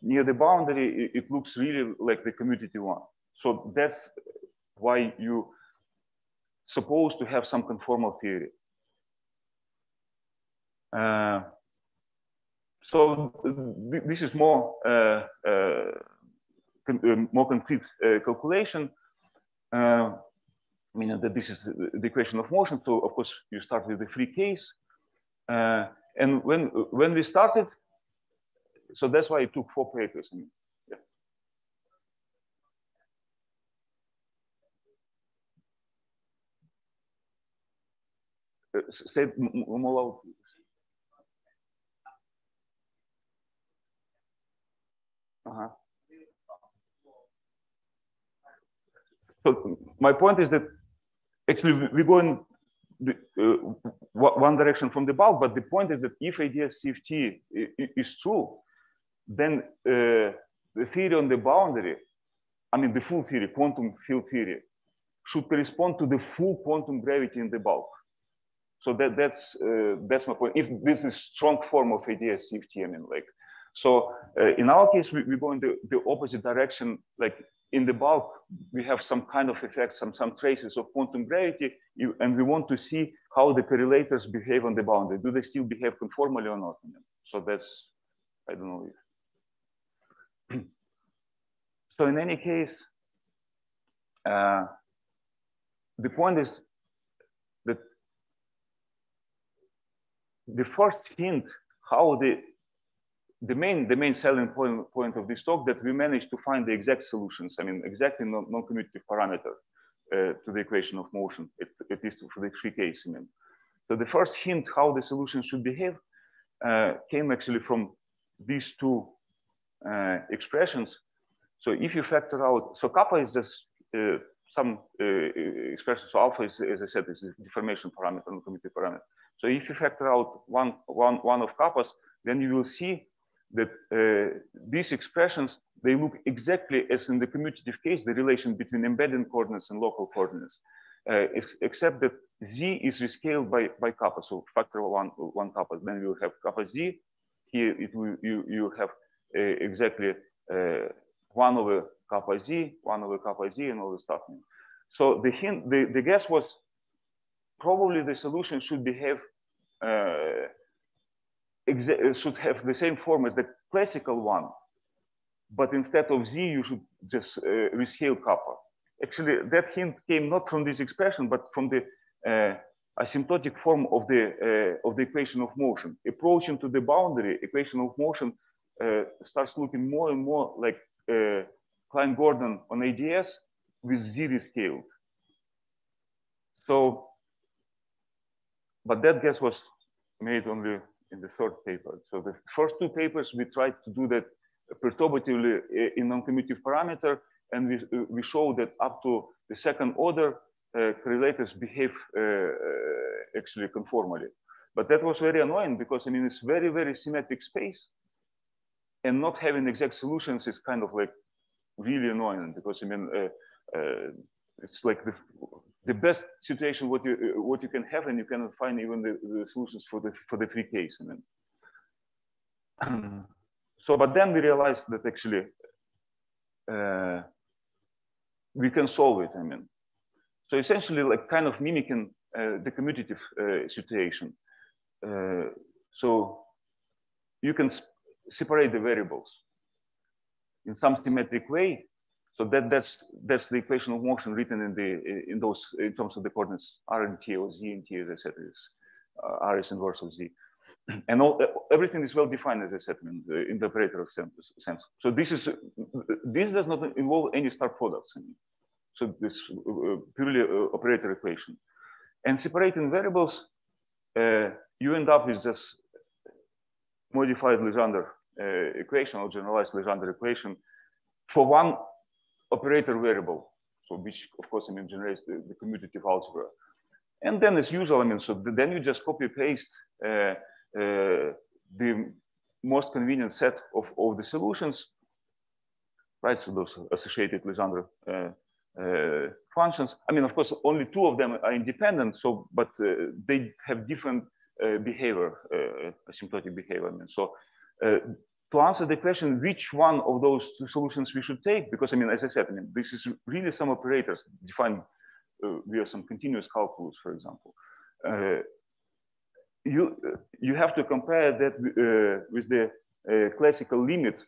Near the boundary, it, it looks really like the commutative one. So that's why you supposed to have some conformal theory. Uh, so th this is more uh, uh, con uh, more concrete calculation. meaning that this is the equation of motion. So of course you start with the free case. and when when we started, so that's why it took four papers. I say more loud. Uh-huh. So my point is that actually we go in the, uh, one direction from the bulk, but the point is that if ADS CFT is true, then uh, the theory on the boundary, I mean the full theory, quantum field theory, should correspond to the full quantum gravity in the bulk. So that, that's uh, that's my point. If this is strong form of ADS CFT, I mean like so uh, in our case, we, we go in the, the opposite direction. Like in the bulk, we have some kind of effects, some, some traces of quantum gravity, you, and we want to see how the correlators behave on the boundary. Do they still behave conformally or not? So that's, I don't know if. so in any case, uh, the point is that the first hint how the the main the main selling point, point of this talk that we managed to find the exact solutions. I mean, exactly non-commutative parameter uh, to the equation of motion, at, at least for the three case. I mean. So the first hint how the solution should behave uh, came actually from these two uh, expressions. So if you factor out, so kappa is just uh, some uh, expression. So alpha is, as I said, is a deformation parameter, non-commutative parameter. So if you factor out one, one, one of kappas, then you will see that uh, these expressions, they look exactly as in the commutative case, the relation between embedding coordinates and local coordinates, uh, ex except that z is rescaled by, by kappa. So factor one, one kappa, then you have kappa z. Here it will, you, you have uh, exactly uh, one over kappa z, one over kappa z, and all the stuff. So the hint, the, the guess was probably the solution should behave uh, should have the same form as the classical one, but instead of z, you should just uh, rescale kappa. Actually, that hint came not from this expression, but from the uh, asymptotic form of the uh, of the equation of motion. Approaching to the boundary, equation of motion uh, starts looking more and more like uh, Klein-Gordon on ADS with z rescaled. So, but that guess was made only in the third paper. So the first two papers, we tried to do that perturbatively in non-commutative parameter, and we, we show that up to the second order, uh, correlators behave uh, actually conformally. But that was very annoying because I mean, it's very, very symmetric space and not having exact solutions is kind of like really annoying because I mean, uh, it's like the, the best situation what you uh, what you can have, and you cannot find even the, the solutions for the for the free case. I mean, so but then we realized that actually uh, we can solve it. I mean, so essentially like kind of mimicking uh, the commutative uh, situation. so you can separate the variables in some symmetric way. So that, that's, that's the equation of motion written in, the, in those, in terms of the coordinates R and T or Z and T, as I said, is uh, R is inverse of Z. And all, everything is well defined, as I said, in the, in the operator sense. So this is, this does not involve any star products. So this uh, purely uh, operator equation. And separating variables, uh, you end up with just modified Legendre uh, equation or generalized Legendre equation for one operator variable. So which of course I mean generates the, the commutative algebra. And then as usual, I mean, so then you just copy paste uh, uh, the most convenient set of, of the solutions, right? So those associated Legendre uh, uh, functions. I mean, of course, only two of them are independent. So, but uh, they have different uh, behavior, asymptotic behavior. I mean, so to answer the question which one of those two solutions we should take, because I mean, as I said, I mean, this is really some operators defined uh, via some continuous calculus, for example. Uh, you, uh, you have to compare that uh, with the uh, classical limit,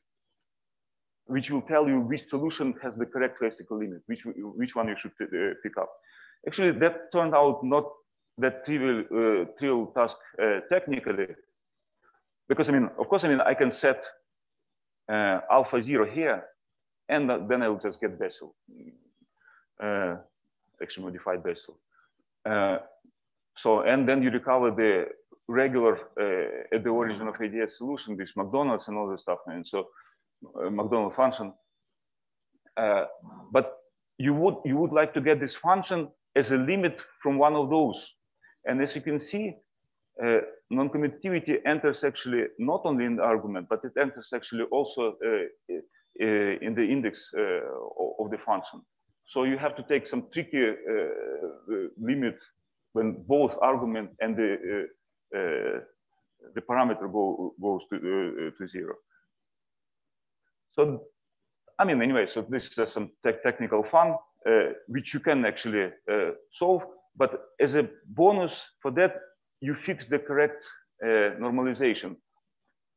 which will tell you which solution has the correct classical limit, which, which one you should uh, pick up. Actually, that turned out not that trivial, trivial task technically, because I mean, of course, I mean, I can set uh, alpha zero here, and then I'll just get Bessel, uh, actually modified Bessel. Uh, so, and then you recover the regular uh, at the origin of ADS solution, this Macdonald's and all this stuff, and so uh, Macdonald function. Uh, but you would you would like to get this function as a limit from one of those, and as you can see, non-commutativity enters actually not only in the argument, but it enters actually also uh, uh, in the index of the function. So you have to take some tricky limit when both argument and the the parameter go, goes to, uh, to zero. So, I mean, anyway, so this is some te technical fun, uh, which you can actually uh, solve. But as a bonus for that, you fix the correct uh, normalization.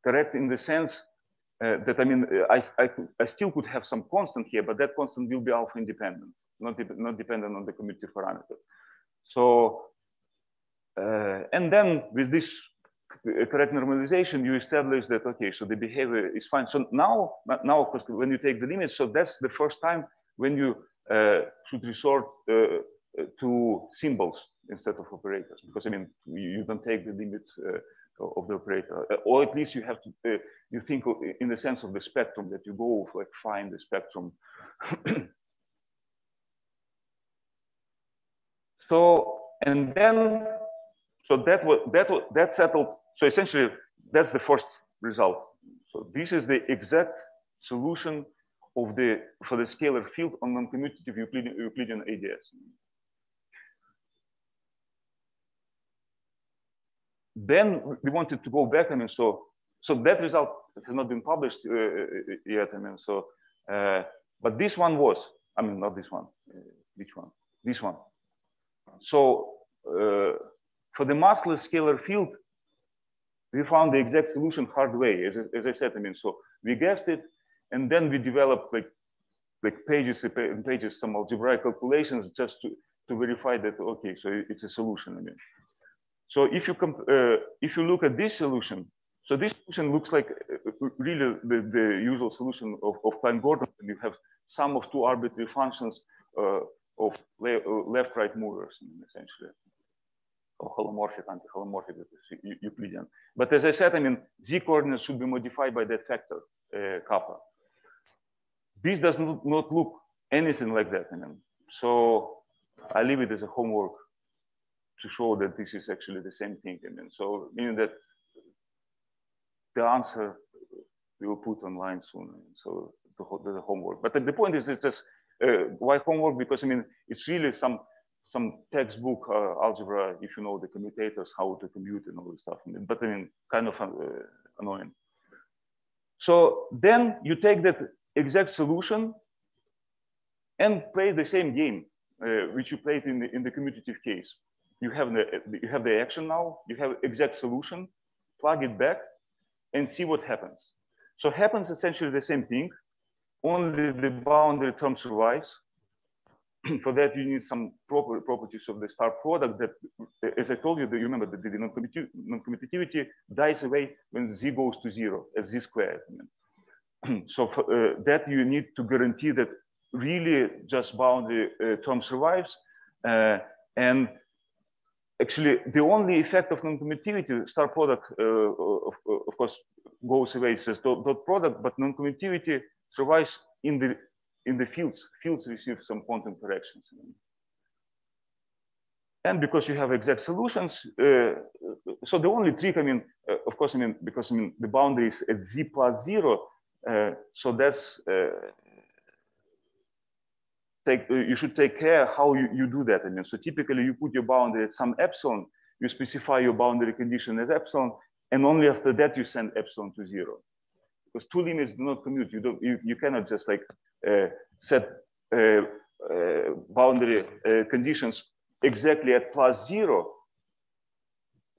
Correct in the sense uh, that, I mean, I, I, I, still could have some constant here, but that constant will be alpha independent, not, de not dependent on the commutative parameter. So, uh, and then with this correct normalization, you establish that, okay, so the behavior is fine. So now, now of course, when you take the limit, so that's the first time when you uh, should resort uh, to symbols instead of operators. Because I mean you, don't take the limit uh, of the operator. Uh, or at least you have to uh, you think in the sense of the spectrum that you go like find the spectrum. So and then so that was that was that settled so essentially that's the first result. So this is the exact solution of the for the scalar field on non-commutative Euclidean, Euclidean ADS. Then we wanted to go back. I mean, so so that result has not been published uh, uh, yet. I mean, so uh, but this one was. I mean, not this one. Uh, which one? This one. So uh, for the massless scalar field, we found the exact solution hard way. As, as I said, I mean, so we guessed it, and then we developed like like pages and pages some algebraic calculations just to to verify that okay, so it's a solution. I mean. So if you uh, if you look at this solution, so this solution looks like uh, really the, the usual solution of, of Klein-Gordon. You have sum of two arbitrary functions uh, of le uh, left-right movers, essentially, or holomorphic, anti-holomorphic, Euclidean. But as I said, I mean, z coordinates should be modified by that factor, uh, kappa. This does not, not look anything like that. I mean, so I leave it as a homework to show that this is actually the same thing. I mean, so meaning that the answer we will put online soon. So the, the homework. But the point is, it's just uh, why homework? Because I mean, it's really some some textbook uh, algebra if you know the commutators, how to commute and all this stuff. But I mean, kind of uh, annoying. So then you take that exact solution and play the same game uh, which you played in the in the commutative case. You have the you have the action now. You have exact solution. Plug it back and see what happens. So happens essentially the same thing. Only the boundary term survives. For that, you need some proper properties of the star product that, as I told you, you remember that the non-commutativity dies away when z goes to zero as z squared. so for, uh, that you need to guarantee that really just boundary uh, term survives. Uh, and actually, the only effect of non-commutativity, star product, uh, of, of, course, goes away, says dot, product, but non-commutativity survives in the in the fields. Fields receive some quantum corrections. And because you have exact solutions, uh, so the only trick, I mean, uh, of course, I mean, because I mean, the boundary is at z plus zero, uh, so that's take, uh, you should take care how you, you do that. I mean, so typically you put your boundary at some epsilon, you specify your boundary condition as epsilon, and only after that you send epsilon to zero. Because two limits do not commute. You don't. You, you cannot just like uh, set uh, uh boundary uh, conditions exactly at plus zero,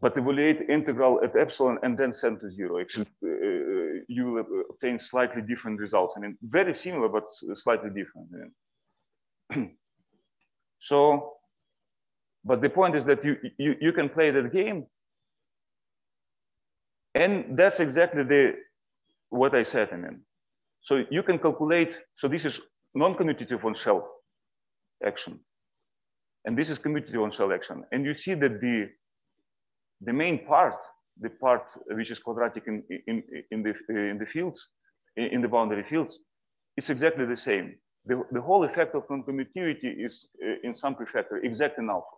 but evaluate integral at epsilon and then send to zero. Actually, uh, you will obtain slightly different results. I mean, very similar, but slightly different. I mean, so, but the point is that you, you, you can play that game. And that's exactly the what I said, I mean. So you can calculate, so this is non-commutative on shell action. And this is commutative on shell action. And you see that the, the main part, the part which is quadratic in, in, in, the, in the fields, in the boundary fields, is exactly the same the, the whole effect of non-commutativity is uh, in some prefactor exact in alpha.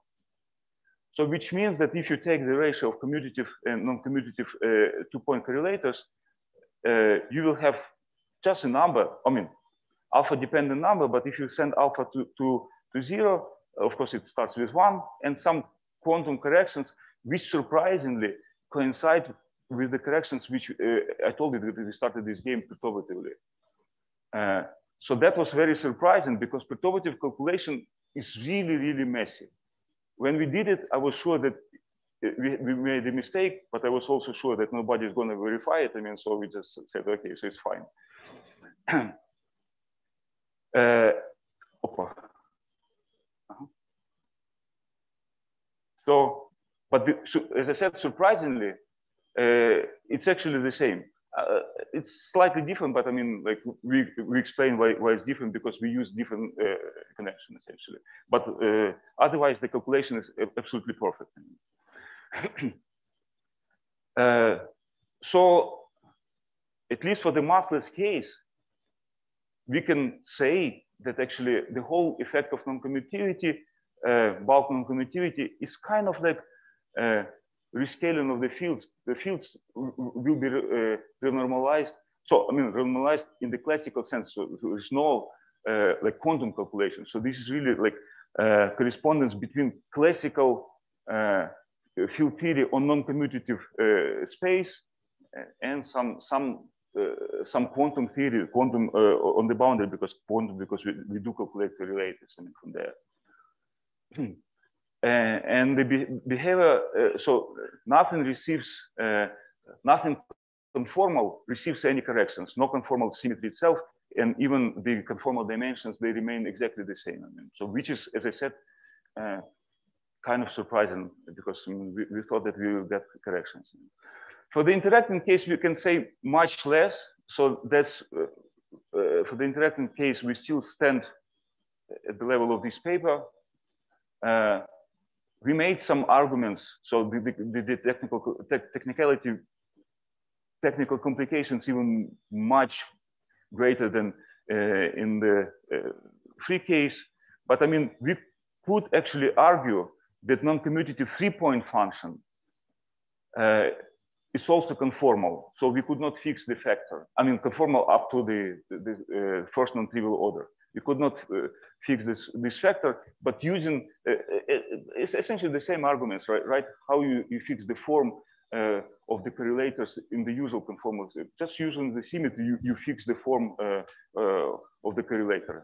So which means that if you take the ratio of commutative and non-commutative uh, two-point correlators, uh, you will have just a number, I mean, alpha dependent number, but if you send alpha to, to, to zero, of course it starts with one and some quantum corrections, which surprisingly coincide with the corrections which uh, I told you that we started this game perturbatively. Uh, so that was very surprising because perturbative calculation is really, really messy. When we did it, I was sure that we, we made a mistake, but I was also sure that nobody is going to verify it. I mean, so we just said, okay, so it's fine. uh, uh -huh. So, but the, so, as I said, surprisingly, uh, it's actually the same uh, it's slightly different, but I mean, like we, we explain why, why it's different because we use different uh, connection essentially. But uh, otherwise, the calculation is absolutely perfect. Uh, so, at least for the massless case, we can say that actually the whole effect of non-commutativity, uh, bulk non-commutativity, is kind of like uh, rescaling of the fields, the fields will be uh, renormalized. So, I mean, renormalized in the classical sense. So there's no uh, like quantum calculation. So this is really like uh, correspondence between classical uh, field theory on non-commutative uh, space and some some uh, some quantum theory, quantum on the boundary because quantum because we, we do calculate correlators and from there. Uh, and the be behavior, uh, so nothing receives, uh, nothing conformal receives any corrections, no conformal symmetry itself, and even the conformal dimensions, they remain exactly the same. So which is, as I said, uh, kind of surprising because we, we, thought that we will get corrections. For the interacting case, we can say much less. So that's, uh, uh, for the interacting case, we still stand at the level of this paper we made some arguments. So the, the, the technical te technicality, technical complications even much greater than uh, in the uh, free case. But I mean, we could actually argue that non-commutative three-point function uh, is also conformal. So we could not fix the factor. I mean, conformal up to the, the, the uh, first non-trivial order. We could not uh, fix this, this factor, but using uh, it's essentially the same arguments, right? Right? How you, you fix the form uh, of the correlators in the usual conformal. Just using the symmetry, you, you fix the form uh, uh, of the correlator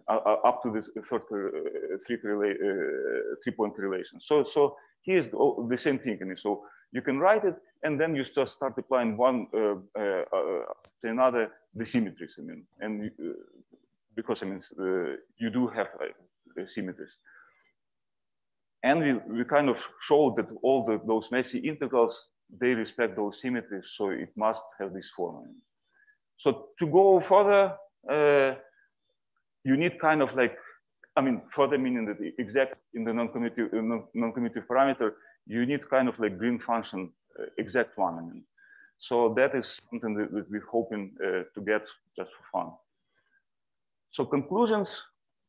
up to this third three, three point correlation. So, so here's the, the same thing. And so you can write it, and then you just start applying one uh, uh, to another the symmetries. I mean, and uh, because I mean, you do have symmetries. And we, we kind of showed that all the, those messy integrals, they respect those symmetries, so it must have this form. So to go further, uh, you need kind of like, I mean, further meaning that the exact in the non-commutative non parameter, you need kind of like green function uh, exact one. I mean. So that is something that, that we're hoping uh, to get just for fun. So conclusions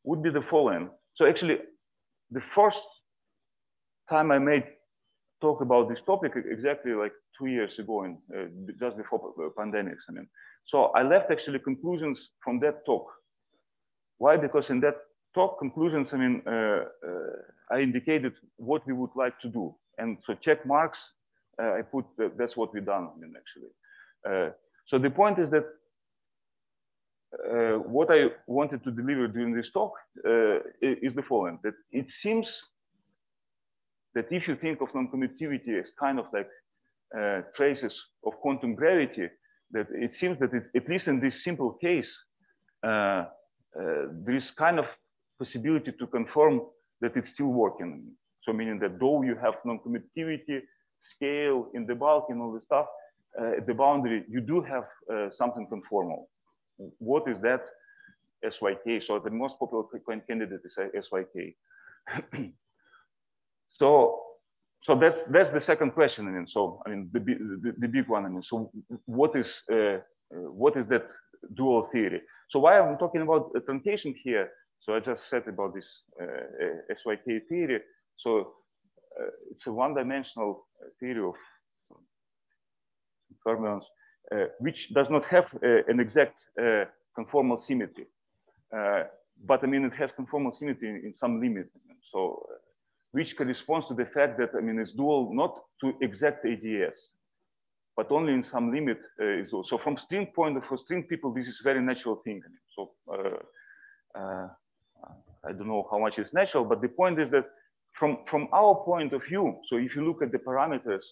would be the following. So actually, the first time I made talk about this topic exactly like two years ago, in, uh, just before pandemics. I mean, so I left actually conclusions from that talk. Why? Because in that talk conclusions, I mean, uh, uh, I indicated what we would like to do, and so check marks. Uh, I put that's what we done. I mean, actually. Uh, so the point is that uh, what I wanted to deliver during this talk uh, is the following, that it seems that if you think of non-commutativity as kind of like uh, traces of quantum gravity, that it seems that it, at least in this simple case, uh, uh, there is kind of possibility to confirm that it's still working. So meaning that though you have non-commutativity, scale in the bulk and all this stuff, at the boundary, you do have something conformal what is that SYK? So the most popular candidate is SYK. so so that's that's the second question. I mean, so I mean the the, the big one. I mean, so what is uh, what is that dual theory? So why I'm talking about truncation here? So I just said about this uh, SYK theory. So uh, it's a one-dimensional theory of fermions uh, which does not have uh, an exact uh, conformal symmetry. but I mean, it has conformal symmetry in, in some limit. So, which corresponds to the fact that I mean, it's dual not to exact ADS, but only in some limit. Uh, so from string point of for string people, this is very natural thing. So uh, uh, I don't know how much is natural, but the point is that from, from our point of view, so if you look at the parameters,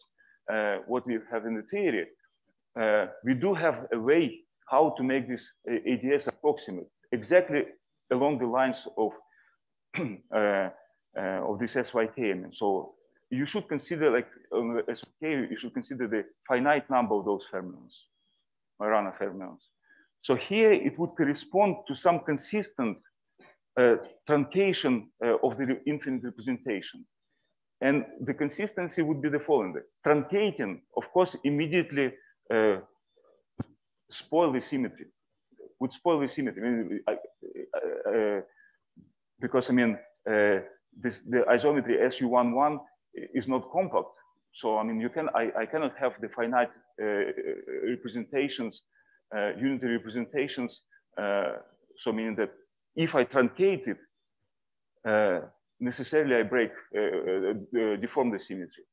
what we have in the theory, uh, we do have a way how to make this ADS approximate exactly along the lines of uh, uh, of this SYK. And so you should consider like on the SYK, you should consider the finite number of those fermions, Majorana fermions. So here it would correspond to some consistent uh, truncation uh, of the infinite representation. And the consistency would be the following. Truncating, of course, immediately uh, spoil the symmetry, would spoil the symmetry. I mean, uh, because I mean, uh, this, the isometry SU11 is not compact. So I mean, you can I, I cannot have the finite uh, representations, uh, unitary representations. So meaning that if I truncate it, necessarily I break, deform the symmetry,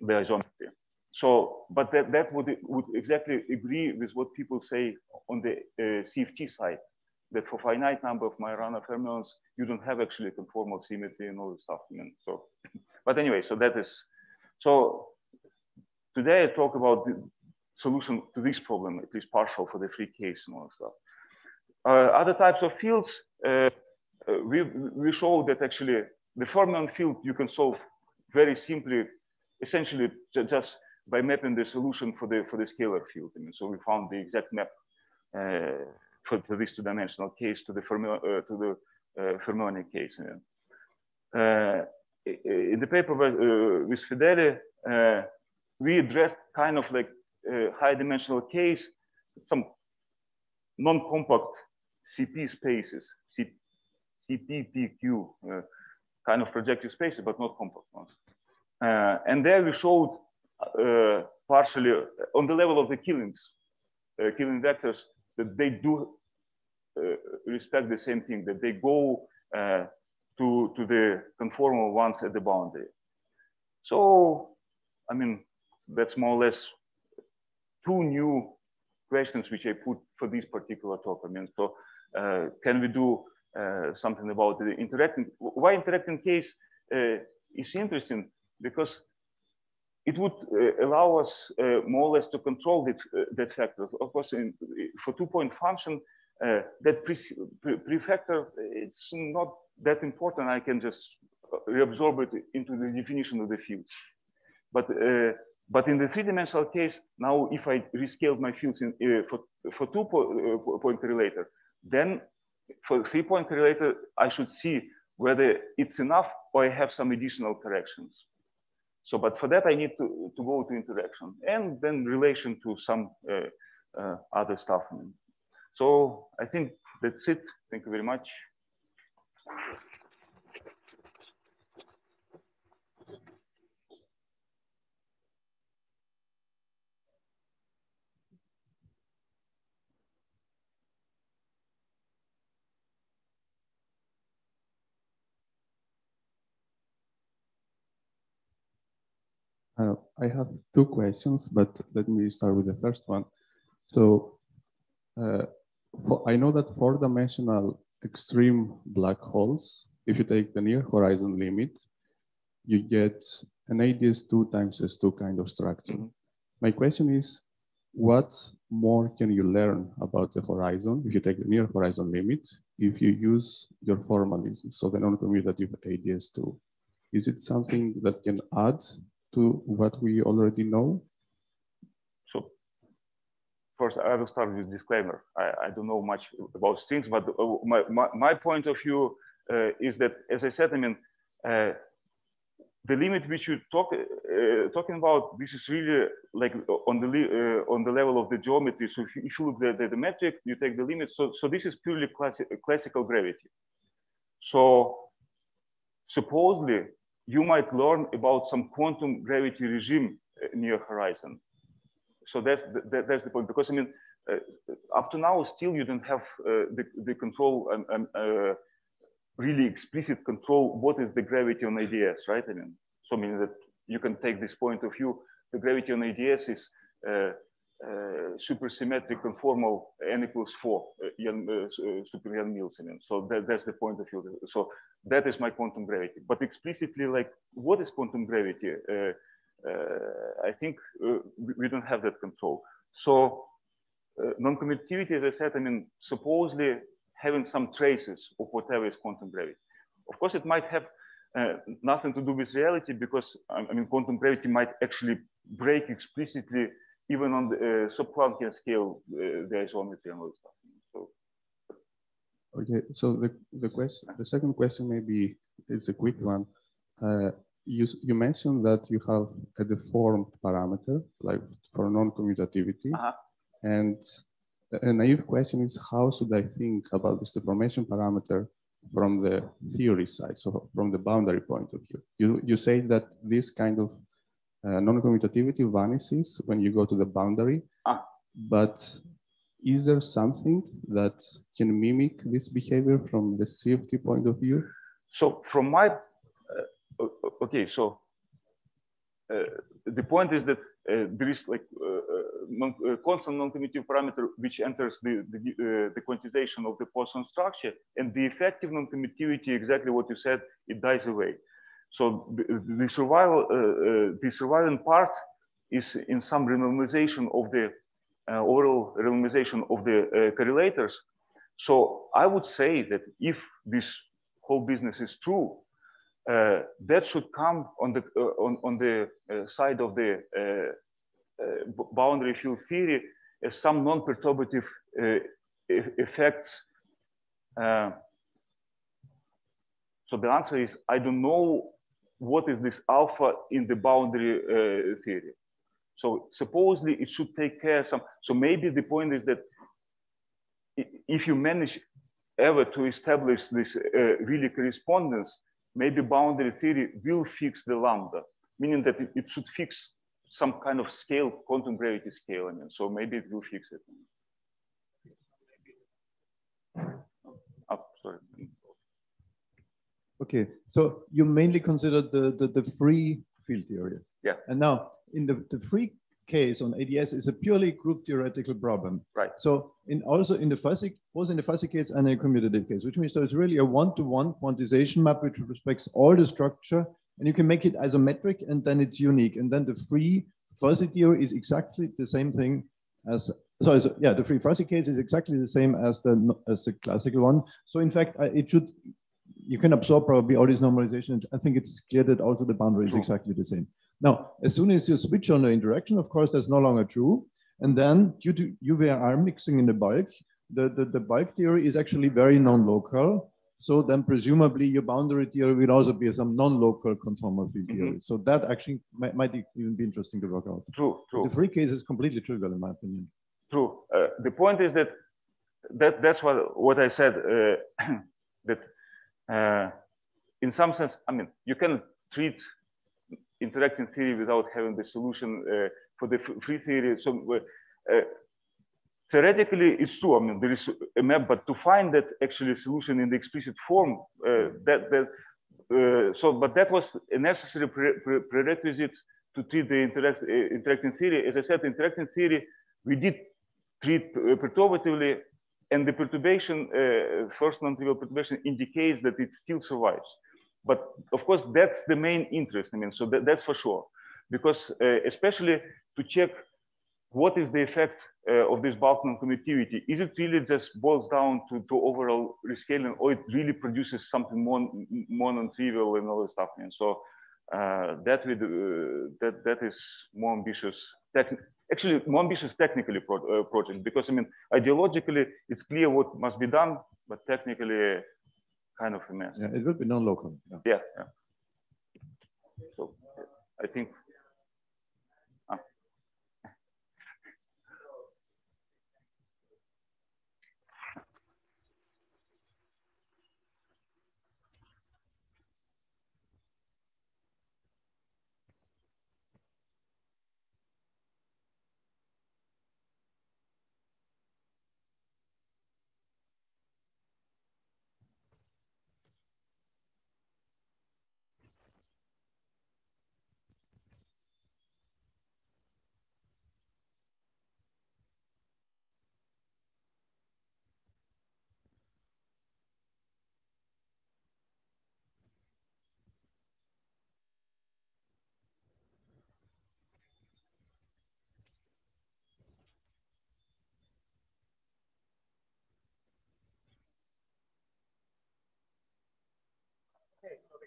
the isometry. So, but that, that would, would exactly agree with what people say on the uh, CFT side, that for finite number of Majorana fermions, you don't have actually conformal symmetry and all the stuff. So, but anyway, so that is, so today I talk about the solution to this problem, at least partial for the free case and all that stuff. Uh, other types of fields, uh, uh we, we show that actually the fermion field you can solve very simply, essentially just by mapping the solution for the for the scalar field. I mean, so we found the exact map uh, for, for, this two-dimensional case to the Fermi, uh, to the uh, fermionic case. Uh, in the paper with, uh, with Fedele, uh, we addressed kind of like high-dimensional case, some non-compact CP spaces, C, CPPQ. kind of projective spaces, but not compact ones. And there we showed uh, partially on the level of the killings, uh, killing vectors, that they do uh, respect the same thing, that they go uh, to, to the conformal ones at the boundary. So, I mean, that's more or less two new questions which I put for this particular talk. I mean, so uh, can we do uh, something about the interacting? Why interacting case uh, is interesting? Because it would uh, allow us uh, more or less to control that, uh, that factor. Of course, in, for two-point function, that prefactor, pre it's not that important. I can just reabsorb it into the definition of the field. But but in the three-dimensional case, now if I rescaled my fields in, uh, for, for two-point uh, correlator, then for three-point correlator, I should see whether it's enough or I have some additional corrections. So, but for that, I need to, to go to interaction and then relation to some uh, uh other stuff. So I think that's it. Thank you very much. Uh, I have two questions, but let me start with the first one. So uh, for, I know that four-dimensional extreme black holes, if you take the near horizon limit, you get an ADS2 times S2 kind of structure. Mm -hmm. My question is, what more can you learn about the horizon if you take the near horizon limit if you use your formalism, so the non-commutative ADS2? Is it something that can add to what we already know? So first, I will start with disclaimer. I, I don't know much about things, but uh, my, my, my, point of view uh, is that, as I said, I mean, uh, the limit which you talk uh, talking about, this is really like on the uh, on the level of the geometry. So if you, if you look at the, the, metric, you take the limit. So so this is purely classi classical gravity. So supposedly you might learn about some quantum gravity regime uh, near horizon. So that's the, that's the point. Because I mean, uh, up to now, still you don't have uh, the, the control and, uh, really explicit control. What is the gravity on ADS, right? I mean, so I mean that you can take this point of view. The gravity on ADS is uh, uh, supersymmetric conformal n equals four uh, uh, super Yang-Mills. I mean, so that, that's the point of view. So that is my quantum gravity. But explicitly, like, what is quantum gravity? I think we don't have that control. So non-commutativity, as I said, I mean, supposedly having some traces of whatever is quantum gravity. Of course, it might have uh, nothing to do with reality because I mean, quantum gravity might actually break explicitly even on the uh, sub-Planckian scale, uh, there is all stuff. So. Okay, so the, the question, the second question maybe is a quick one. Uh, you, you mentioned that you have a deformed parameter, like for non-commutativity. -huh. And a naive question is, how should I think about this deformation parameter from the theory side, so from the boundary point of view? You, you say that this kind of uh, non-commutativity vanishes when you go to the boundary. Ah. But is there something that can mimic this behavior from the CFT point of view? So from my, uh, okay, so uh, the point is that uh, there is like uh, uh, non, constant non-commutative parameter which enters the, the, the, quantization of the Poisson structure and the effective non-commutativity, exactly what you said, it dies away. So the, survival, uh, uh, the surviving part is in some renormalization of the uh, overall renormalization of the correlators. So I would say that if this whole business is true, uh, that should come on the uh, on, on the uh, side of the boundary field theory as some non-perturbative effects. so the answer is I don't know what is this alpha in the boundary uh, theory. So supposedly it should take care some, so maybe the point is that if you manage ever to establish this uh, really correspondence, maybe boundary theory will fix the lambda, meaning that it, should fix some kind of scale, quantum gravity scale. I mean, so maybe it will fix it. Oh, sorry. Okay, so you mainly consider the, the, the free field theory. Yeah. And now in the, the free case on ADS is a purely group theoretical problem. Right. So in also in the fuzzy, both in the fuzzy case and in the commutative case, which means there's really a one-to-one quantization map which respects all the structure and you can make it isometric and then it's unique. And then the free fuzzy theory is exactly the same thing as sorry, so yeah, the free fuzzy case is exactly the same as the as the classical one. So in fact, it should you can absorb probably all this normalization. I think it's clear that also the boundary is exactly the same. Now, as soon as you switch on the interaction, of course, that's no longer true. And then due to UV IR mixing in the bulk, the, the, the bulk theory is actually very non-local. So then presumably your boundary theory will also be some non-local conformal field theory. Mm -hmm. So that actually might, might, even be interesting to work out. True, true. The free case is completely trivial in my opinion. True. Uh, the point is that, that that's what, what I said, uh, that uh, in some sense, I mean, you can treat interacting theory without having the solution uh, for the free theory. So uh, theoretically, it's true. I mean, there is a map, but to find that actually solution in the explicit form, uh, that that uh, so, but that was a necessary pre pre prerequisite to treat the interact, uh, interacting theory. As I said, interacting theory we did treat perturbatively, and the perturbation, uh, first non-trivial perturbation, indicates that it still survives. But of course, that's the main interest. I mean, so that, that's for sure, because uh, especially to check what is the effect uh, of this bulk non-commutativity? Is it really just boils down to, to overall rescaling, or it really produces something more, more non-trivial and all this stuff? And so uh, that uh, that that is more ambitious. Actually, more ambitious technically pro uh, project because I mean ideologically it's clear what must be done, but technically kind of a mess. Yeah, it will be non-local. Yeah. yeah, yeah. So I think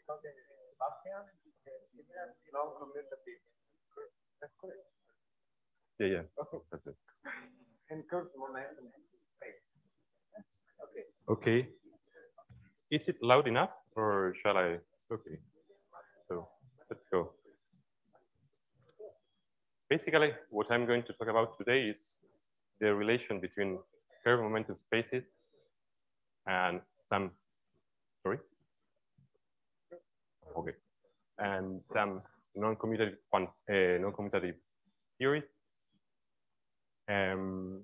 Okay, so the content is Sebastian, non-commutative. That's correct. Yeah, yeah. Okay. That's it. Momentum. Okay. Okay. Is it loud enough or shall I? Okay. So let's go. Basically, what I'm going to talk about today is the relation between curve momentum spaces and some, sorry? Okay, and some non-commutative uh, non-commutative theories. Um,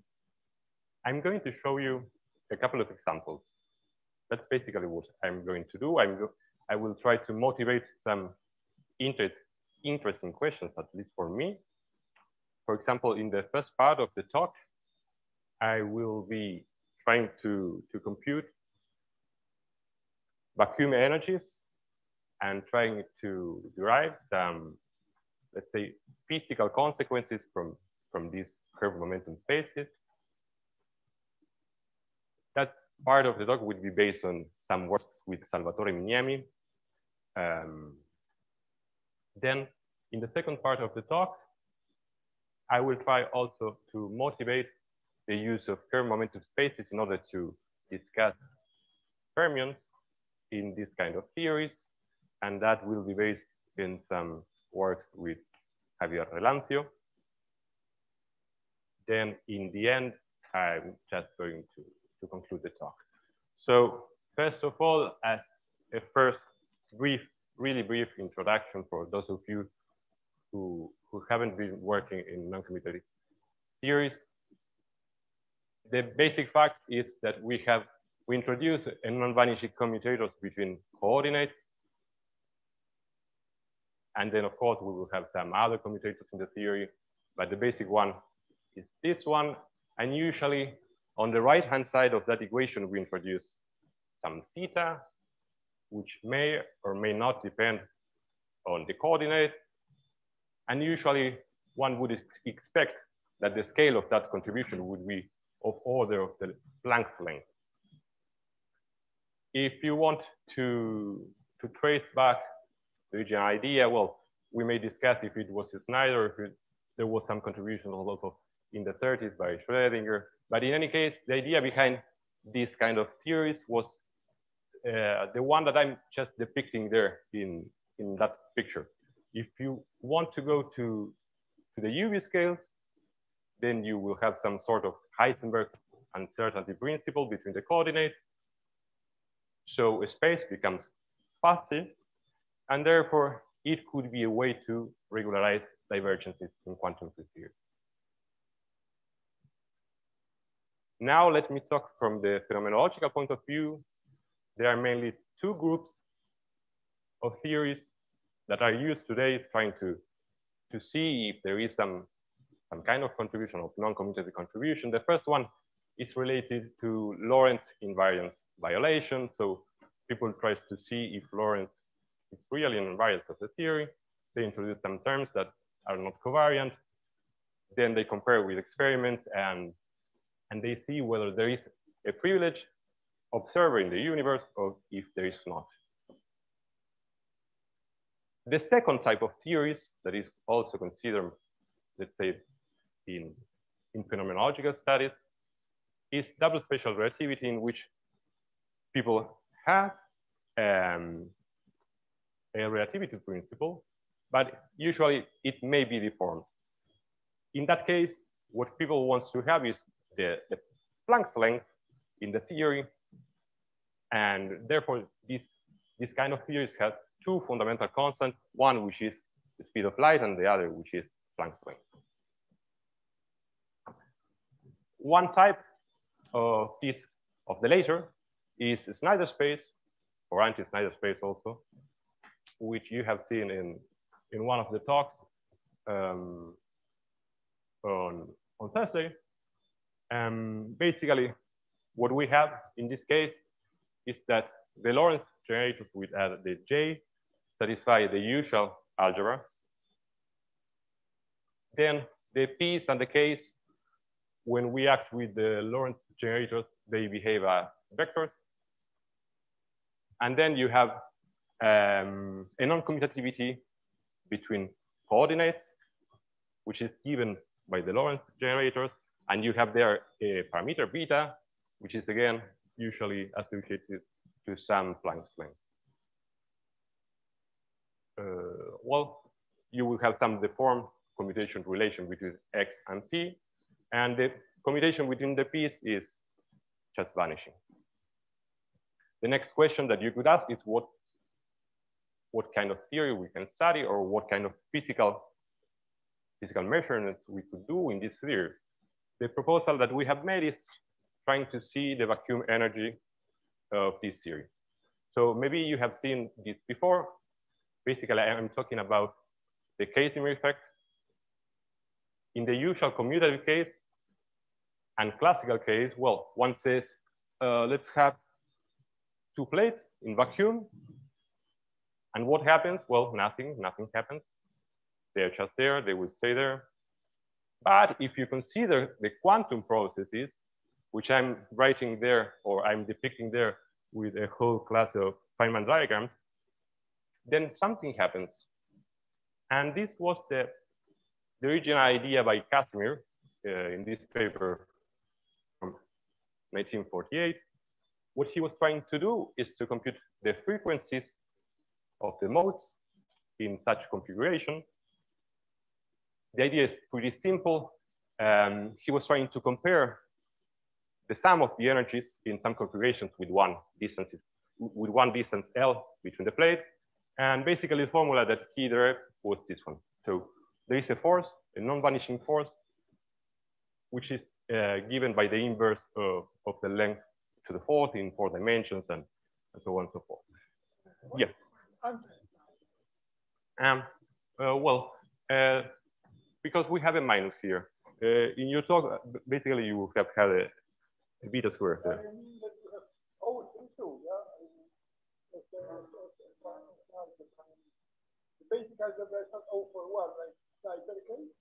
I'm going to show you a couple of examples. That's basically what I'm going to do. I'm go I will try to motivate some interest, interesting questions, at least for me. For example, in the first part of the talk, I will be trying to, to compute vacuum energies and trying to derive some, let's say, physical consequences from, from these curve momentum spaces. That part of the talk will be based on some work with Salvatore Mignemi. Um, then in the second part of the talk, I will try also to motivate the use of curve momentum spaces in order to discuss fermions in this kind of theories and that will be based in some works with Javier Relancio. Then in the end, I'm just going to, to conclude the talk. So first of all, as a first brief really brief introduction for those of you who, who haven't been working in non-commutative theories. The basic fact is that we have, we introduce a non-vanishing commutators between coordinates. And then of course we will have some other commutators in the theory, but the basic one is this one. And usually on the right-hand side of that equation, we introduce some theta, which may or may not depend on the coordinate. And usually one would expect that the scale of that contribution would be of order of the Planck's length. If you want to, to trace back the original idea, well, we may discuss if it was Snyder, if it, there was some contribution also in the 30s by Schrödinger. But in any case, the idea behind this kind of theories was uh, the one that I'm just depicting there in, in that picture. If you want to go to, to the UV scales, then you will have some sort of Heisenberg uncertainty principle between the coordinates. So a space becomes fuzzy, and therefore it could be a way to regularize divergences in quantum field theory. Now let me talk from the phenomenological point of view. There are mainly two groups of theories that are used today trying to, to see if there is some, some kind of contribution of non-commutative contribution. The first one is related to Lorentz invariance violation. So people try to see if Lorentz is really an invariance of the theory. They introduce some terms that are not covariant. Then they compare with experiments and and they see whether there is a privileged observer in the universe or if there is not. The second type of theories that is also considered, let's say, in, in phenomenological studies is double special relativity in which people have um, a relativity principle, but usually it may be deformed. In that case, what people want to have is the, the Planck's length in the theory. And therefore, this, this kind of theories have two fundamental constants, one which is the speed of light and the other which is Planck's length. One type of this of the later is Snyder space or anti-Snyder space also, which you have seen in, in one of the talks um, on, on Thursday. Um, basically, what we have in this case is that the Lorentz generators with uh, the J satisfy the usual algebra. Then the P's and the K's, when we act with the Lorentz generators, they behave as vectors. And then you have um, a non-commutativity between coordinates, which is given by the Lorentz generators, and you have there a parameter beta, which is again usually associated to some Planck's length. Uh, well, you will have some deformed commutation relation between x and p, and the commutation between the p's is just vanishing. The next question that you could ask is what, what kind of theory we can study or what kind of physical, physical measurements we could do in this theory the proposal that we have made is trying to see the vacuum energy of this theory. So maybe you have seen this before. Basically, I'm talking about the Casimir effect. In the usual commutative case and classical case, well, one says, uh, let's have two plates in vacuum. And what happens? Well, nothing, nothing happens. They're just there, they will stay there. But if you consider the quantum processes, which I'm writing there or I'm depicting there with a whole class of Feynman diagrams, then something happens. And this was the, the original idea by Casimir uh, in this paper from 1948. What he was trying to do is to compute the frequencies of the modes in such configuration the idea is pretty simple. Um, he was trying to compare the sum of the energies in some configurations with one distance, with one distance L between the plates. And basically the formula that he derived was this one. So there is a force, a non-vanishing force, which is uh, given by the inverse of, of the length to the fourth in four dimensions and, and so on and so forth. Yeah. Um, uh, well, uh, because we have a minus here. Uh, in your talk, uh, basically you have had a, a beta square there.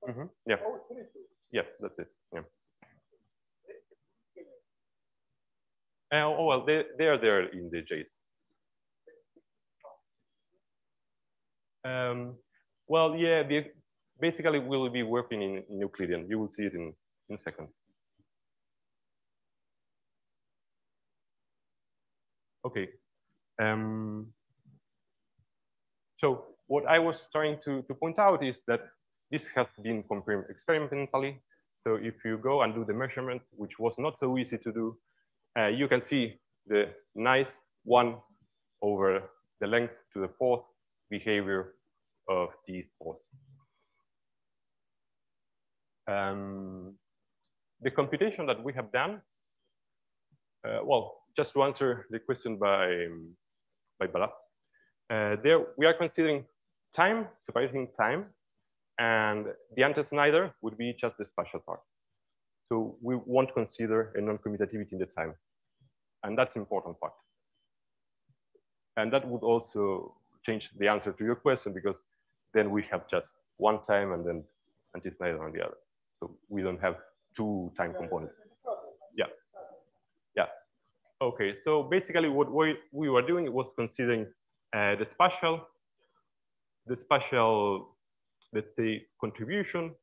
Mm -hmm. Yeah. Yeah, that's it. Yeah. Uh, oh, well, they, they are there in the JS. Um, well, yeah, the, basically we'll be working in, in Euclidean. You will see it in, in a second. Okay. Um, so what I was trying to, to point out is that this has been confirmed experimentally. So if you go and do the measurement, which was not so easy to do, uh, you can see the nice one over the length to the fourth behavior of these poles. Um, the computation that we have done, uh, well, just to answer the question by, by Bala, uh, there we are considering time, separating time, and the anti-Snyder would be just the spatial part. So we won't consider a non-commutativity in the time. And that's important part. And that would also change the answer to your question because then we have just one time and then anti-Snyder on the other. So we don't have two time components. Yeah. Yeah. Okay, so basically what we, we were doing was considering uh, the spatial, the spatial, let's say, contribution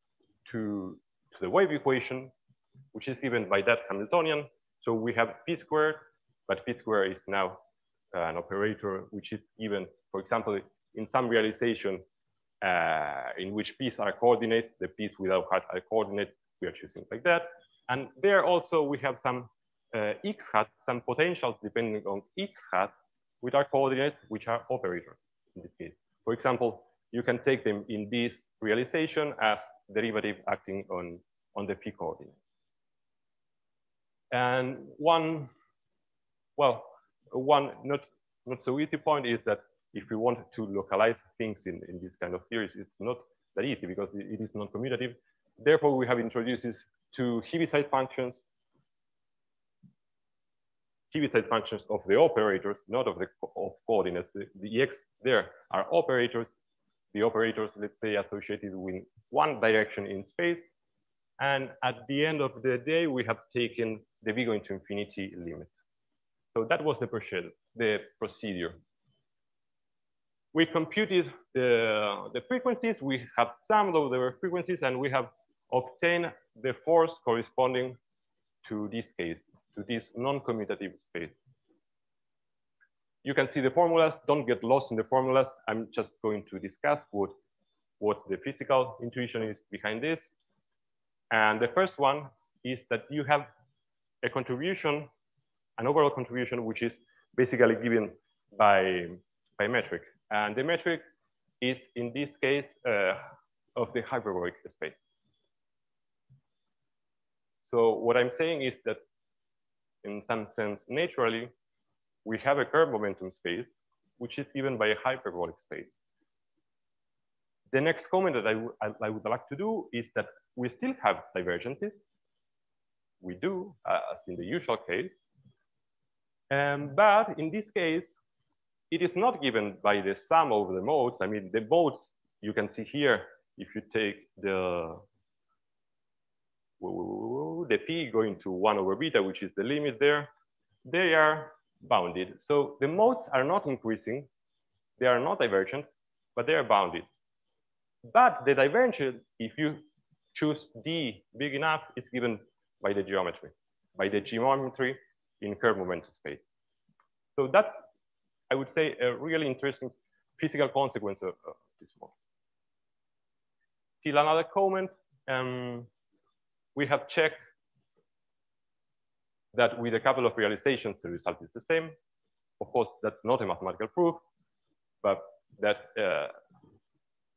to, to the wave equation, which is given by that Hamiltonian. So we have p squared, but p squared is now uh, an operator which is given, for example, in some realization uh, in which p's are coordinates, the p's without hat are coordinates, we are choosing like that. And there also we have some uh, x hat, some potentials depending on x hat, which are coordinates, which are operators in this case. For example, you can take them in this realization as derivative acting on, on the p coordinate. And one, well, one not, not so easy point is that if we want to localize things in, in this kind of theories, it's not that easy because it is non-commutative. Therefore, we have introduced these two Heaviside functions, Heaviside functions of the operators, not of the of coordinates. The, the x there are operators. The operators, let's say, associated with one direction in space. And at the end of the day, we have taken the V going to infinity limit. So that was the procedure. The procedure we computed the, the frequencies, we have summed of the frequencies, and we have obtained the force corresponding to this case, to this non-commutative space. You can see the formulas, don't get lost in the formulas. I'm just going to discuss what, what the physical intuition is behind this. And the first one is that you have a contribution, an overall contribution, which is basically given by, by metric. And the metric is, in this case, uh, of the hyperbolic space. So what I'm saying is that in some sense, naturally, we have a curve momentum space, which is given by a hyperbolic space. The next comment that I, would like to do is that we still have divergences. We do, uh, as in the usual case. Um, but in this case, it is not given by the sum of the modes. I mean, the modes you can see here, if you take the, the p going to one over beta, which is the limit there, they are bounded. So the modes are not increasing. They are not divergent, but they are bounded. But the divergence, if you choose D big enough, is given by the geometry, by the geometry in curve momentum space. So that's I would say, a really interesting physical consequence of, of this model. Still another comment. Um, we have checked that with a couple of realizations, the result is the same. Of course, that's not a mathematical proof, but that, uh,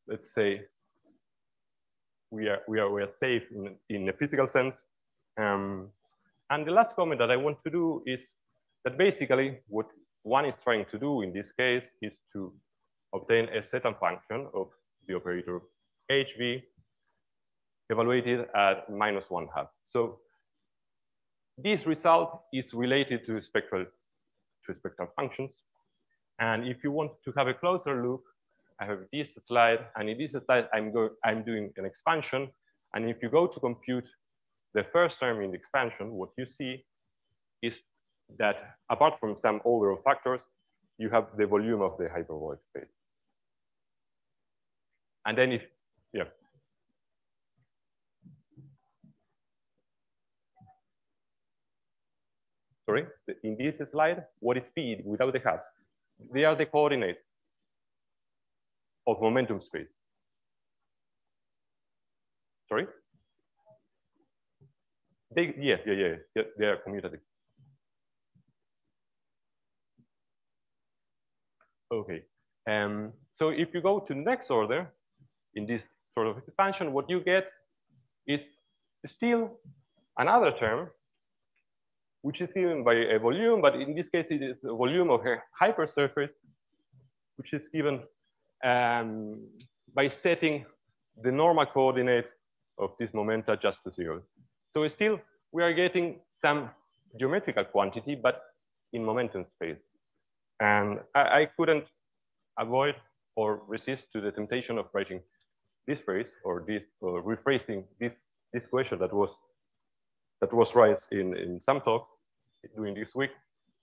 let's say, we are, we are, we are safe in, in a physical sense. Um, and the last comment that I want to do is that basically what one is trying to do in this case is to obtain a certain function of the operator HV evaluated at minus one half. So this result is related to spectral to spectral functions. And if you want to have a closer look, I have this slide, and in this slide, I'm, go I'm doing an expansion. And if you go to compute the first term in the expansion, what you see is that apart from some overall factors, you have the volume of the hyperbolic space. And then if, yeah. Sorry, in this slide, what is P without the hat? They are the coordinates of momentum space. Sorry? They, yeah, yeah, yeah, they are commutative. Okay, um, so if you go to the next order, in this sort of expansion, what you get is still another term, which is given by a volume, but in this case, it is a volume of a hypersurface, which is given um, by setting the normal coordinate of this momenta just to zero. So still, we are getting some geometrical quantity, but in momentum space. And I, I couldn't avoid or resist to the temptation of writing this phrase or this or rephrasing this this question that was that was raised in in some talk during this week.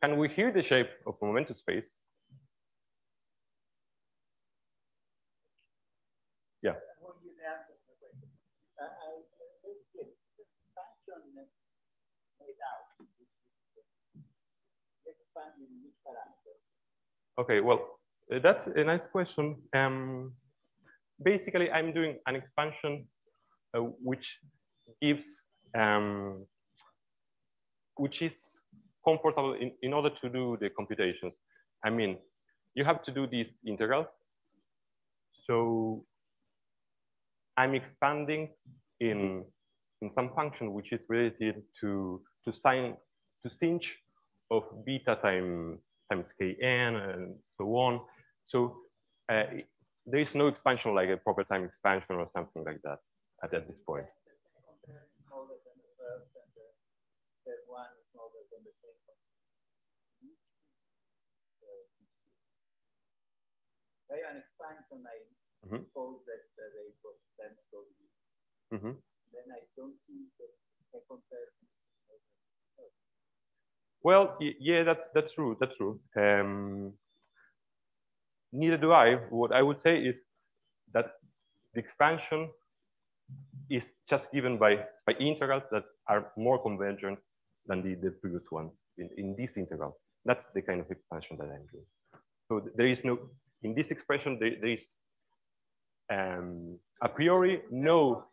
Can we hear the shape of momentum space? Yeah. Okay, well, uh, that's a nice question. Um, basically, I'm doing an expansion uh, which gives, um, which is comfortable in, in order to do the computations. I mean, you have to do these integrals. So I'm expanding in, in some function which is related to, to sine, to sinh of beta times times kn and so on. So uh, there is no expansion like a proper time expansion or something like that at, at this point. Mm -hmm. that uh, mm -hmm. then I don't see the second well, yeah, that's that's true. That's true. Um, neither do I. What I would say is that the expansion is just given by by integrals that are more convergent than the, the previous ones in, in this integral. That's the kind of expansion that I'm doing. So there is no in this expression there, there is um, a priori no.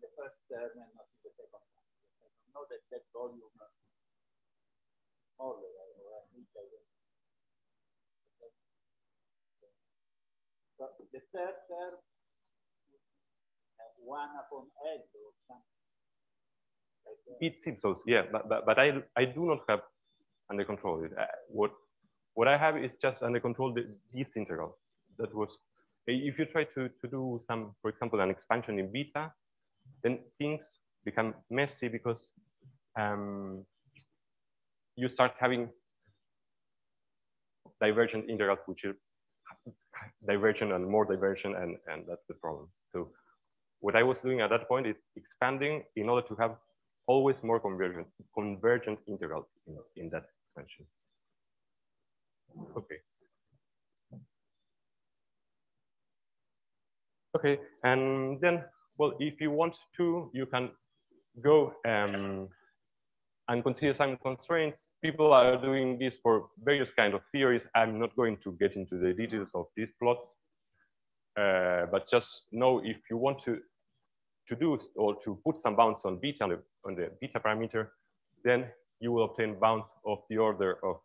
The first term and not in the second so the third term one upon L or something. It seems so, yeah, but, but, but I, I do not have under control. Uh, what, what I have is just under control the, this integral. That was, if you try to, to do some, for example, an expansion in beta, then things become messy because um, you start having divergent integrals, which is divergent and more divergent, and, and that's the problem. So what I was doing at that point is expanding in order to have always more convergent, convergent integrals in, in that expansion. Okay. Okay, and then, well, if you want to, you can go um, and consider some constraints. People are doing this for various kind of theories. I'm not going to get into the details of these plots, uh, but just know if you want to, to do or to put some bounds on beta on the, on the beta parameter, then you will obtain bounds of the order of,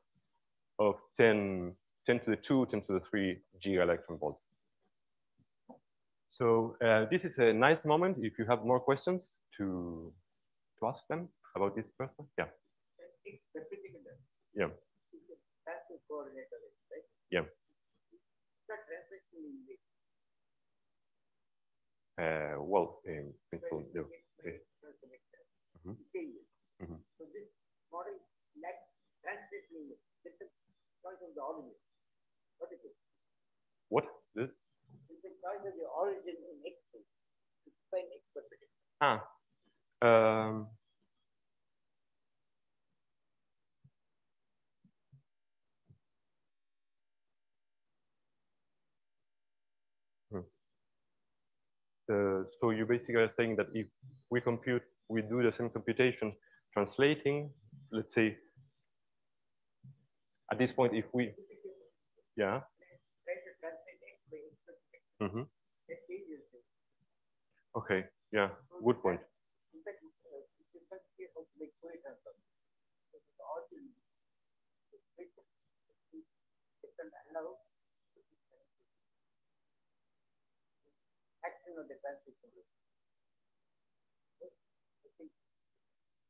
of 10, 10 to the 2, 10 to the 3 giga electron volts. So uh, this is a nice moment if you have more questions to, to ask them about this person. Yeah. Yeah. Yeah. Uh, well, in principle, no. Mhm. Mhm. So this model lacks translation this is choice of the origin. What is it? What? This? It's the choice of the origin in X space. to find X. Ah. Um, Uh, so you basically are saying that if we compute, we do the same computation, translating, let's say, at this point, if we, yeah. Changes it. Okay, yeah, good point. In fact, uh, it's in fact case of like Fourier transform. So the origin is fixed. It can allow action of the think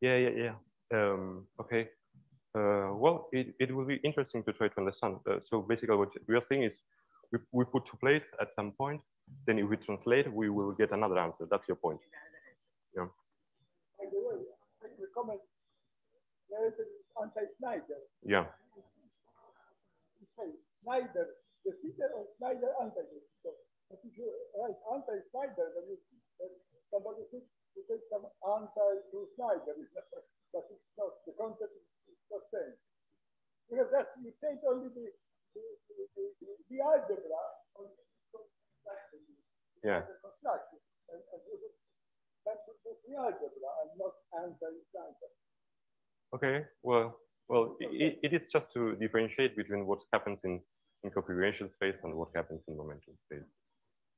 Yeah, yeah, yeah. Um, okay. Uh, well, it, it will be interesting to try to understand. Uh, so basically what we are saying is we, we put two plates at some point, then if we translate, we will get another answer. That's your point. Yeah. The. Yeah. Snyder, the of Snyder if you write anti-Snyder, then you, then somebody thinks you take some anti to Snyder, but it's not. The concept is not same. Because that you change only the the, the, the, the, the algebra on the construction. Yeah. The construction. And, and that's the the algebra and not anti-Snyder. Okay. Well, well, it, it is just to differentiate between what happens in, in configuration space and what happens in momentum space.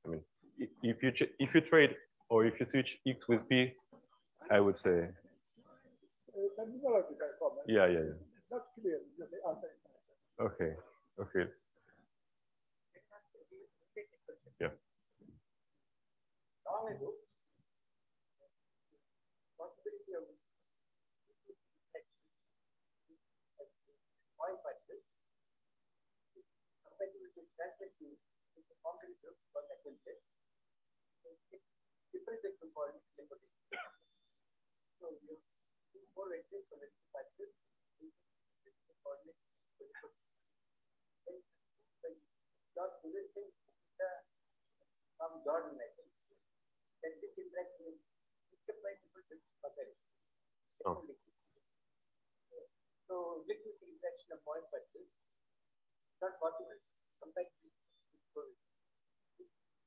I mean, if you if you trade or if you switch x with p, I would say, terminological comment. yeah, yeah, yeah. Not clear. You say anti-Snyder. Okay. Okay. Yeah. long ago, possibility of point factor compared with the transaction with the concrete group was attempted. Different section point So you do more vectors for the two factors. coordinate with the then when dot position from Jordan, I think. Then this interaction is multiple to puzzle. Oh. So liquid interaction of the so infection of point particles is not possible. Compared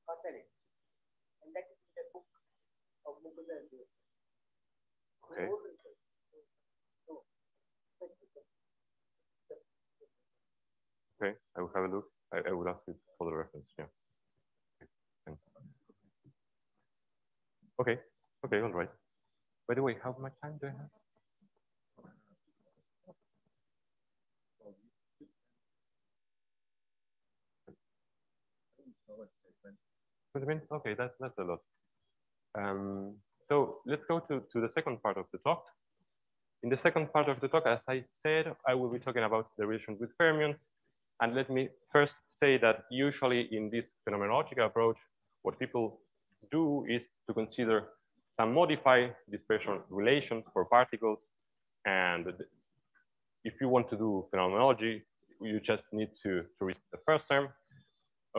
And that is the book of Mukunda Okay. Okay, I will have a look. I, I will ask you for the reference. Yeah. Thanks. Okay. Okay. All right. By the way, how much time do I have? Twenty minutes. Okay, that's that's a lot. Um, so let's go to, to the second part of the talk. In the second part of the talk, as I said, I will be talking about the relation with fermions. And let me first say that usually in this phenomenological approach, what people do is to consider some modified dispersion relations for particles. And if you want to do phenomenology, you just need to, to the first term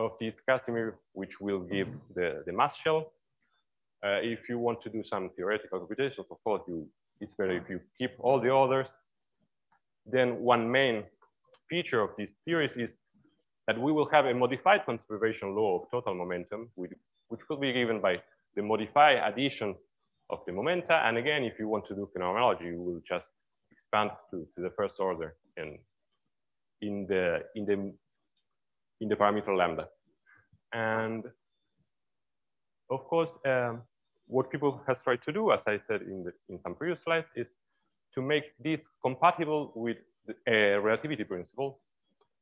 of this Casimir, which will give the, the mass shell. Uh, if you want to do some theoretical computations, of course, you, it's better if you keep all the others. Then one main feature of these theories is that we will have a modified conservation law of total momentum, which, which will be given by the modified addition of the momenta. And again, if you want to do phenomenology, you will just expand to, to the first order in, in the in the in the parameter lambda. And of course, um, what people has tried to do, as I said in, the, in some previous slides, is to make this compatible with the uh, relativity principle.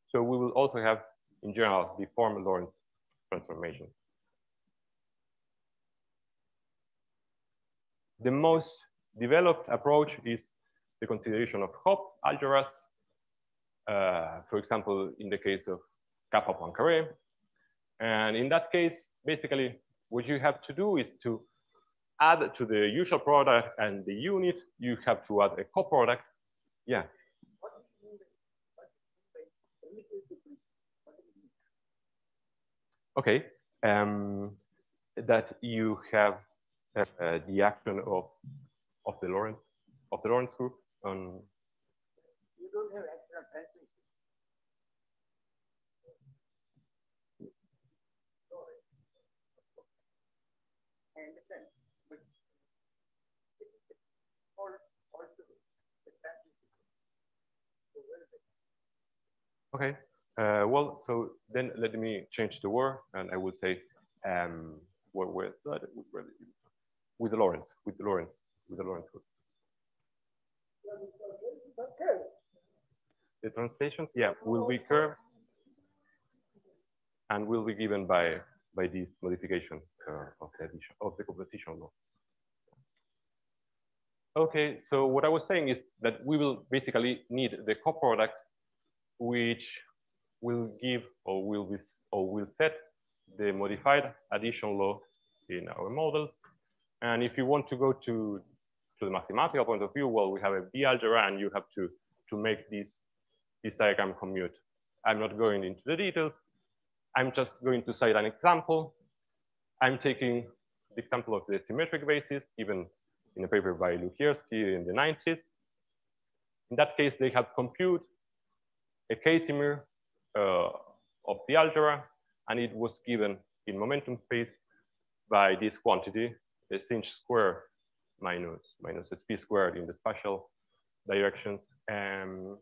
So we will also have, in general, the form Lorentz transformation. The most developed approach is the consideration of Hopf algebras. Uh, for example, in the case of kappa Poincare. And in that case, basically, what you have to do is to add to the usual product and the unit, you have to add a co-product. Yeah. Okay, um, that you have uh, uh, the action of of the Lorentz of the Lorentz group on. You don't have action of translation. Okay. Uh, well, so then let me change the word, and I will say, um, where, where, where, with the Lorentz, with the Lorentz, with. Okay. The translations, yeah, will be curved and will be given by by this modification uh, of the addition of the composition law. Okay, so what I was saying is that we will basically need the coproduct, which will give or will be or will set the modified addition law in our models. And if you want to go to to the mathematical point of view, well, we have a B algebra, and you have to to make this this diagram commute. I'm not going into the details. I'm just going to cite an example. I'm taking the example of the symmetric basis given in a paper by Lukierski in the 90s. In that case, they have computed a Casimir uh, of the algebra, and it was given in momentum space by this quantity, the sinh square minus minus sp squared in the spatial directions. Um,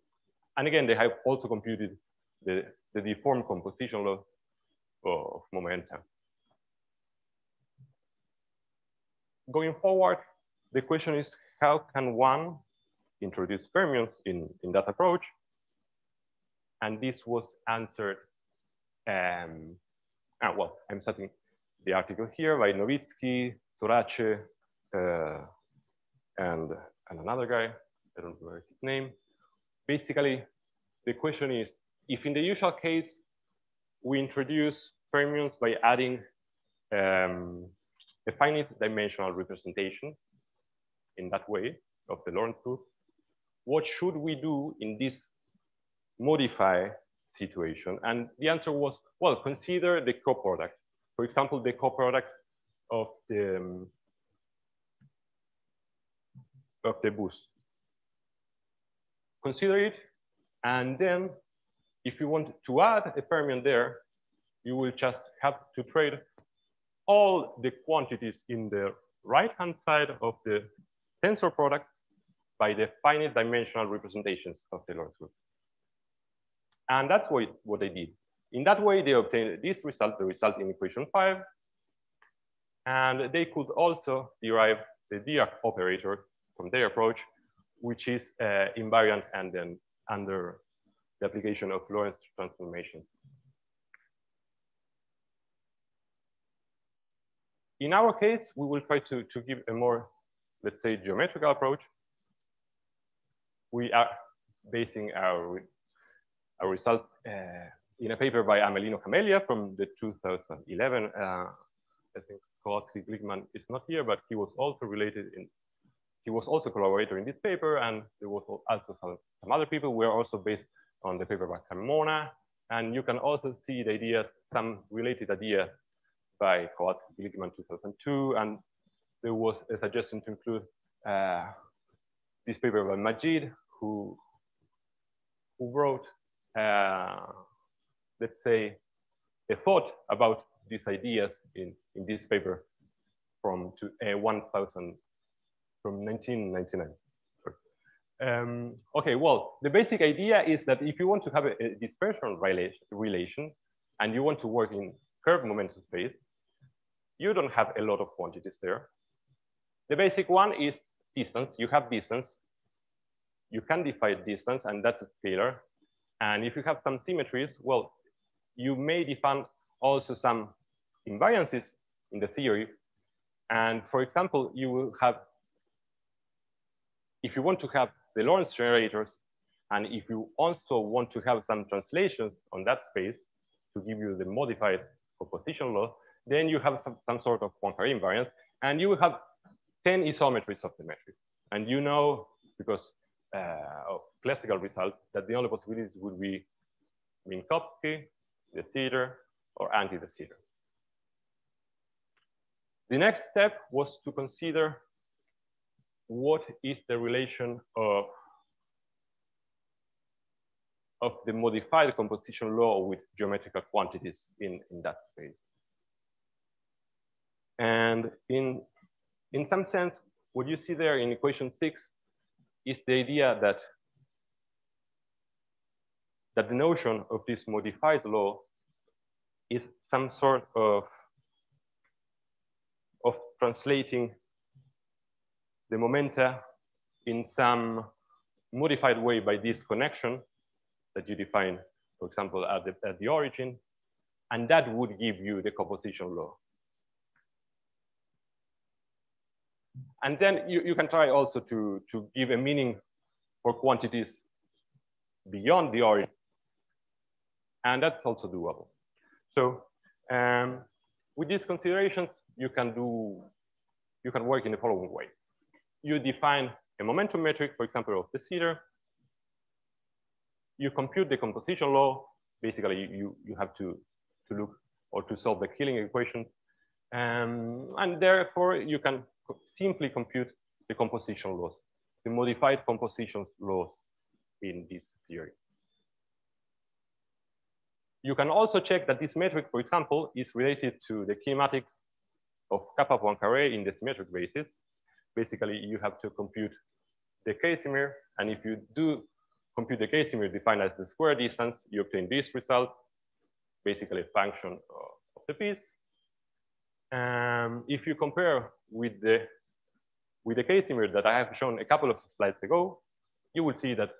and again, they have also computed the, the deformed composition law of momentum. Going forward, the question is how can one introduce fermions in, in that approach? And this was answered, um, ah, well, I'm citing the article here by Nowicki, Sorace, uh, and, and another guy, I don't remember his name. Basically, the question is, if in the usual case, we introduce fermions by adding um, a finite dimensional representation in that way of the Lorentz group, what should we do in this modify situation? And the answer was, well, consider the coproduct. For example, the coproduct of the, um, of the boost. Consider it, and then if you want to add a fermion there, you will just have to trade all the quantities in the right-hand side of the tensor product by the finite dimensional representations of the Lorentz group. And that's what, what they did. In that way, they obtained this result, the result in equation five. And they could also derive the Dirac operator from their approach, which is uh, invariant and then under the application of Lorentz transformation. In our case, we will try to, to give a more, let's say, geometrical approach. We are basing our, our results uh, in a paper by Amelino Camelia from the 2011. Uh, I think Kowalski Glikman is not here, but he was also related in, he was also collaborator in this paper, and there was also some, some other people were also based on the paper by Carmona. And you can also see the ideas, some related ideas by Glikman 2002. And there was a suggestion to include uh, this paper by Majid, who, who wrote, uh, let's say, a thought about these ideas in, in this paper from to, uh, 1000, from 1999. Um, okay, well, the basic idea is that if you want to have a, a dispersion relation, relation and you want to work in curved momentum space, you don't have a lot of quantities there. The basic one is distance. You have distance. You can define distance, and that's a scalar. And if you have some symmetries, well, you may define also some invariances in the theory. And for example, you will have, if you want to have the Lorentz generators, and if you also want to have some translations on that space to give you the modified composition law, then you have some, some sort of Poincare invariance, and you will have 10 isometries of the metric. And you know, because uh, of classical results, that the only possibilities would be Minkowski, de Sitter, or anti de Sitter. The next step was to consider what is the relation of, of the modified composition law with geometrical quantities in, in that space. And in, in some sense, what you see there in equation six is the idea that, that the notion of this modified law is some sort of, of translating the momenta in some modified way by this connection that you define, for example, at the, at the origin, and that would give you the composition law. And then you, you can try also to, to give a meaning for quantities beyond the origin. And that's also doable. So um, with these considerations, you can do, you can work in the following way. You define a momentum metric, for example, of de Sitter. You compute the composition law. Basically, you, you have to, to look or to solve the Killing equation. Um, and therefore, you can simply compute the composition laws, the modified composition laws in this theory. You can also check that this metric, for example, is related to the kinematics of kappa Poincare in the symmetric basis. Basically, you have to compute the Casimir, and if you do compute the Casimir defined as the square distance, you obtain this result, basically a function of the piece. Um, if you compare with the with the Casimir that I have shown a couple of slides ago, you will see that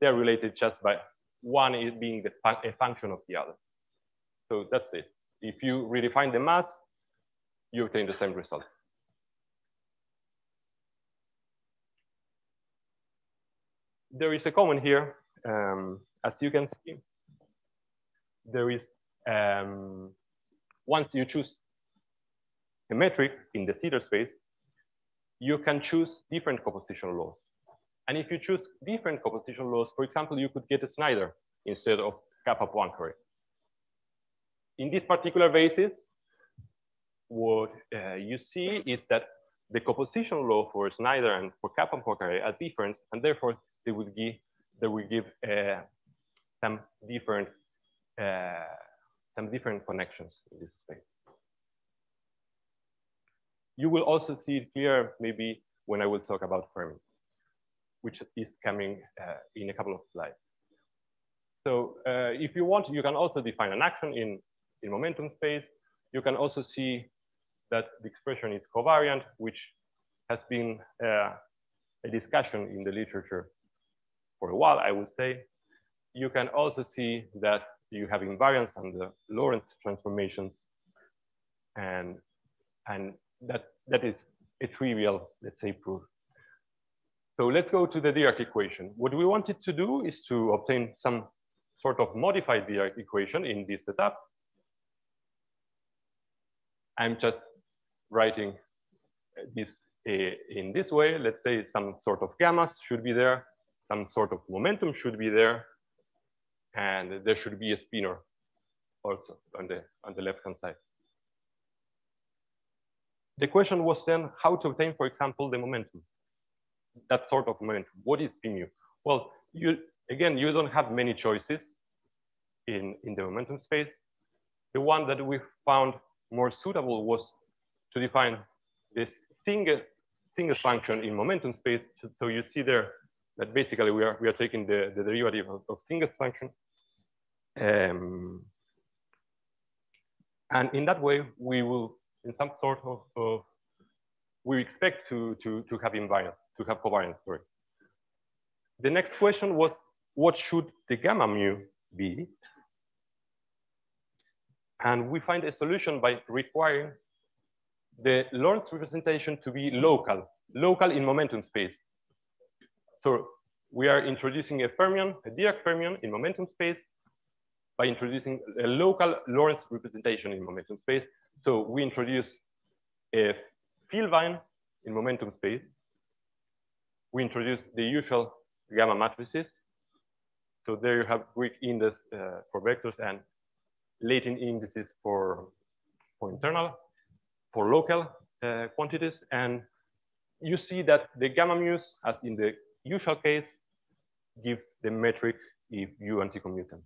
they're related just by one is being the fun a function of the other. So that's it. If you redefine the mass, you obtain the same result. There is a comment here. Um, as you can see, there is, um, once you choose a metric in de Sitter space, you can choose different composition laws. And if you choose different composition laws, for example, you could get a Snyder instead of kappa Poincare. In this particular basis, what uh, you see is that the composition law for Snyder and for kappa Poincare are different, and therefore they would give they give uh, some different uh, some different connections in this space. You will also see it clear maybe when I will talk about Fermi, which is coming uh, in a couple of slides. So uh, if you want, you can also define an action in, in momentum space. You can also see that the expression is covariant, which has been uh, a discussion in the literature for a while, I would say. You can also see that you have invariance the Lorentz transformations and, and that, that is a trivial, let's say, proof. So let's go to the Dirac equation. What we wanted to do is to obtain some sort of modified Dirac equation in this setup. I'm just writing this uh, in this way. Let's say some sort of gammas should be there, some sort of momentum should be there, and there should be a spinor also on the, on the left-hand side. The question was then how to obtain, for example, the momentum, that sort of momentum. What is p mu? Well, you, again, you don't have many choices in, in the momentum space. The one that we found more suitable was to define this single, single function in momentum space. So you see there that basically we are, we are taking the, the derivative of, of single function. Um, and in that way, we will in some sort of, we expect to, to, to have invariance, to have covariance, sorry. The next question was what should the gamma mu be? And we find a solution by requiring the Lorentz representation to be local, local in momentum space. So we are introducing a fermion, a Dirac fermion in momentum space by introducing a local Lorentz representation in momentum space. So we introduce a Vielbein in momentum space. We introduce the usual gamma matrices. So there you have Greek index uh, for vectors and Latin indices for, for internal, for local uh, quantities. And you see that the gamma mu's, as in the usual case, gives the metric if u anticommutant.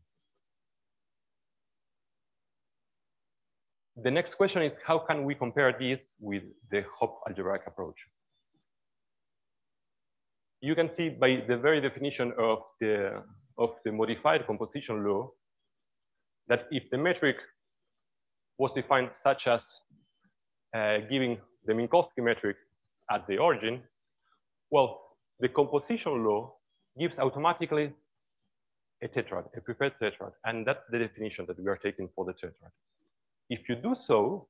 The next question is how can we compare this with the Hopf algebraic approach? You can see by the very definition of the, of the modified composition law that if the metric was defined such as uh, giving the Minkowski metric at the origin, well, the composition law gives automatically a tetrad, a prepared tetrad. And that's the definition that we are taking for the tetrad. If you do so,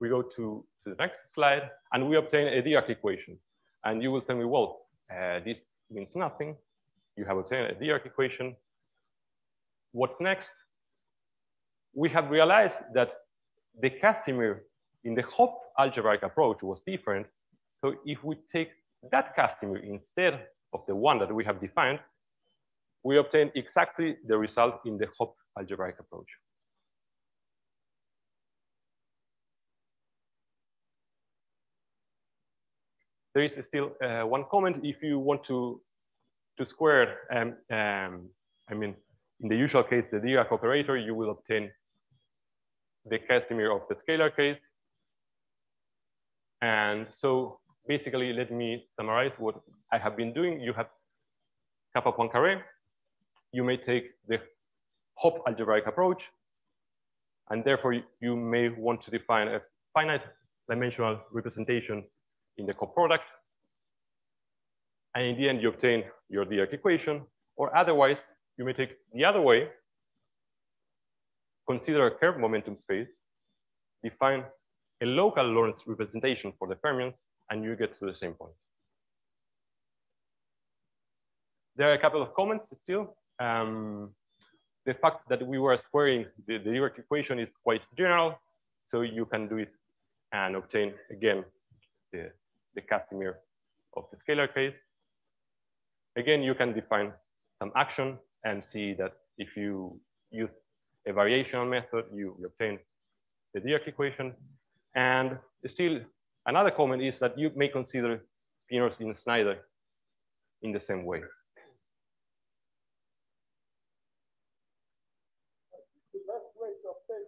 we go to, to the next slide and we obtain a Dirac equation. And you will tell me, well, uh, this means nothing. You have obtained a Dirac equation. What's next? We have realized that the Casimir in the Hopf algebraic approach was different. So if we take that Casimir instead of the one that we have defined, we obtain exactly the result in the Hopf algebraic approach. There is still uh, one comment. If you want to, to square, um, um, I mean, in the usual case, the Dirac operator, you will obtain the Casimir of the scalar case. And so basically, let me summarize what I have been doing. You have kappa Poincaré. You may take the Hopf algebraic approach. And therefore, you may want to define a finite dimensional representation in the coproduct. And in the end, you obtain your Dirac equation. Or otherwise, you may take the other way, consider a curved momentum space, define a local Lorentz representation for the fermions, and you get to the same point. There are a couple of comments still. Um, the fact that we were squaring the, the Dirac equation is quite general, so you can do it and obtain, again, the, the Casimir of the scalar case. Again, you can define some action and see that if you use a variational method, you, you obtain the Dirac equation. And still, another comment is that you may consider spinors in Snyder in the same way. The best way to obtain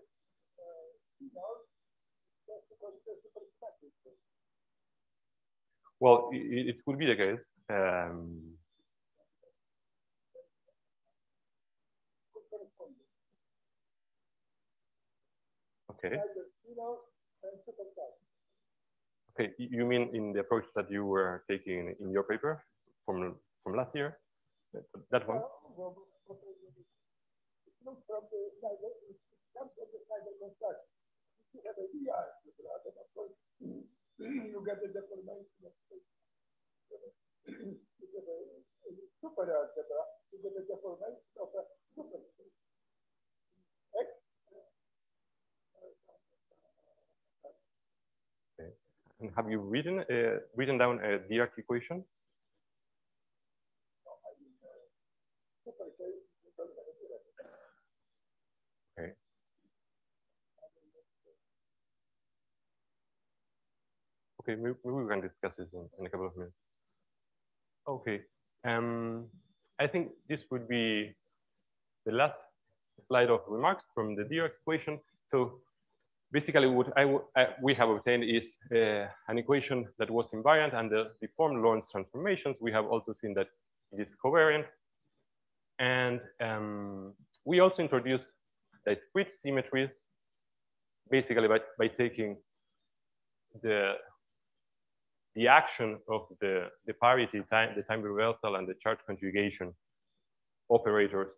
uh, spinors is just to consider supersymmetric. Well, it, it could be the case. Um, okay. Neither spinors and supersymmetric. Okay, you mean in the approach that you were taking in your paper from from last year? That, one? You get the deformation of. You get deformation of a super space. X, And have you written uh, written down a Dirac equation? Okay. Okay, maybe we can discuss this in, in a couple of minutes. Okay. Um, I think this would be the last slide of remarks from the Dirac equation. So basically what I, I- we have obtained is uh, an equation that was invariant under the deformed Lorentz transformations. We have also seen that it is covariant. And um, we also introduced discrete symmetries basically by, by taking the, the action of the, the parity time, the time reversal and the charge conjugation operators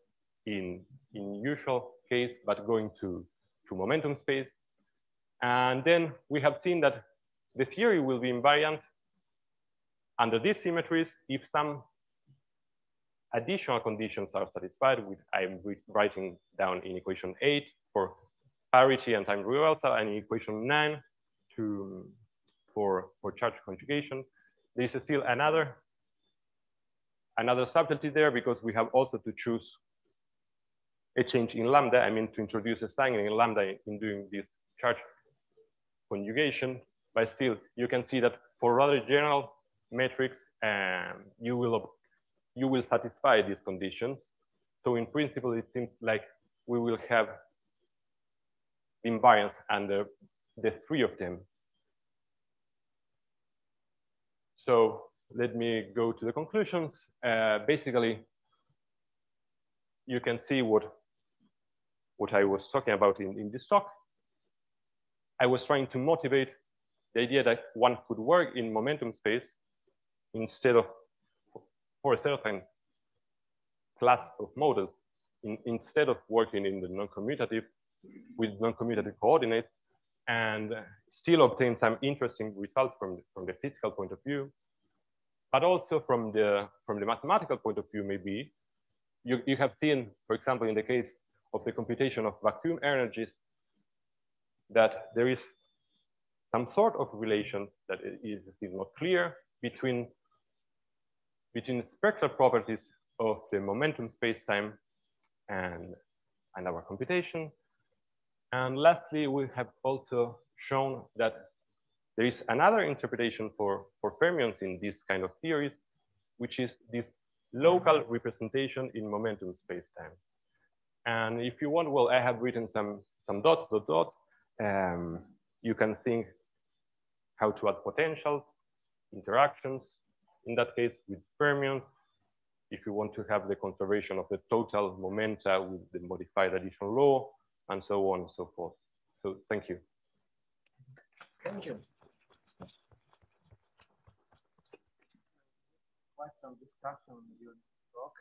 in, in usual case, but going to, to momentum space. And then we have seen that the theory will be invariant under these symmetries if some additional conditions are satisfied with I'm writing down in equation eight for parity and time reversal and in equation nine to for, for charge conjugation. There is still another another subtlety there because we have also to choose a change in lambda. I mean to introduce a sign in lambda in doing this charge conjugation. But still, you can see that for rather general metrics, um, you will you will satisfy these conditions. So in principle, it seems like we will have invariance under the three of them. So let me go to the conclusions. Uh, basically, you can see what, what I was talking about in, in this talk. I was trying to motivate the idea that one could work in momentum space instead of for a certain class of models, in, instead of working in the non-commutative with non-commutative coordinates and still obtain some interesting results from, from the physical point of view, but also from the, from the mathematical point of view, maybe, you, you have seen, for example, in the case of the computation of vacuum energies, that there is some sort of relation that is, is not clear between between spectral properties of the momentum spacetime and, and our computation. And lastly, we have also shown that there is another interpretation for, for fermions in this kind of theories, which is this local representation in momentum spacetime. And if you want, well, I have written some, some dots, dot, dots. Um, you can think how to add potentials, interactions, in that case with fermions, if you want to have the conservation of the total momenta with the modified addition law, and so on and so forth. So thank you. Thank you. Quite some discussion during the talk.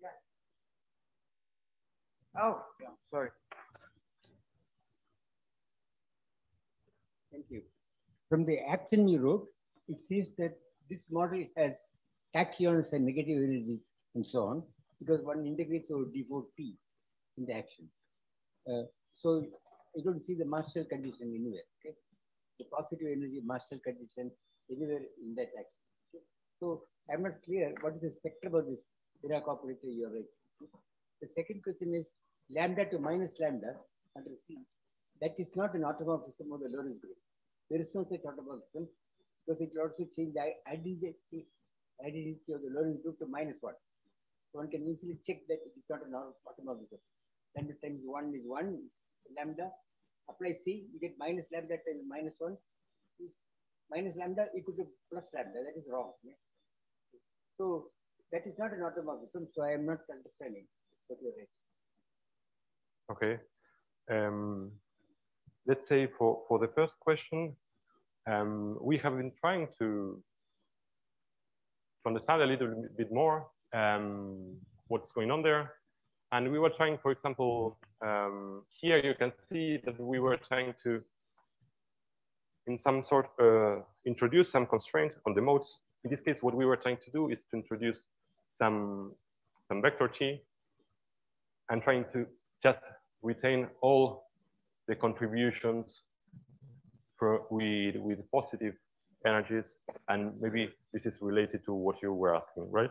Yeah. Oh, yeah, sorry. Thank you. From the action you wrote, it seems that this model has tachyons and negative energies and so on, because one integrates over d4t in the action. Uh, so you don't see the mass shell condition anywhere. Okay? The positive energy mass shell condition anywhere in that action. Okay? So I'm not clear what is the spectrum of this Dirac operator you're right. The second question is lambda to minus lambda under C that is not an automorphism of the Lorentz group. There is no such automorphism because it also change the identity, identity of the Lorentz group to minus one. So one can easily check that it is not an automorphism. Lambda times one is one lambda. Apply C, you get minus lambda times minus one is minus lambda equal to plus lambda. That is wrong. So that is not an automorphism. So I am not understanding Okay. Um, let's say for, for the first question, um, we have been trying to, to understand a little bit more um, what's going on there. And we were trying, for example, um, here you can see that we were trying to, in some sort, uh, introduce some constraint on the modes. In this case, what we were trying to do is to introduce some, some vector t and trying to just retain all the contributions for, with, with positive energies. And maybe this is related to what you were asking, right?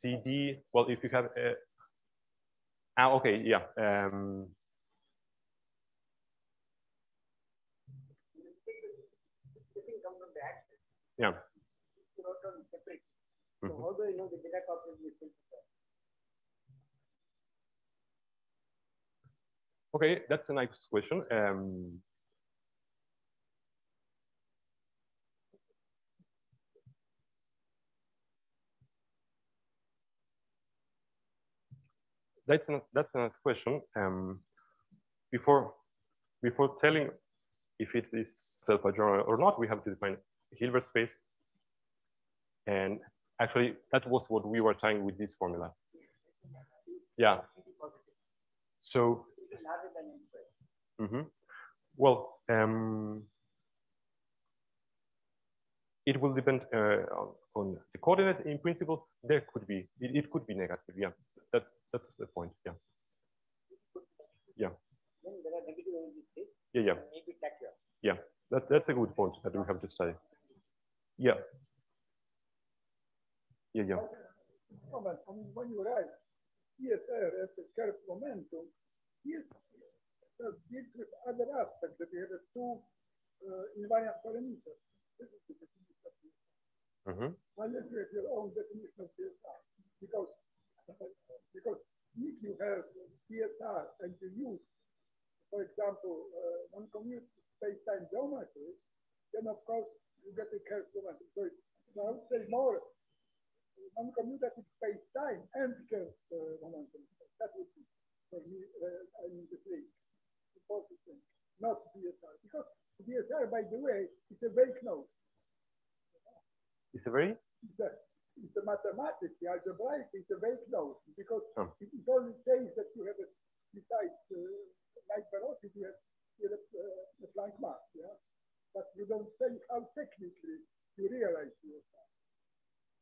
CD, well, if you have, a, ah, okay, yeah. Um, yeah. So how do I know the Dirac operator is Okay, that's a nice question. Um, that's an, that's a nice question. Um, before before telling if it is self-adjoint or not, we have to define Hilbert space. And actually, that was what we were trying with this formula. Yeah. So. Mm -hmm. Well, um, it will depend uh, on, the coordinate. In principle, there could be it, it could be negative. Yeah, that that's the point. Yeah. Yeah. Yeah, yeah. Yeah, that, that's a good point that we have to study. Yeah. Yeah, yeah. Comment, I mean, when you write DSR as a curve momentum, deals with other aspects that you have a two uh, invariant parameters. This is the definition of DSR. Mm -hmm. Unless you have your own definition of DSR. Because, because if you have DSR and you use, for example, uh, non-commute space-time geometry, then of course you get a curve momentum. So I would say more non-commutative space-time and curve uh, momentum. That would be for me, uh, I mean, the thing, important thing, not DSR. Because DSR, by the way, is a vague node. It's a very? It's a, it's a mathematics, the algebraic, it's a vague node because oh. it, it, only says that you have a, besides uh, light velocity, you have, you have uh, a Planck mass, yeah? But you don't say how technically you realize DSR.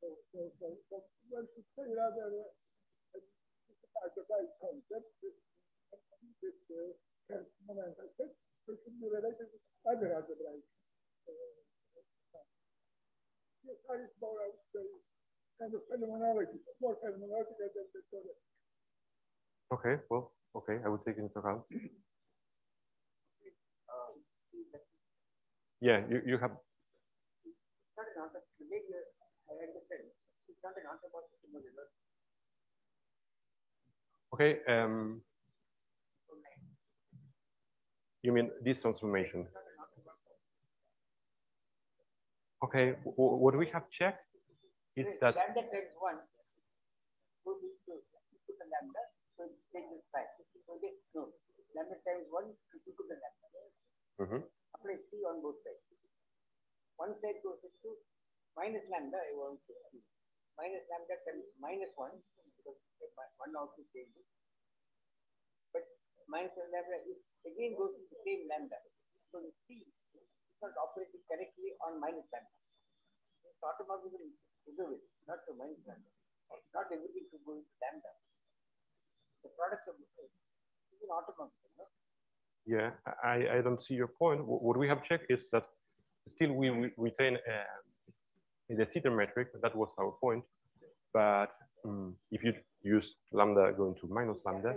So, so, so, so one should say rather uh, algebraic concept, this, uh, moment algebraic uh, Yes, I more, I would say, kind of phenomenology, more phenomenological than the theory. Okay, well, okay, I will take it into account. yeah, you, you have. It's not an answer. Maybe I understand. It's not an answer about the Okay. Um, you mean this transformation? Okay. what we have checked is that. Lambda times one would be to put a lambda, so it changes size. Okay. No. Lambda times one is equal to lambda. Mm -hmm. Apply C on both sides. One side goes to minus lambda, I want to see. Minus lambda times minus one, because one also changes. But minus lambda is again goes to the same lambda. So the C is not operating correctly on minus lambda. It's is it, not to minus lambda. Not everything should go into lambda. The product of is an automorphism, no? Yeah, I, I don't see your point. What we have checked is that still we, we retain uh, the theta metric, that was our point. But um, if you use lambda going to minus lambda,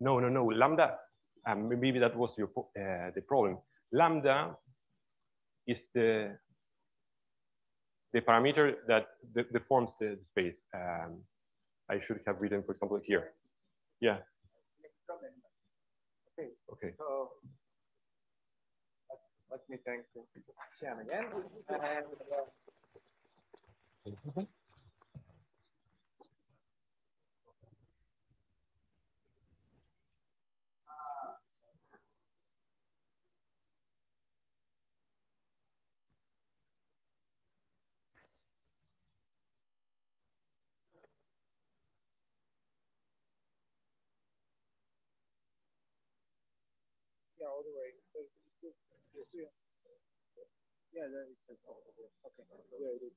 no, no, no, lambda, um, maybe that was your uh, the problem. Lambda is the the parameter that deforms the space. Um, I should have written, for example, here. Yeah. Okay. Okay. So let me thank Sam again. And, uh, Yeah, all the way. Yeah, that makes sense. Oh, okay. Yeah, it is.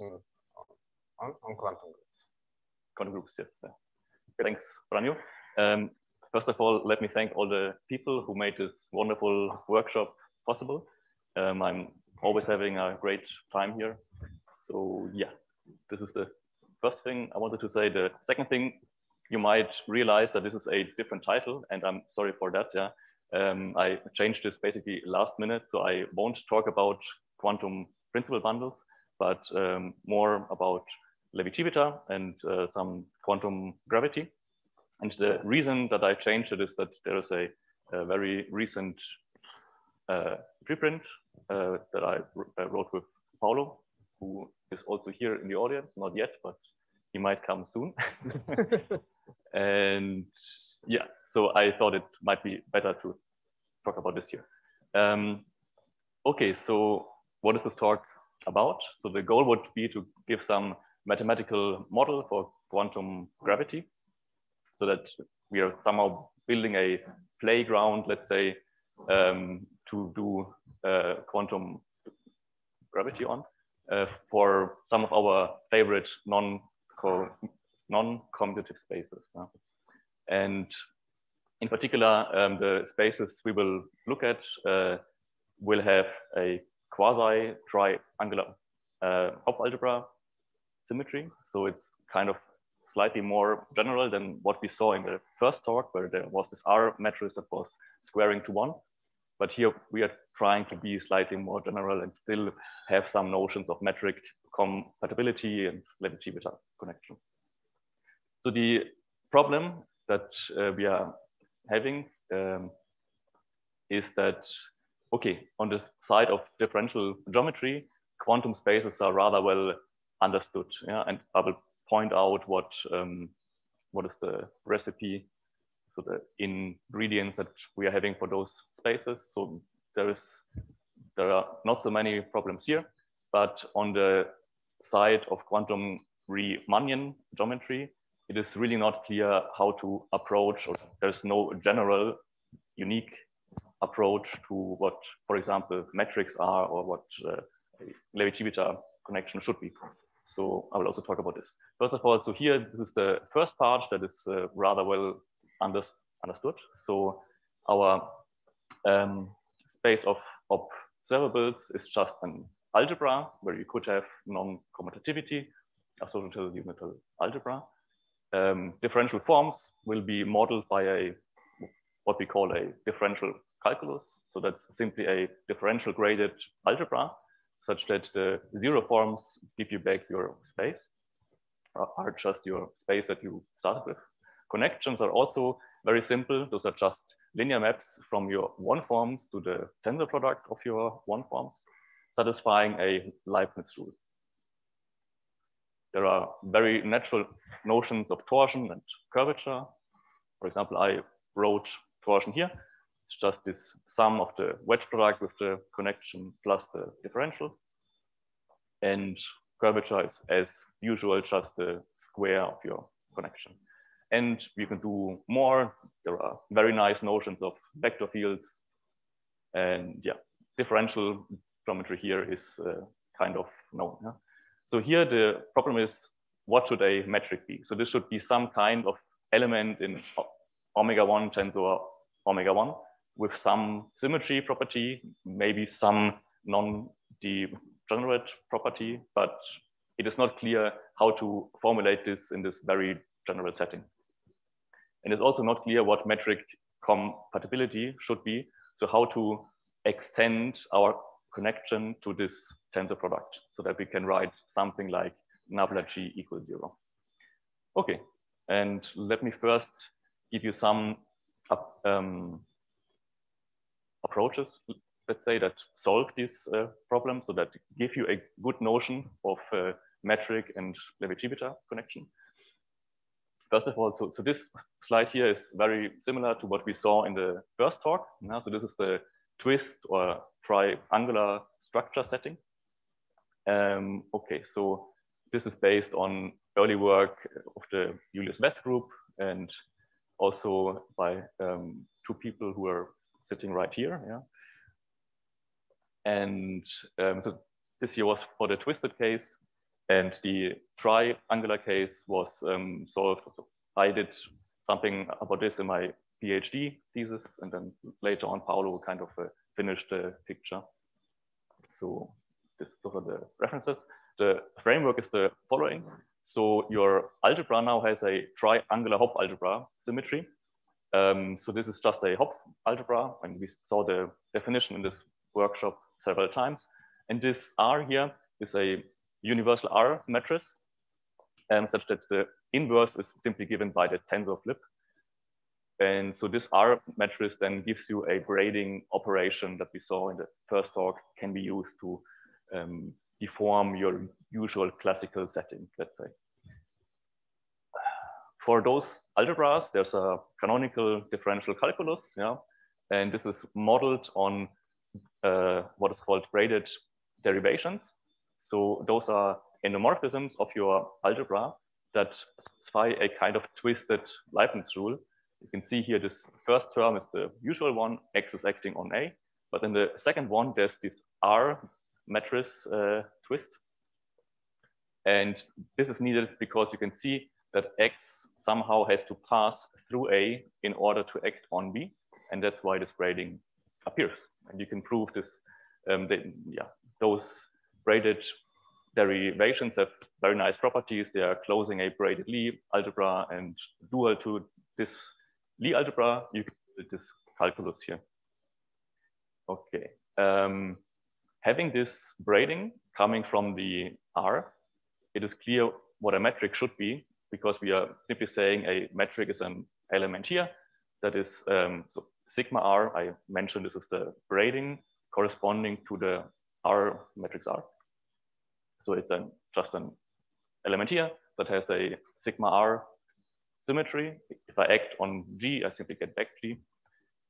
On, on quantum groups. Quantum groups, yes. Yeah. Thanks, Branyo. Um, first of all, let me thank all the people who made this wonderful workshop possible. Um, I'm always having a great time here. So yeah, this is the first thing I wanted to say. The second thing, you might realize that this is a different title, and I'm sorry for that. Yeah, um, I changed this basically last minute, so I won't talk about quantum principal bundles, but um, more about Levi-Civita and uh, some quantum gravity. And the reason that I changed it is that there is a, a very recent uh, preprint uh, that I wrote with Paolo, who is also here in the audience, not yet, but he might come soon. and yeah, so I thought it might be better to talk about this here. Um, okay, so what is this talk about? So the goal would be to give some mathematical model for quantum gravity so that we are somehow building a playground, let's say, um, to do uh, quantum gravity on uh, for some of our favorite non non-commutative spaces. Uh. And in particular, um, the spaces we will look at uh, will have a quasi triangular uh, algebra symmetry. So it's kind of slightly more general than what we saw in the first talk, where there was this R matrix that was squaring to one. But here we are trying to be slightly more general and still have some notions of metric compatibility and Levi-Civita connection. So the problem that uh, we are having um, is that, okay, on the side of differential geometry, quantum spaces are rather well understood. Yeah, and I will point out what um, what is the recipe, so the ingredients that we are having for those spaces. So there is there are not so many problems here, but on the side of quantum Riemannian geometry, it is really not clear how to approach, or there's no general unique approach to what, for example, metrics are or what uh, Levi-Civita connection should be. So I will also talk about this. First of all, so here, this is the first part that is uh, rather well under, understood. So our um, space of observables is just an algebra where you could have non-commutativity, associative unital algebra um, differential forms will be modeled by a what we call a differential calculus. So that's simply a differential graded algebra such that the zero forms give you back your space are just your space that you started with. Connections are also very simple. Those are just linear maps from your one forms to the tensor product of your one forms, satisfying a Leibniz rule there are very natural notions of torsion and curvature. For example, I wrote torsion here. It's just this sum of the wedge product with the connection plus the differential. And curvature is, as usual, just the square of your connection. And you can do more. There are very nice notions of vector fields. And yeah, differential geometry here is uh, kind of known. So here the problem is what should a metric be? So this should be some kind of element in omega 1 tensor omega 1 with some symmetry property, maybe some non-degenerate property, but it is not clear how to formulate this in this very general setting. And it's also not clear what metric compatibility should be. So how to extend our connection to this tensor product so that we can write something like nabla g equals zero. Okay, and let me first give you some um, approaches, let's say, that solve this uh, problem so that give you a good notion of uh, metric and Levi-Civita connection. First of all, so, so this slide here is very similar to what we saw in the first talk. Now, so this is the twist or triangular structure setting. Um, okay, so this is based on early work of the Julius Wess group and also by um, two people who are sitting right here. Yeah. And um, so this here was for the twisted case. And the triangular case was um, solved. I did something about this in my PhD thesis, and then later on, Paolo kind of uh, finished the picture. So this, those are the references. The framework is the following. So your algebra now has a triangular Hopf algebra symmetry. Um, so this is just a Hopf algebra, and we saw the definition in this workshop several times. And this R here is a universal R matrix, um, such that the inverse is simply given by the tensor flip. And so this R matrix then gives you a braiding operation that we saw in the first talk can be used to um, deform your usual classical setting, let's say. For those algebras, there's a canonical differential calculus, yeah, and this is modeled on uh, what is called braided derivations. So those are endomorphisms of your algebra that satisfy a kind of twisted Leibniz rule. You can see here this first term is the usual one, x is acting on a, but in the second one, there's this R matrix uh, twist. And this is needed because you can see that X somehow has to pass through A in order to act on B. And that's why this braiding appears. And you can prove this, um, that, yeah, those braided derivations have very nice properties. They are closing a braided Lie algebra and dual to this Lie algebra, you can this calculus here. Okay. Um, having this braiding coming from the R, it is clear what a metric should be because we are simply saying a metric is an element here that is um, so sigma R. I mentioned this is the braiding corresponding to the R matrix R. So it's an, just an element here that has a sigma R symmetry. If I act on G, I simply get back G.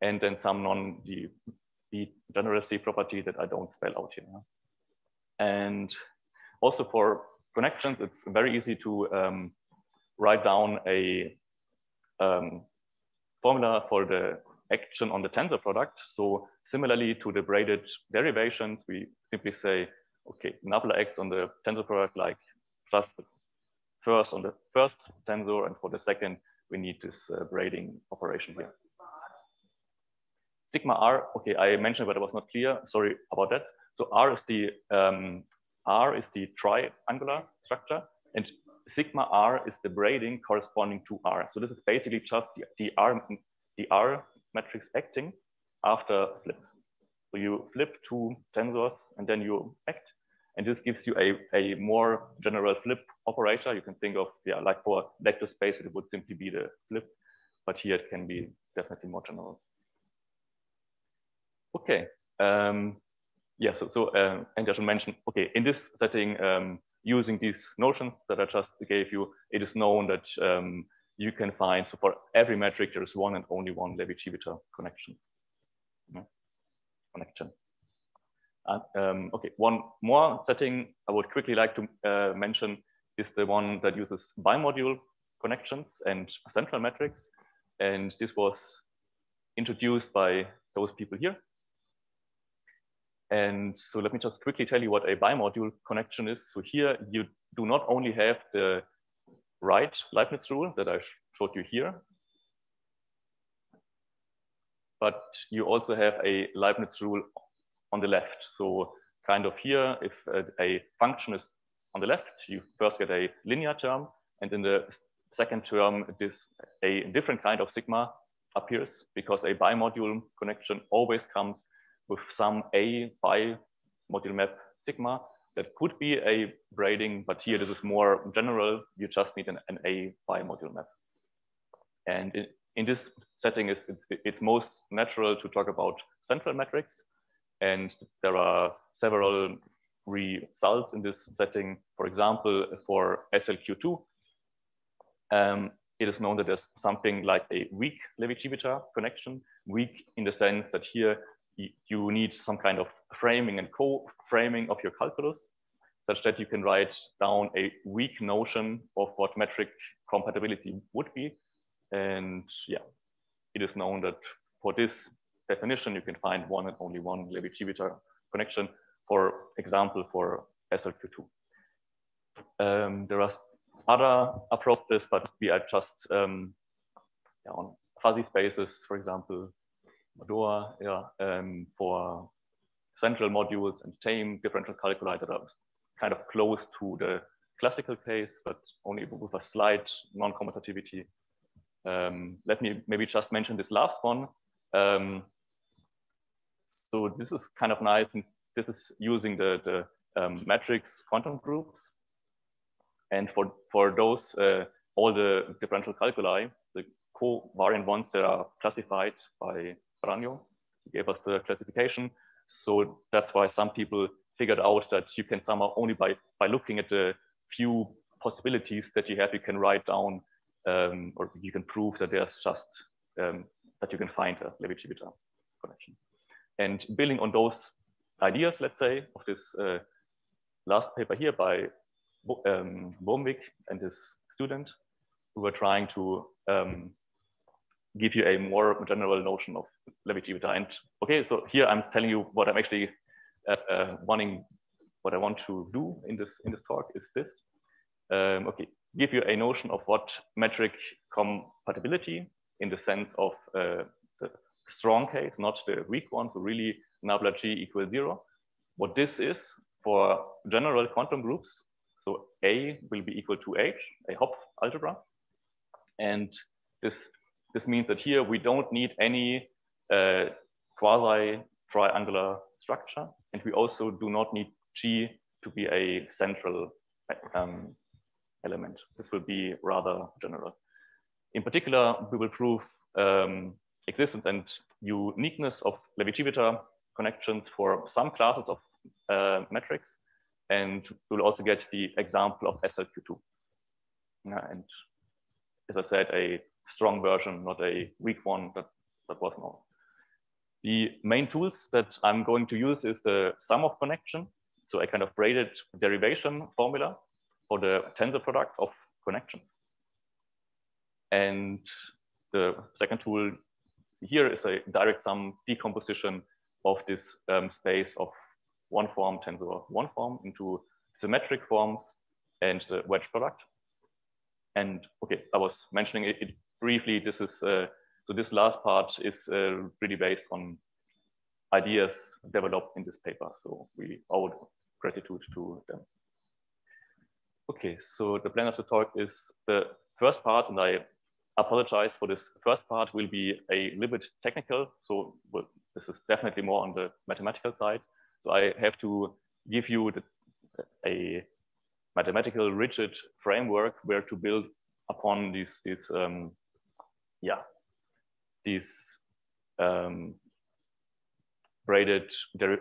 And then some non the, the property that I don't spell out here. And also for connections, it's very easy to um, write down a um, formula for the action on the tensor product. So similarly to the braided derivations, we simply say, okay, Nabla acts on the tensor product like first on the first tensor, and for the second, we need this uh, braiding operation here. Sigma R, okay, I mentioned, but it was not clear. Sorry about that. So R is the um, R is the triangular structure, and sigma R is the braiding corresponding to R. So this is basically just the, the R the R matrix acting after flip. So you flip two tensors and then you act. And this gives you a, a more general flip operator. You can think of, yeah, like for vector space, it would simply be the flip, but here it can be definitely more general. Okay. Um, yeah, so, so um, and I should mention, okay, in this setting, um, using these notions that I just gave you, it is known that um, you can find, so for every metric, there is one and only one Levi-Civita connection. Connection. Uh, um, okay, one more setting I would quickly like to uh, mention is the one that uses bimodule connections and central metrics. And this was introduced by those people here. And so let me just quickly tell you what a bimodule connection is. So here you do not only have the right Leibniz rule that I showed you here, but you also have a Leibniz rule on the left. So kind of here, if a, function is on the left, you first get a linear term, and in the second term, this a different kind of sigma appears because a bimodule connection always comes with some A by module map sigma that could be a braiding, but here this is more general. You just need an, an A bimodule map. And in, in this setting, it's, it's, it's, most natural to talk about central metrics. And there are several results in this setting. For example, for SLQ2, um, it is known that there's something like a weak Levi-Civita connection, weak in the sense that here you need some kind of framing and co-framing of your calculus such that you can write down a weak notion of what metric compatibility would be. And yeah, it is known that for this definition, you can find one and only one Levi-Civita connection, for example, for SLQ2. Um, there are other approaches, but we are just um, on fuzzy spaces, for example, Madore, yeah, um, for central modules and tame differential calculi that are kind of close to the classical case, but only with a slight non-commutativity. Um, let me maybe just mention this last one. Um, so this is kind of nice. And this is using the, the um, matrix quantum groups. And for, for those, uh, all the differential calculi, the covariant ones that are classified by He gave us the classification. So that's why some people figured out that you can somehow only by, by looking at the few possibilities that you have, you can write down um, or you can prove that there's just um, that you can find a Levi-Civita connection. And building on those ideas, let's say, of this uh, last paper here by um, and his student, who were trying to um, give you a more general notion of Levi-Civita. And okay, so here I'm telling you what I'm actually uh, uh, wanting, what I want to do in this in this talk is this. Um, okay, give you a notion of what metric compatibility in the sense of uh, the strong case, not the weak one, so really nabla g equals zero. What this is for general quantum groups, so A will be equal to H, a Hopf algebra. And this, this means that here we don't need any uh, quasi triangular structure. And we also do not need G to be a central um, element. This will be rather general. In particular, we will prove um, existence and uniqueness of Levi-Civita connections for some classes of uh, metrics. And we'll also get the example of SLQ2. Yeah, and as I said, a strong version, not a weak one that, that was known. The main tools that I'm going to use is the sum of connection. So a kind of braided derivation formula for the tensor product of connection. And the second tool here is a direct sum decomposition of this um, space of one form tensor one form into symmetric forms and the wedge product. And okay, I was mentioning it, it briefly. This is uh, so this last part is uh, really based on ideas developed in this paper. So we owe gratitude to them. Okay, so the plan of the talk is the first part, and I apologize for this first part, will be a little bit technical. So this is definitely more on the mathematical side. So I have to give you the, a mathematical rigid framework where to build upon these, these um, yeah, these um, braided deri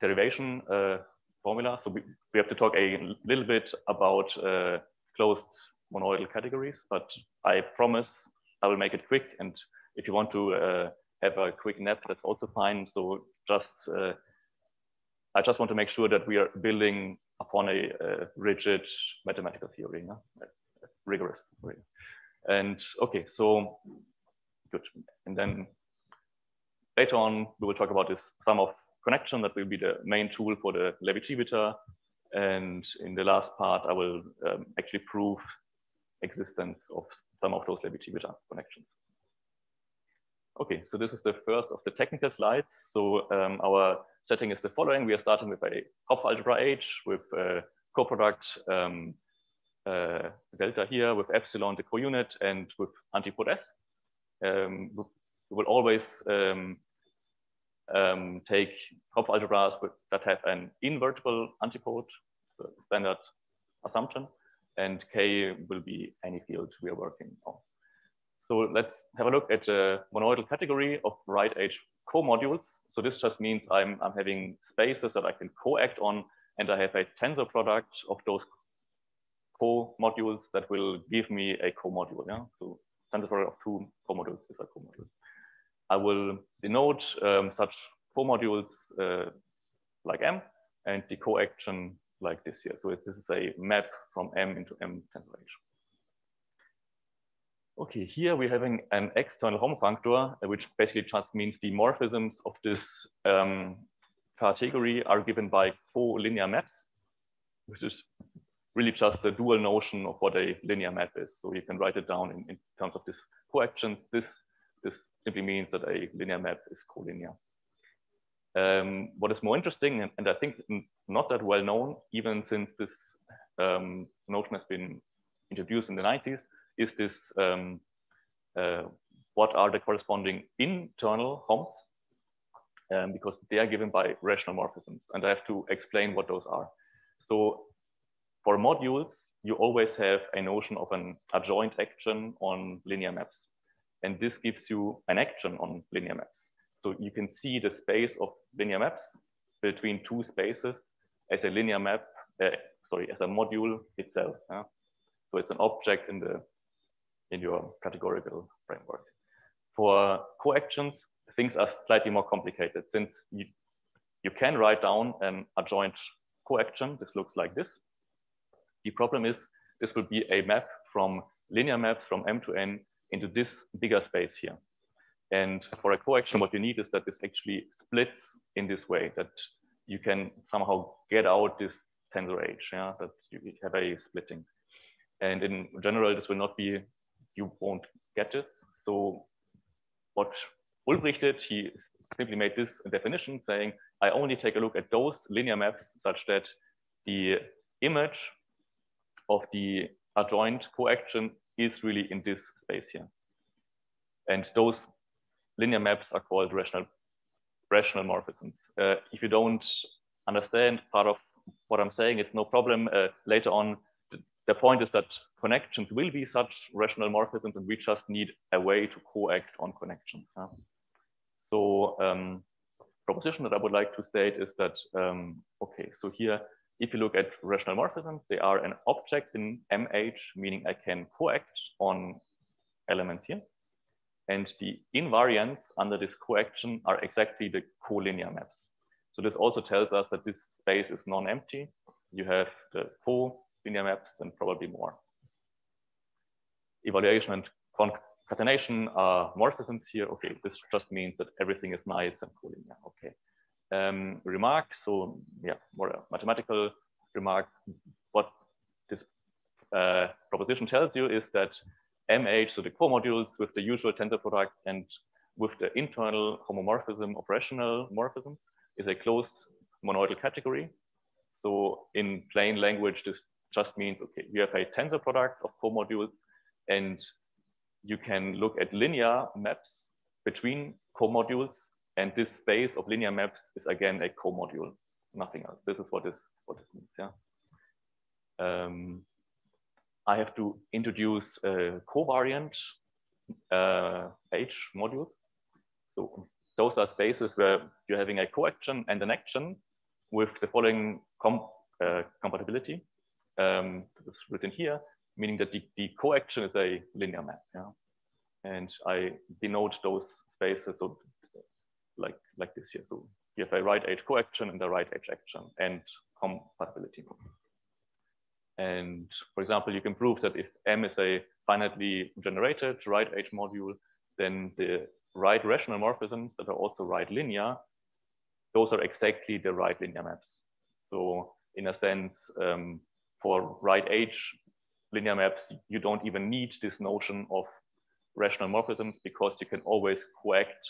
derivation uh, formula. So we, we have to talk a little bit about uh, closed monoidal categories, but I promise I will make it quick. And if you want to uh, have a quick nap, that's also fine. So just, uh, I just want to make sure that we are building upon a, a rigid mathematical theory, yeah? rigorous. And okay, so good. And then later on, we will talk about this sum of connection that will be the main tool for the Levi-Civita. And in the last part, I will um, actually prove existence of some of those Levi-Civita connections. Okay, so this is the first of the technical slides. So um, our setting is the following. We are starting with a Hopf algebra H with a coproduct um, uh, delta here with epsilon, the co-unit, and with antipode S. Um, we will always um, um, take Hopf algebras that have an invertible antipode, standard assumption, and K will be any field we are working on. So let's have a look at the monoidal category of right H co-modules. So this just means I'm, I'm having spaces that I can co-act on, and I have a tensor product of those co-modules that will give me a co-module. Yeah? So tensor product of two co-modules is a co-module. I will denote um, such co-modules uh, like M and the coaction like this here. So this is a map from M into M tensor H. Okay, here we're having an external Hom functor, which basically just means the morphisms of this um, category are given by co-linear maps, which is really just a dual notion of what a linear map is. So you can write it down in, in terms of this coactions. This, this simply means that a linear map is collinear. Um, what is more interesting, and, and, I think not that well known, even since this um, notion has been introduced in the 90s, is this um, uh, what are the corresponding internal Homs, um, because they are given by rational morphisms, and I have to explain what those are. So for modules, you always have a notion of an adjoint action on linear maps. And this gives you an action on linear maps. So you can see the space of linear maps between two spaces as a linear map, uh, sorry, as a module itself. Yeah? So it's an object in the in your categorical framework. For coactions, things are slightly more complicated since you, you can write down an adjoint coaction. This looks like this. The problem is this will be a map from linear maps from M to N into this bigger space here. And for a coaction, what you need is that this actually splits in this way, that you can somehow get out this tensor H, yeah, that you have a splitting. And in general, this will not be, you won't get this. So what Ulbrich did, he simply made this definition saying, I only take a look at those linear maps such that the image of the adjoint coaction is really in this space here. And those linear maps are called rational, rational morphisms. Uh, if you don't understand part of what I'm saying, it's no problem. Uh, later on, the, point is that connections will be such rational morphisms and we just need a way to coact on connections. Huh? So um, proposition that I would like to state is that, um, okay, so here if you look at rational morphisms, they are an object in MH, meaning I can coact on elements here. And the invariants under this coaction are exactly the collinear maps. So this also tells us that this space is non-empty. You have the co-linear maps and probably more. Evaluation and concatenation are morphisms here. Okay, this just means that everything is nice and collinear. Okay um, remark. So yeah, more a mathematical remark. What this uh, proposition tells you is that MH, so the co-modules with the usual tensor product and with the internal homomorphism of rational morphism is a closed monoidal category. So in plain language, this just means, okay, you have a tensor product of co-modules and you can look at linear maps between co-modules and this space of linear maps is again a co-module, nothing else. This is what this, what means, yeah. Um, I have to introduce a covariant uh, H modules. So those are spaces where you're having a coaction and an action with the following com uh, compatibility. Um, is written here, meaning that the, the coaction is a linear map. Yeah? And I denote those spaces. So like, like this here. So you have a right H coaction and a right H action and compatibility. And for example, you can prove that if M is a finitely generated right H module, then the right rational morphisms that are also right linear, those are exactly the right linear maps. So in a sense, um, for right H linear maps, you don't even need this notion of rational morphisms because you can always coact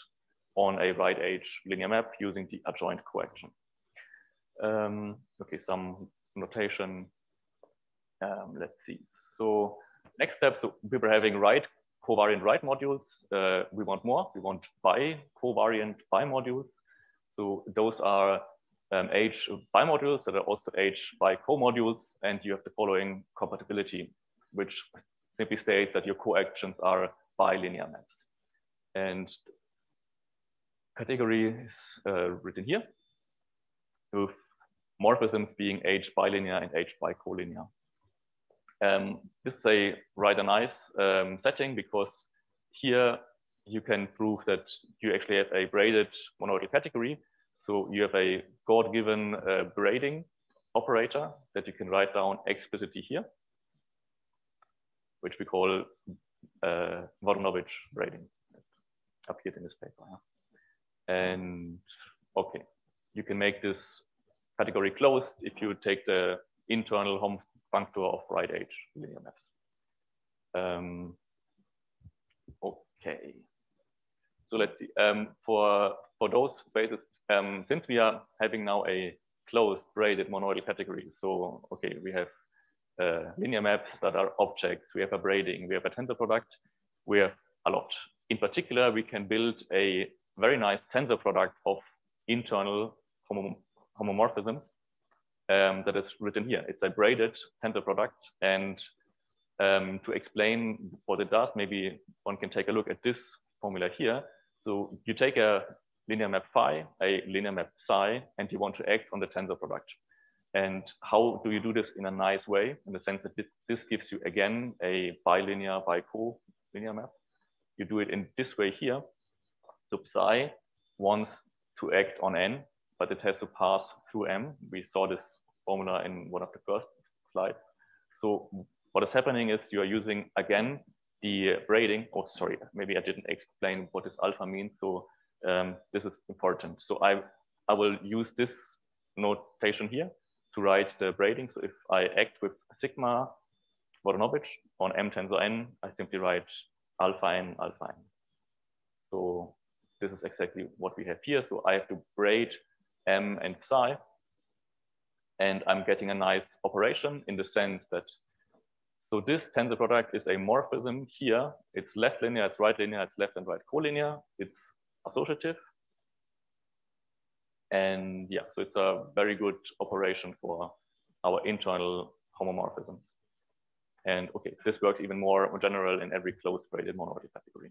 on a right H linear map using the adjoint coaction. Um, okay, some notation. Um, let's see. So next step, so we were having right covariant right modules. Uh, we want more. We want bi covariant bi modules. So those are um, H modules that are also H bi co-modules, and you have the following compatibility, which simply states that your coactions are bilinear maps. And category is uh, written here with morphisms being H bilinear and H bicollinear. Um, this is a rather nice um, setting because here you can prove that you actually have a braided monoidal category. So you have a God-given uh, braiding operator that you can write down explicitly here, which we call uh, Woronowicz braiding. appeared in this paper. Yeah. And okay, you can make this category closed if you take the internal Hom functor of right H linear maps. Um, okay. So let's see. Um, for for those spaces, um, since we are having now a closed braided monoidal category, so okay, we have uh, linear maps that are objects, we have a braiding, we have a tensor product, we have a lot. In particular, we can build a very nice tensor product of internal homom homomorphisms um, that is written here. It's a braided tensor product. And um, to explain what it does, maybe one can take a look at this formula here. So you take a linear map phi, a linear map psi, and you want to act on the tensor product. And how do you do this in a nice way? In the sense that this gives you again a bilinear, linear map. You do it in this way here. So psi wants to act on n, but it has to pass through m. We saw this formula in one of the first slides. So what is happening is you are using again the braiding. Oh, sorry, maybe I didn't explain what this alpha means. So um, this is important. So I, I will use this notation here to write the braiding. So if I act with sigma Woronowicz on M tensor N, I simply write alpha N, alpha N. So this is exactly what we have here. So I have to braid M and psi. And I'm getting a nice operation in the sense that, so this tensor product is a morphism here. It's left linear, it's right linear, it's left and right collinear. It's associative. And yeah, so it's a very good operation for our internal homomorphisms. And okay, this works even more general in every closed braided monoidal category.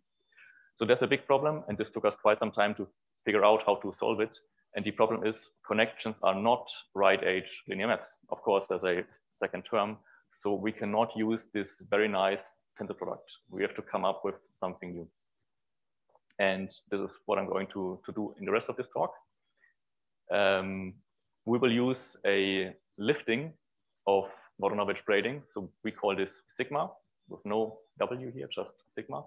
So there's a big problem, and this took us quite some time to figure out how to solve it. And the problem is connections are not right H linear maps. Of course, there's a second term, so we cannot use this very nice tensor product. We have to come up with something new. And this is what I'm going to, to do in the rest of this talk. Um, we will use a lifting of Woronowicz braiding. So we call this sigma with no W here, just sigma.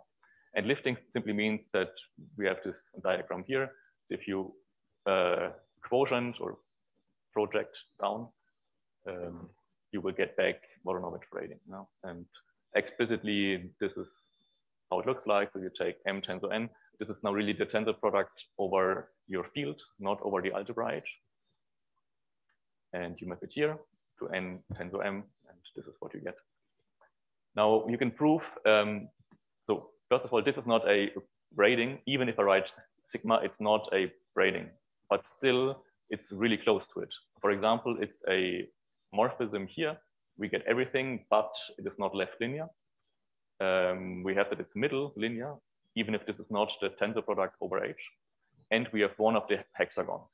And lifting simply means that we have this diagram here. So if you uh, quotient or project down, um, you will get back Woronowicz braiding. No? And explicitly, this is how it looks like. So you take M tensor N. This is now really the tensor product over your field, not over the algebra H. And you map it here to N tensor M, and this is what you get. Now you can prove, um, so first of all, this is not a braiding. Even if I write sigma, it's not a braiding, but still it's really close to it. For example, it's a morphism here. We get everything, but it is not left linear. Um, we have that it's middle linear, even if this is not the tensor product over H. And we have one of the hexagons.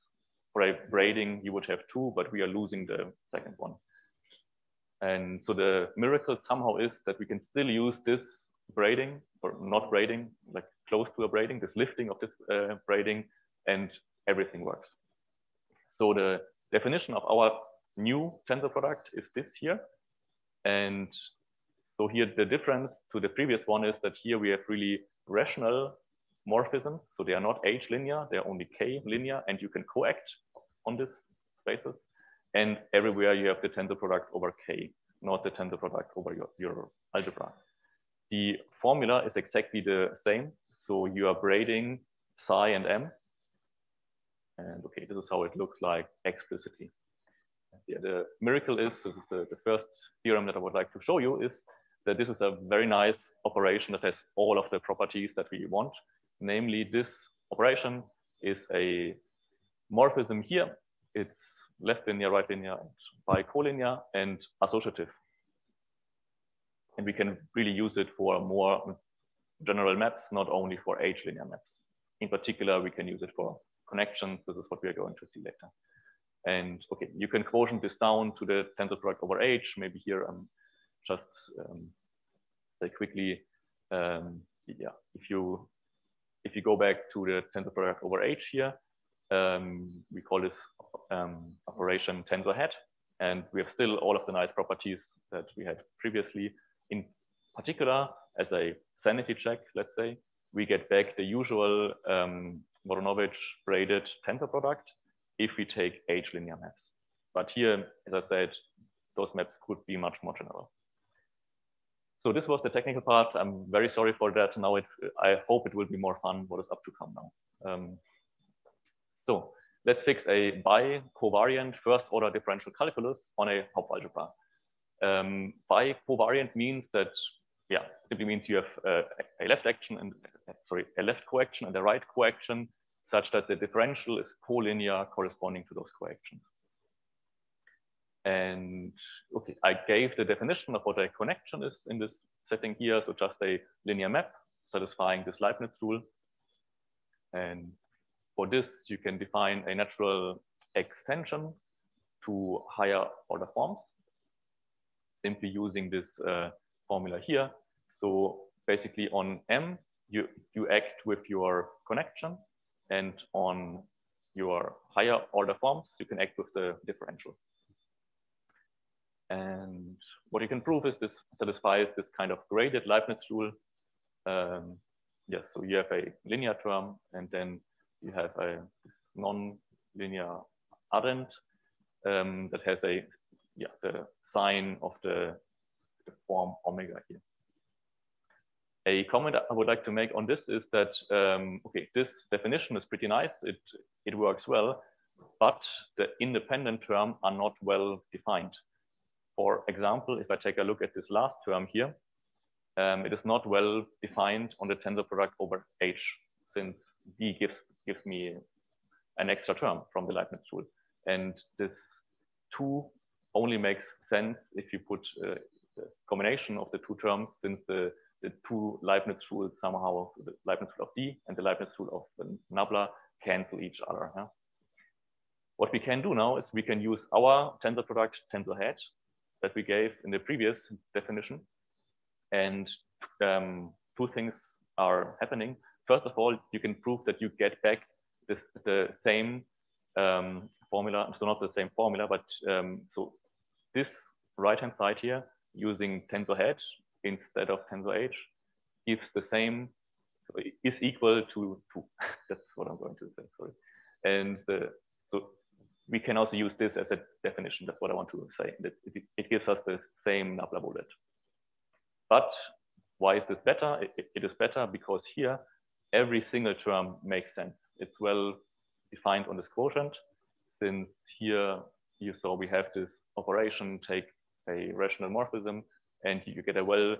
For a braiding, you would have two, but we are losing the second one. And so the miracle somehow is that we can still use this braiding or not braiding, like close to a braiding, this lifting of this uh, braiding, and everything works. So the definition of our new tensor product is this here. And so here the difference to the previous one is that here we have really rational morphisms. So they are not H linear, they are only K linear, and you can coact on this basis. And everywhere you have the tensor product over K, not the tensor product over your, your algebra. The formula is exactly the same. So you are braiding psi and m. And okay, this is how it looks like explicitly. Yeah, the miracle is, the, the first theorem that I would like to show you is that this is a very nice operation that has all of the properties that we want. Namely, this operation is a morphism here. It's left linear, right linear, and bicollinear, and associative and we can really use it for more general maps, not only for H linear maps. In particular, we can use it for connections. This is what we are going to see later. And okay, you can quotient this down to the tensor product over H. Maybe here I'm um, just um, say quickly, um, yeah, if you if you go back to the tensor product over H here, um, we call this um, operation tensor hat. And we have still all of the nice properties that we had previously, in particular, as a sanity check, let's say, we get back the usual um, braided tensor product if we take H linear maps. But here, as I said, those maps could be much more general. So this was the technical part. I'm very sorry for that. Now it, I hope it will be more fun what is up to come now. Um, so let's fix a bi-covariant first order differential calculus on a Hopf algebra. Um, bi-covariant means that, yeah, simply means you have uh, a left action and sorry, a left coaction and a right coaction such that the differential is collinear corresponding to those coactions. And okay, I gave the definition of what a connection is in this setting here. So just a linear map satisfying this Leibniz rule. And for this, you can define a natural extension to higher order forms, simply using this uh, formula here. So basically on M, you, you act with your connection and on your higher order forms, you can act with the differential. And what you can prove is this satisfies this kind of graded Leibniz rule. Um, yes, so you have a linear term and then you have a non-linear addend um, that has a yeah the sign of the, the form omega here. A comment I would like to make on this is that um, okay, this definition is pretty nice. It it works well, but the independent term are not well defined. For example, if I take a look at this last term here, um, it is not well defined on the tensor product over H, since D gives, gives me an extra term from the Leibniz rule. And this two only makes sense if you put uh, the combination of the two terms, since the, the two Leibniz rules somehow, the Leibniz rule of D and the Leibniz rule of Nabla cancel each other. What we can do now is we can use our tensor product tensor hat that we gave in the previous definition. And um, two things are happening. First of all, you can prove that you get back this, the same um, formula, so not the same formula, but um, so this right-hand side here using tensor hat instead of tensor h gives the same, is equal to two. That's what I'm going to say, sorry. And the, so we can also use this as a definition. That's what I want to say. That it, it gives us the same nabla bullet. But why is this better? It, it is better because here every single term makes sense. It's well defined on this quotient. Since here you saw we have this operation, take a rational morphism, and you get a well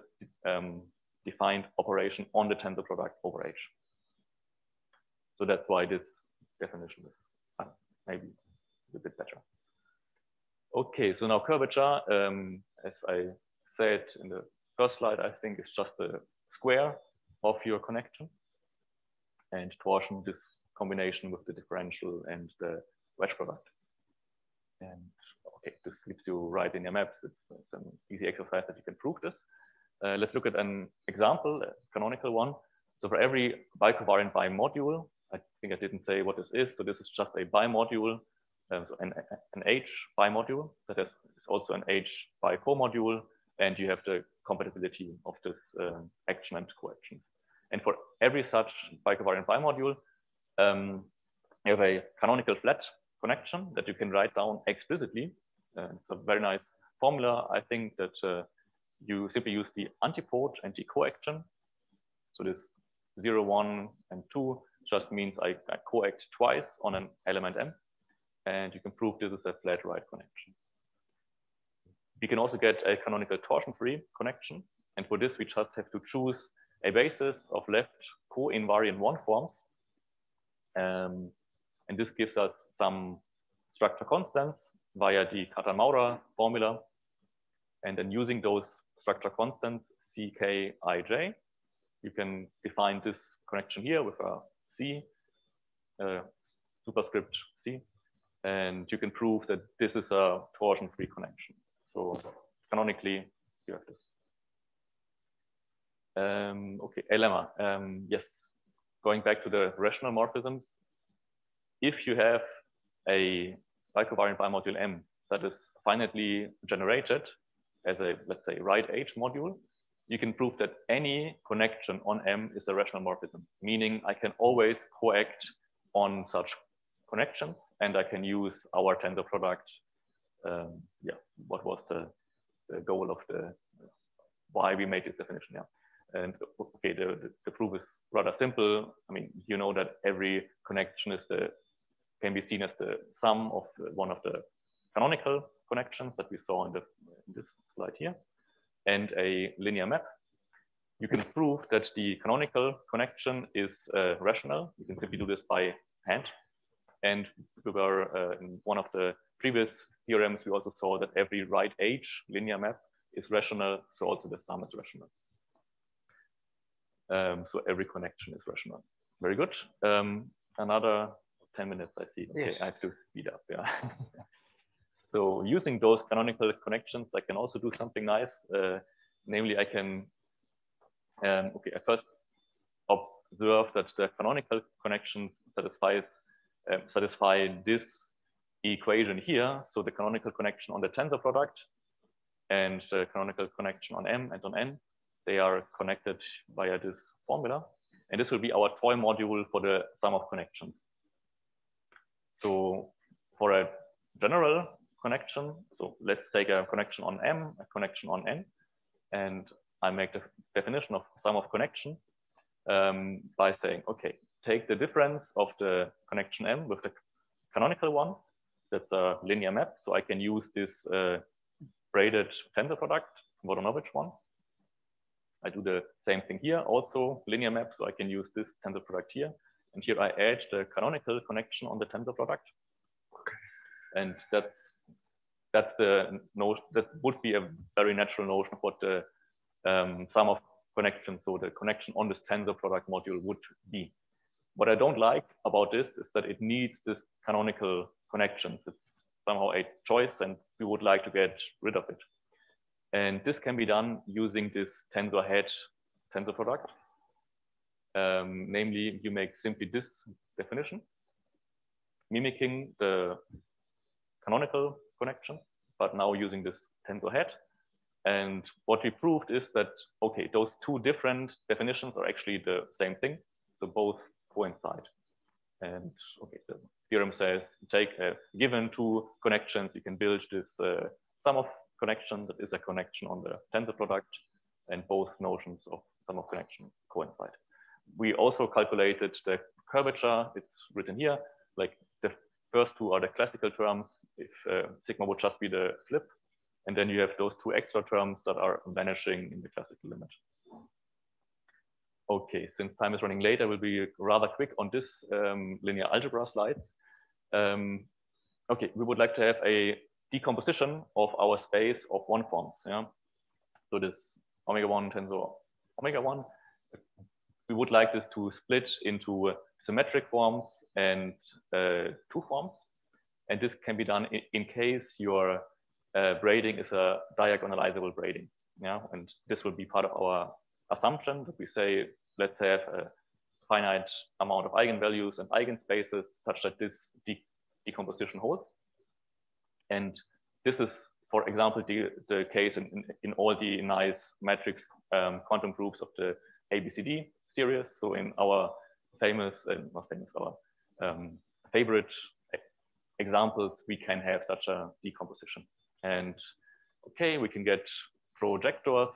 um, defined operation on the tensor product over H. So that's why this definition is uh, maybe a bit better. Okay, so now curvature, um, as I said in the first slide, I think it's just the square of your connection and torsion this combination with the differential and the wedge product. And okay, this gives you right in your maps. It's, it's an easy exercise that you can prove this. Uh, let's look at an example, a canonical one. So for every bicovariant bimodule, I think I didn't say what this is. So this is just a bimodule um, so an, an H bimodule that is also an H by co-module, and you have the compatibility of this um, action and coaction. And for every such bicovariant bimodule, um, you have a canonical flat connection that you can write down explicitly. Uh, it's a very nice formula. I think that uh, you simply use the antipode and the coaction. So this 0, 1, and 2 just means I, I coact twice on an element M and you can prove this is a flat right connection. We can also get a canonical torsion-free connection. And for this, we just have to choose a basis of left co-invariant one forms. Um, and this gives us some structure constants via the Cartan-Maurer formula. And then using those structure constants, CKIJ, you can define this connection here with a C, uh, superscript C, and you can prove that this is a torsion-free connection. So canonically, you have this. Um, okay, lemma. Um, yes, going back to the rational morphisms, if you have a bicovariant bimodule M that is finitely generated as a, let's say, right H module, you can prove that any connection on M is a rational morphism, meaning I can always coact on such connections and I can use our tensor product um, yeah, what was the, the goal of the why we made this definition. Yeah. And okay, the, the, the, proof is rather simple. I mean, you know that every connection is the can be seen as the sum of one of the canonical connections that we saw in, the, in this slide here, and a linear map. You can prove that the canonical connection is uh, rational. You can simply do this by hand. And we were uh, in one of the previous theorems, we also saw that every right H linear map is rational, so also the sum is rational. Um, so every connection is rational. Very good. Um, another 10 minutes, I see. Okay, yes. I have to speed up, yeah. so using those canonical connections, I can also do something nice. Uh, namely, I can, um, okay, I first observe that the canonical connection satisfies um, satisfy this equation here. So the canonical connection on the tensor product and the canonical connection on M and on N, they are connected via this formula. And this will be our toy module for the sum of connections. So for a general connection, so let's take a connection on M, a connection on N, and I make the definition of sum of connection um, by saying, okay, take the difference of the connection M with the canonical one. That's a linear map. So I can use this uh, braided tensor product, Woronowicz one. I do the same thing here, also linear map. So I can use this tensor product here. And here I add the canonical connection on the tensor product. Okay. And that's that's the notion that would be a very natural notion of what the um, sum of connections, so the connection on this tensor product module would be. What I don't like about this is that it needs this canonical connections. It's somehow a choice and we would like to get rid of it. And this can be done using this tensor hat tensor product. Um, namely, you make simply this definition, mimicking the canonical connection, but now using this tensor hat. And what we proved is that, okay, those two different definitions are actually the same thing. So both coincide. And okay, the theorem says take a given two connections, you can build this uh, sum of connection that is a connection on the tensor product, and both notions of sum of connection coincide we also calculated the curvature. It's written here. Like the first two are the classical terms. If uh, sigma would just be the flip, and then you have those two extra terms that are vanishing in the classical limit. Okay, since time is running late, I will be rather quick on this um, linear algebra slides. Um, okay, we would like to have a decomposition of our space of one forms. Yeah? So this omega 1 tensor omega 1 would like this to split into symmetric forms and uh, two forms, and this can be done in, in case your uh, braiding is a diagonalizable braiding. Yeah, and this will be part of our assumption that we say, let's have a finite amount of eigenvalues and eigenspaces such that this de decomposition holds. And this is, for example, the, the case in, in, in all the nice matrix um, quantum groups of the ABCD series. So in our famous, uh, not famous, our um, favorite examples, we can have such a decomposition. And okay, we can get projectors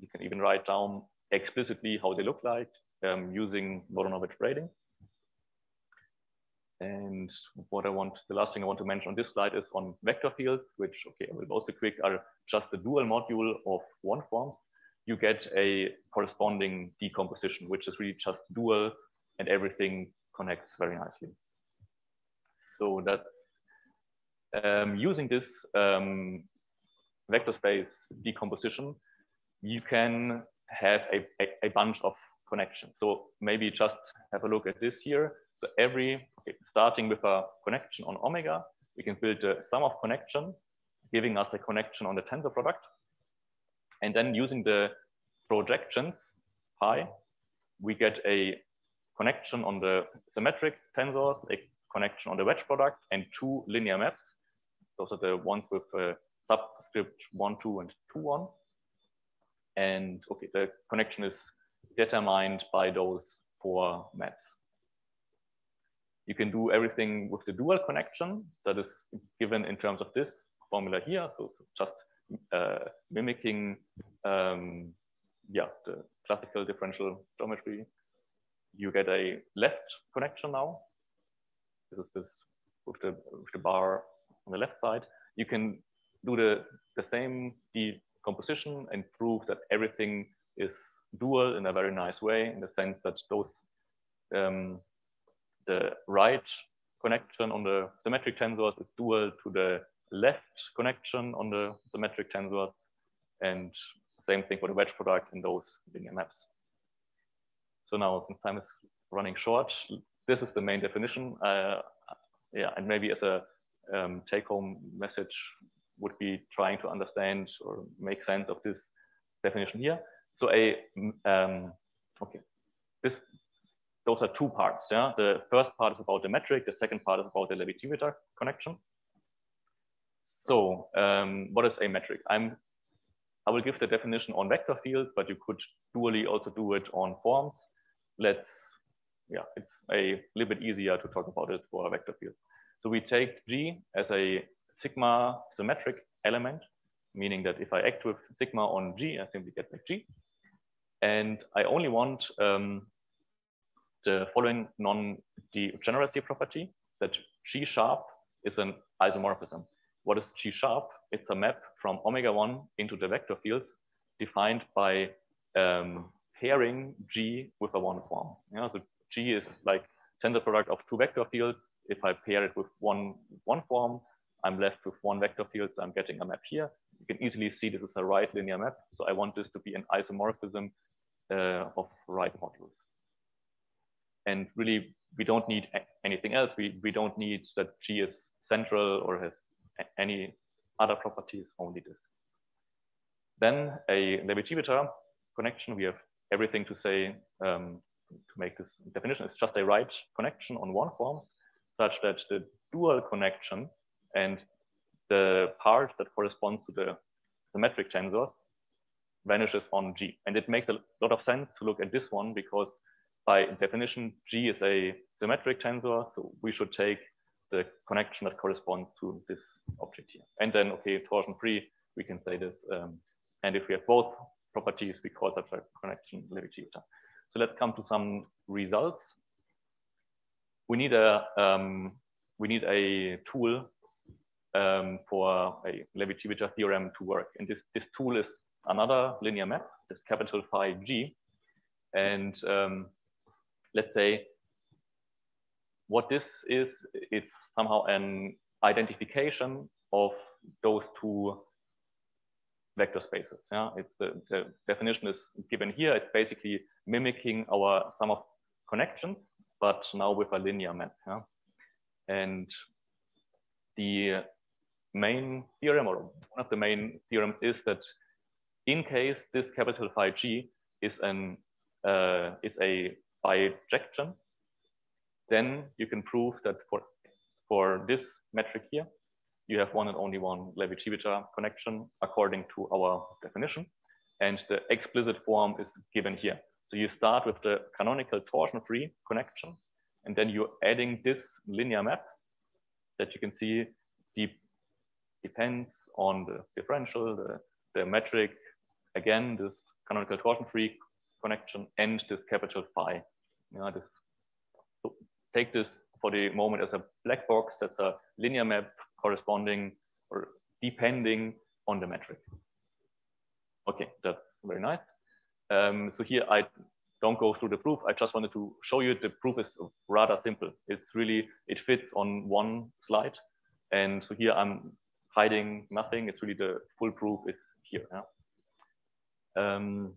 you can even write down explicitly how they look like um, using Woronowicz braiding. And what I want, the last thing I want to mention on this slide is on vector fields, which, okay, I will also quick, are just a dual module of one forms. You get a corresponding decomposition, which is really just dual and everything connects very nicely. So that um, using this um, vector space decomposition, you can have a, a, a, bunch of connections. So maybe just have a look at this here. So every, okay, starting with a connection on omega, we can build a sum of connection, giving us a connection on the tensor product. And then using the projections pi, we get a connection on the symmetric tensors, a connection on the wedge product, and two linear maps. Those are the ones with uh, subscript 1, 2, and 2, 1. And okay, the connection is determined by those four maps. You can do everything with the dual connection that is given in terms of this formula here. So just uh, mimicking, um, yeah, the classical differential geometry. You get a left connection now. This is this with the, with the bar on the left side. You can do the, the same decomposition and prove that everything is dual in a very nice way in the sense that those um, the right connection on the symmetric tensors is dual to the left connection on the the metric tensors and same thing for the wedge product in those linear maps. So now since time is running short, this is the main definition. Uh, yeah, and maybe as a um, take home message would be trying to understand or make sense of this definition here. So a, um, okay, this, those are two parts. Yeah, the first part is about the metric. The second part is about the Levi-Civita connection. So um, what is a metric? I'm, I will give the definition on vector fields, but you could dually also do it on forms. Let's, yeah, it's a little bit easier to talk about it for a vector field. So we take G as a sigma symmetric element, meaning that if I act with sigma on G, I simply get back G. And I only want um, the following non-degeneracy property that G sharp is an isomorphism. What is G sharp? It's a map from omega 1 into the vector fields defined by um, pairing G with a one form. Yeah, so G is like tensor product of two vector fields. If I pair it with one, one form, I'm left with one vector field, so I'm getting a map here. You can easily see this is a right linear map. So I want this to be an isomorphism uh, of right modules. And really, we don't need anything else. We, we don't need that G is central or has any other properties, only this. Then a Levi-Civita connection, we have everything to say um, to make this definition. It's just a right connection on one form, such that the dual connection and the part that corresponds to the symmetric tensors vanishes on G. And it makes a lot of sense to look at this one because by definition, G is a symmetric tensor. So we should take the connection that corresponds to this object here. And then, okay, torsion free, we can say this. Um, and if we have both properties, we call such a connection Levi-Civita. So let's come to some results. We need a um, we need a tool um, for a Levi-Civita theorem to work. And this, this tool is another linear map, this capital phi G. And um, let's say what this is, it's somehow an identification of those two vector spaces. Yeah, it's the, the definition is given here. It's basically mimicking our sum of connections, but now with a linear map. Yeah? And the main theorem or one of the main theorems is that in case this capital phi g is an uh, is a bijection, then you can prove that for for this metric here, you have one and only one Levi-Civita connection according to our definition, and the explicit form is given here. So you start with the canonical torsion-free connection, and then you're adding this linear map that you can see depends on the differential, the, the metric, again, this canonical torsion-free connection and this capital phi. Yeah, this, so take this for the moment as a black box that's a linear map corresponding or depending on the metric. Okay, that's very nice. Um, so here I don't go through the proof. I just wanted to show you the proof is rather simple. It's really, it fits on one slide. And so here I'm hiding nothing. It's really the full proof is here. Yeah? Um,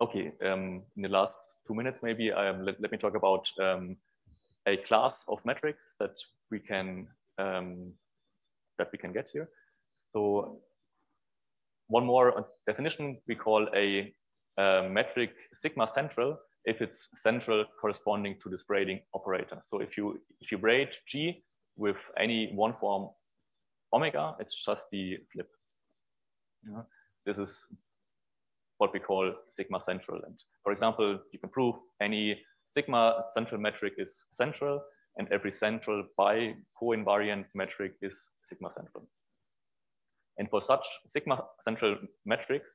okay, um, in the last two minutes, maybe um, let, let me talk about um, a class of metrics that we can um, that we can get here. So one more definition we call a, a metric sigma central if it's central corresponding to this braiding operator. So if you if you braid G with any one form omega, it's just the flip. Yeah. This is what we call sigma central. And for example, you can prove any sigma central metric is central and every central bi co-invariant metric is sigma central. And for such sigma central metrics,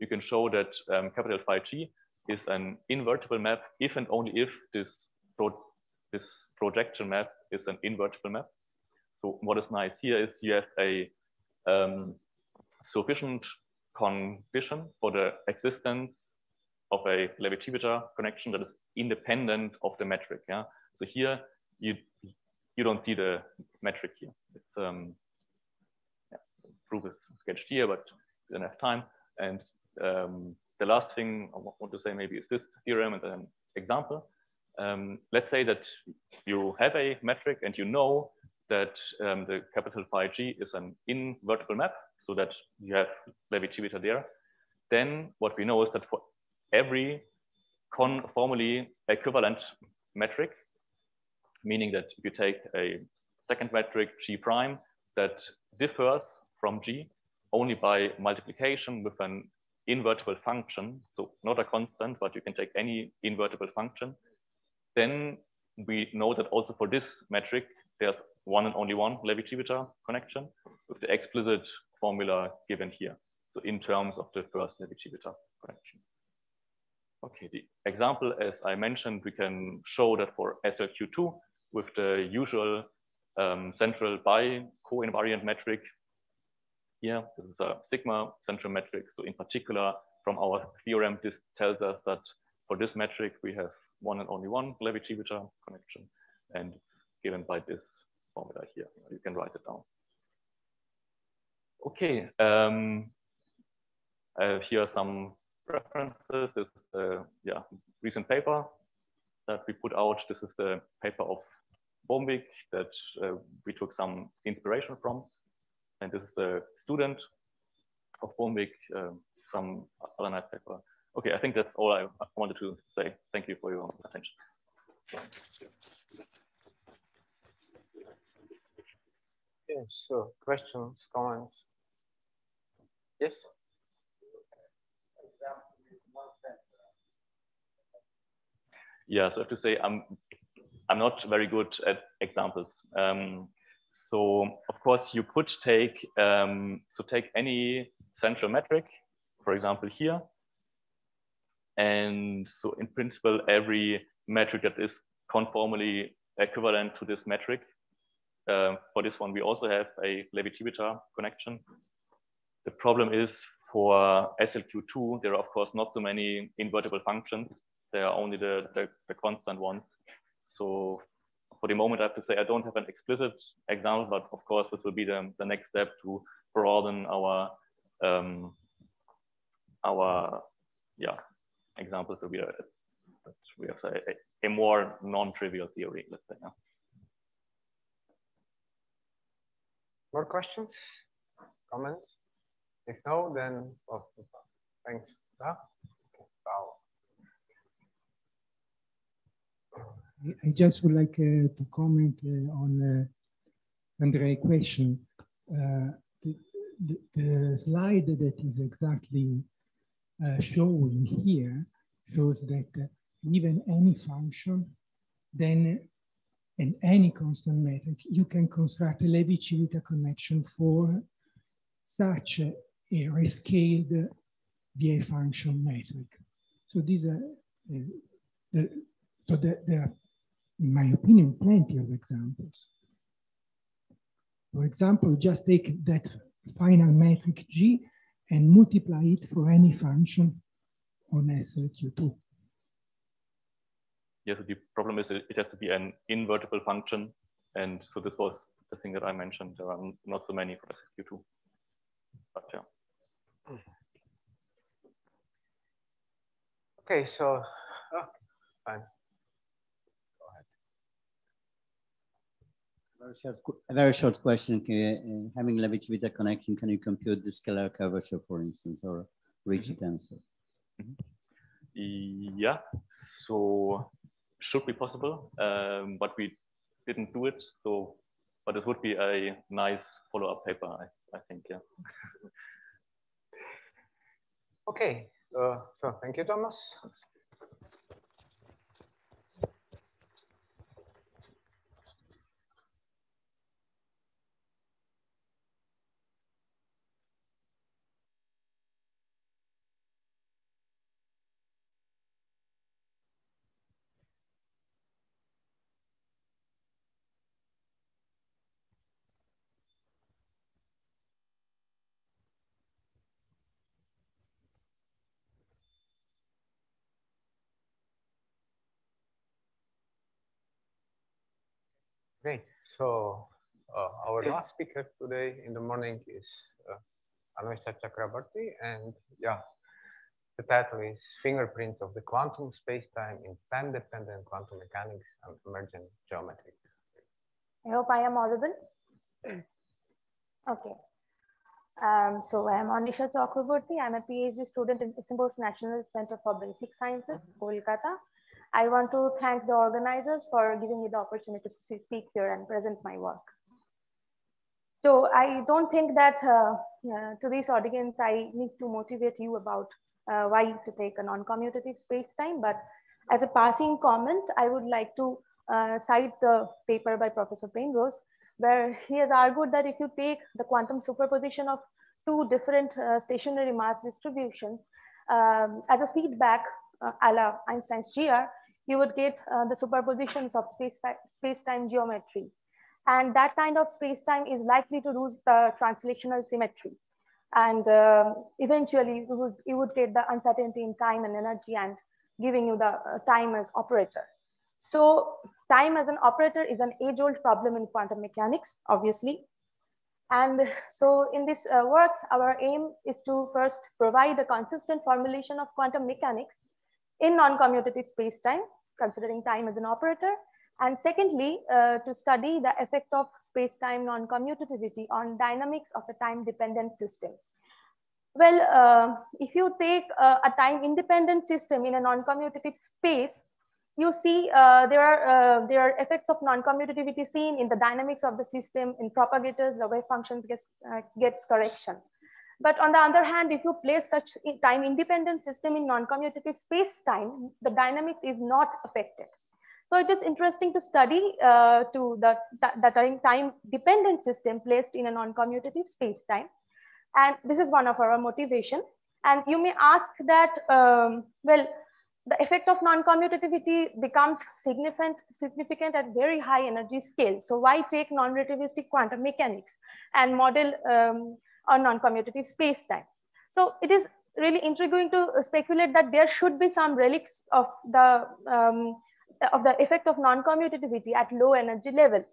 you can show that um, capital phi g is an invertible map if and only if this, pro this projection map is an invertible map. So what is nice here is you have a um, sufficient condition for the existence of a Levi-Civita connection that is independent of the metric. Yeah. So here you you don't see the metric here. It's um, yeah, proof is sketched here, but we don't have time. And um, the last thing I want to say maybe is this theorem and an example. Um, let's say that you have a metric and you know that um, the capital phi g is an invertible map, so that you have Levi-Civita there. Then what we know is that for every conformally equivalent metric, meaning that if you take a second metric g prime that differs from g only by multiplication with an invertible function, so not a constant, but you can take any invertible function, then we know that also for this metric, there's one and only one Levi-Civita connection with the explicit formula given here. So in terms of the first Levi-Civita connection. Okay, the example, as I mentioned, we can show that for SLQ2 with the usual um, central bi co-invariant metric. Here, this is a sigma central metric. So in particular, from our theorem, this tells us that for this metric, we have one and only one Levi-Civita connection, and given by this formula here. You can write it down. Okay, um, uh, here are some references. This is the yeah, recent paper that we put out. This is the paper of Bhowmick that uh, we took some inspiration from. And this is the student of uh, some other nice paper. Okay, I think that's all I wanted to say. Thank you for your attention. Yes, so questions, comments? Yes? Yeah, so I have to say I'm I'm not very good at examples. Um, so of course you could take um, so take any central metric, for example here, and so in principle every metric that is conformally equivalent to this metric. Uh, for this one we also have a Levi-Civita connection. The problem is for SLQ2 there are of course not so many invertible functions. There are only the, the, the constant ones. So for the moment, I have to say I don't have an explicit example, but of course, this will be the, the next step to broaden our um, our yeah examples we are that we have a, a more non-trivial theory, let's say. Yeah. More questions, comments? If no, then well, thanks. Yeah? Okay. Wow. I just would like uh, to comment uh, on uh, Andre's question. Uh, the, the, the, slide that is exactly uh, showing here shows that uh, given any function, then in any constant metric, you can construct a Levi-Civita connection for such a, rescaled VA function metric. So these are the, so there, there are in my opinion, plenty of examples. For example, just take that final metric G and multiply it for any function on SLQ2. Yes, the problem is it has to be an invertible function. And so this was the thing that I mentioned. There are not so many for SLQ2. But yeah. Okay, so oh, fine. Very short, a very short question. You, uh, having Levi-Civita connection, can you compute the scalar curvature, for instance, or Ricci mm-hmm. answer? Mm -hmm. Yeah, so should be possible, um, but we didn't do it. So, but it would be a nice follow-up paper, I, I think. Yeah. okay. Uh, so thank you, Thomas. Great. So uh, our last speaker today in the morning is uh, Chakraborty, and yeah, the title is Fingerprints of the Quantum Space-Time in Time-Dependent Quantum Mechanics and Emergent Geometry. I hope I am audible. Okay. Um, so I'm Anwesha Chakraborty. I'm a PhD student in S. N. Bose National Center for Basic Sciences, Kolkata. I want to thank the organizers for giving me the opportunity to speak here and present my work. So I don't think that uh, uh, to this audience, I need to motivate you about uh, why to take a non-commutative space-time, but as a passing comment, I would like to uh, cite the paper by Professor Penrose, where he has argued that if you take the quantum superposition of two different uh, stationary mass distributions um, as a feedback uh, a la Einstein's GR, you would get uh, the superpositions of space-time geometry. And that kind of space-time is likely to lose the translational symmetry. And uh, eventually you would, you would get the uncertainty in time and energy and giving you the uh, time as operator. So time as an operator is an age-old problem in quantum mechanics, obviously. And so in this uh, work, our aim is to first provide a consistent formulation of quantum mechanics in non-commutative space-time, considering time as an operator. And secondly, uh, to study the effect of space-time non-commutativity on dynamics of a time-dependent system. Well, uh, if you take uh, a time-independent system in a non-commutative space, you see uh, there are uh, there are effects of non-commutativity seen in the dynamics of the system in propagators the wave functions gets uh, gets correction but on the other hand if you place such time independent system in non-commutative space time the dynamics is not affected. So it is interesting to study uh, to the, the, the time dependent system placed in a non-commutative space time and this is one of our motivation. And you may ask that um, well the effect of non-commutativity becomes significant, significant at very high energy scale. So why take non-relativistic quantum mechanics and model um, a non-commutative space-time? So it is really intriguing to speculate that there should be some relics of the um, of the effect of non-commutativity at low energy level.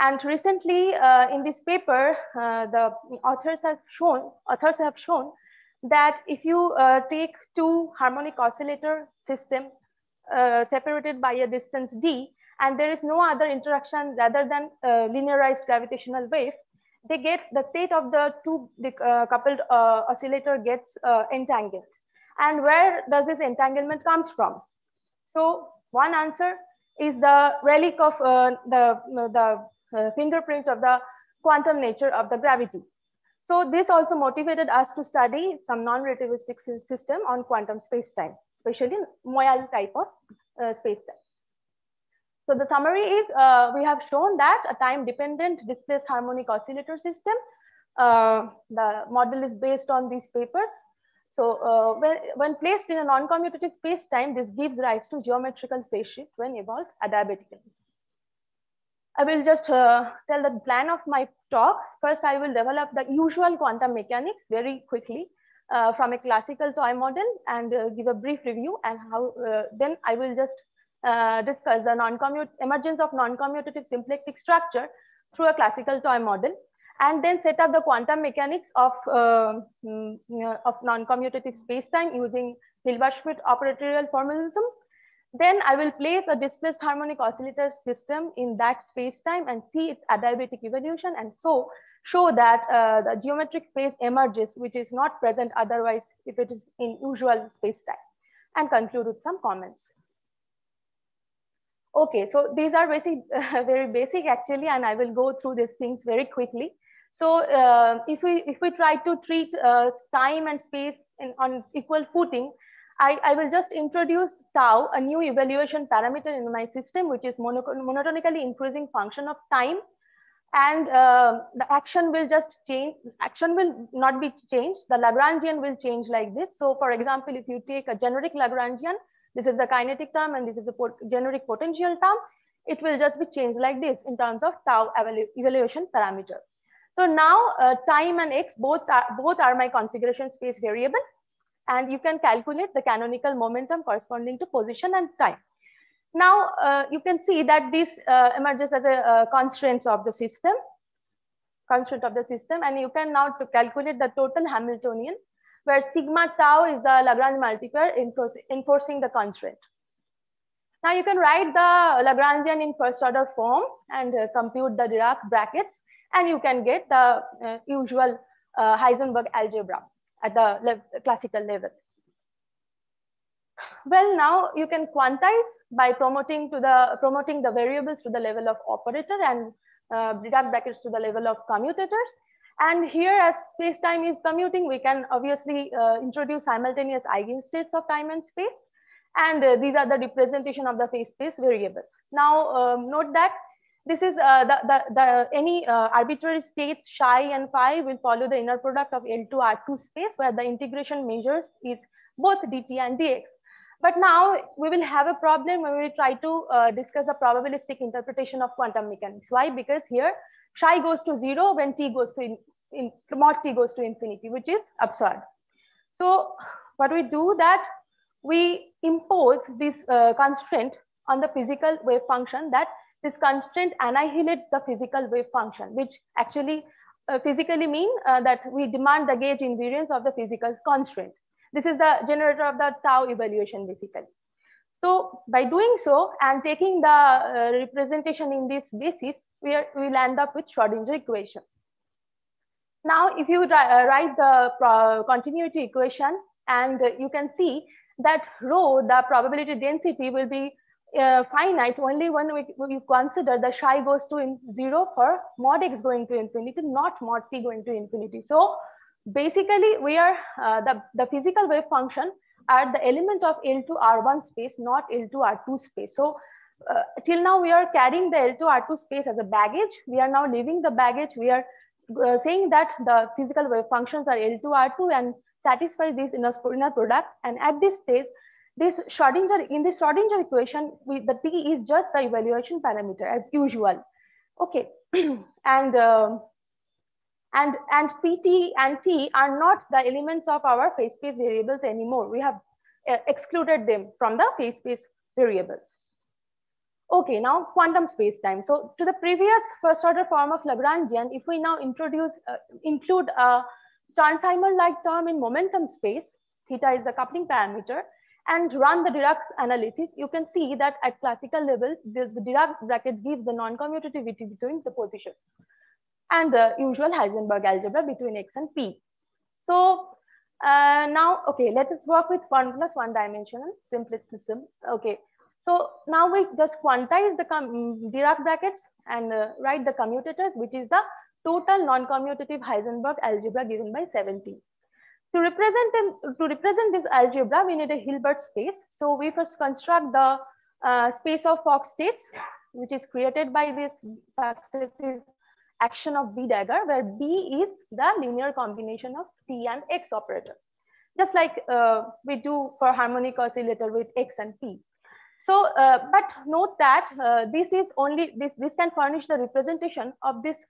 And recently uh, in this paper, uh, the authors have shown authors have shown that if you uh, take two harmonic oscillator system uh, separated by a distance d, and there is no other interaction rather than linearized gravitational wave, they get the state of the two uh, coupled uh, oscillator gets uh, entangled. And where does this entanglement comes from? So one answer is the relic of the, the fingerprint of the quantum nature of the gravity. So this also motivated us to study some non-relativistic system on quantum space-time, especially Moyal type of uh, space-time. So the summary is uh, we have shown that a time-dependent displaced harmonic oscillator system, uh, the model is based on these papers. So uh, when, when placed in a non-commutative space-time, this gives rise to geometrical phase shift when evolved adiabatically. I will just uh, tell the plan of my talk. First, I will develop the usual quantum mechanics very quickly uh, from a classical toy model and uh, give a brief review and how then I will just uh, discuss the non-commute emergence of non-commutative symplectic structure through a classical toy model and then set up the quantum mechanics of, uh, mm, of non-commutative spacetime using Hilbert-Schmidt operatorial formalism then I will place a displaced harmonic oscillator system in that space-time and see its adiabatic evolution and so show that uh, the geometric phase emerges, which is not present otherwise if it is in usual space-time and conclude with some comments. Okay, so these are basic, uh, very basic actually, and I will go through these things very quickly. So uh, if we if we try to treat uh, time and space in, on equal footing, I, I will just introduce tau, a new evaluation parameter in my system, which is monotonically increasing function of time. And uh, the action will just change, action will not be changed. The Lagrangian will change like this. So for example, if you take a generic Lagrangian, this is the kinetic term and this is the pot generic potential term, it will just be changed like this in terms of tau evalu evaluation parameter. So now uh, time and x both are, both are my configuration space variable and you can calculate the canonical momentum corresponding to position and time. Now uh, you can see that this uh, emerges as a uh, constraints of the system, constraint of the system, and you can now to calculate the total Hamiltonian, where sigma tau is the Lagrange multiplier enforcing the constraint. Now you can write the Lagrangian in first order form and uh, compute the Dirac brackets, and you can get the uh, usual uh, Heisenberg algebra at the le classical level. Well, now you can quantize by promoting to the promoting the variables to the level of operator and uh, Dirac brackets to the level of commutators. And here as space-time is commuting, we can obviously uh, introduce simultaneous eigenstates of time and space. And uh, these are the representation of the phase space variables. Now um, note that this is uh, the, the, the, any uh, arbitrary states psi and phi will follow the inner product of L2 R2 space where the integration measures is both dt and dx. But now we will have a problem when we try to uh, discuss the probabilistic interpretation of quantum mechanics. Why? Because here psi goes to zero when t goes to in, in, mod t goes to infinity, which is absurd. So what we do that we impose this uh, constraint on the physical wave function that this constraint annihilates the physical wave function, which actually uh, physically mean uh, that we demand the gauge invariance of the physical constraint. This is the generator of the tau evaluation basically. So by doing so and taking the uh, representation in this basis, we will end up with Schrodinger equation. Now, if you uh, write the continuity equation and you can see that rho, the probability density will be uh, finite only when we, we consider the psi goes to in zero for mod x going to infinity, not mod t going to infinity. So basically we are uh, the, the physical wave function are the element of L2 R1 space, not L2 R2 space. So uh, till now we are carrying the L2 R2 space as a baggage. We are now leaving the baggage. We are uh, saying that the physical wave functions are L2 R2 and satisfy this inner, inner product. And at this stage, this Schrodinger, in this Schrodinger equation, we, the T is just the evaluation parameter as usual. Okay, and uh, and and pt and t are not the elements of our phase space variables anymore. We have uh, excluded them from the phase space variables. Okay now quantum space time. So to the previous first order form of lagrangian if we now introduce uh, include a Chern-Simons like term in momentum space theta is the coupling parameter and run the Dirac analysis, you can see that at classical level, the, the Dirac bracket gives the non-commutativity between the positions and the usual Heisenberg algebra between x and p. So uh, now, okay, let us work with one plus one dimensional simplicism. Okay, so now we just quantize the Dirac brackets and uh, write the commutators, which is the total non-commutative Heisenberg algebra given by 17. To represent, to represent this algebra, we need a Hilbert space. So we first construct the uh, space of Fock states, which is created by this successive action of B dagger where B is the linear combination of T and X operator. Just like uh, we do for harmonic oscillator with X and P. So, uh, but note that uh, this is only, this, this can furnish the representation of this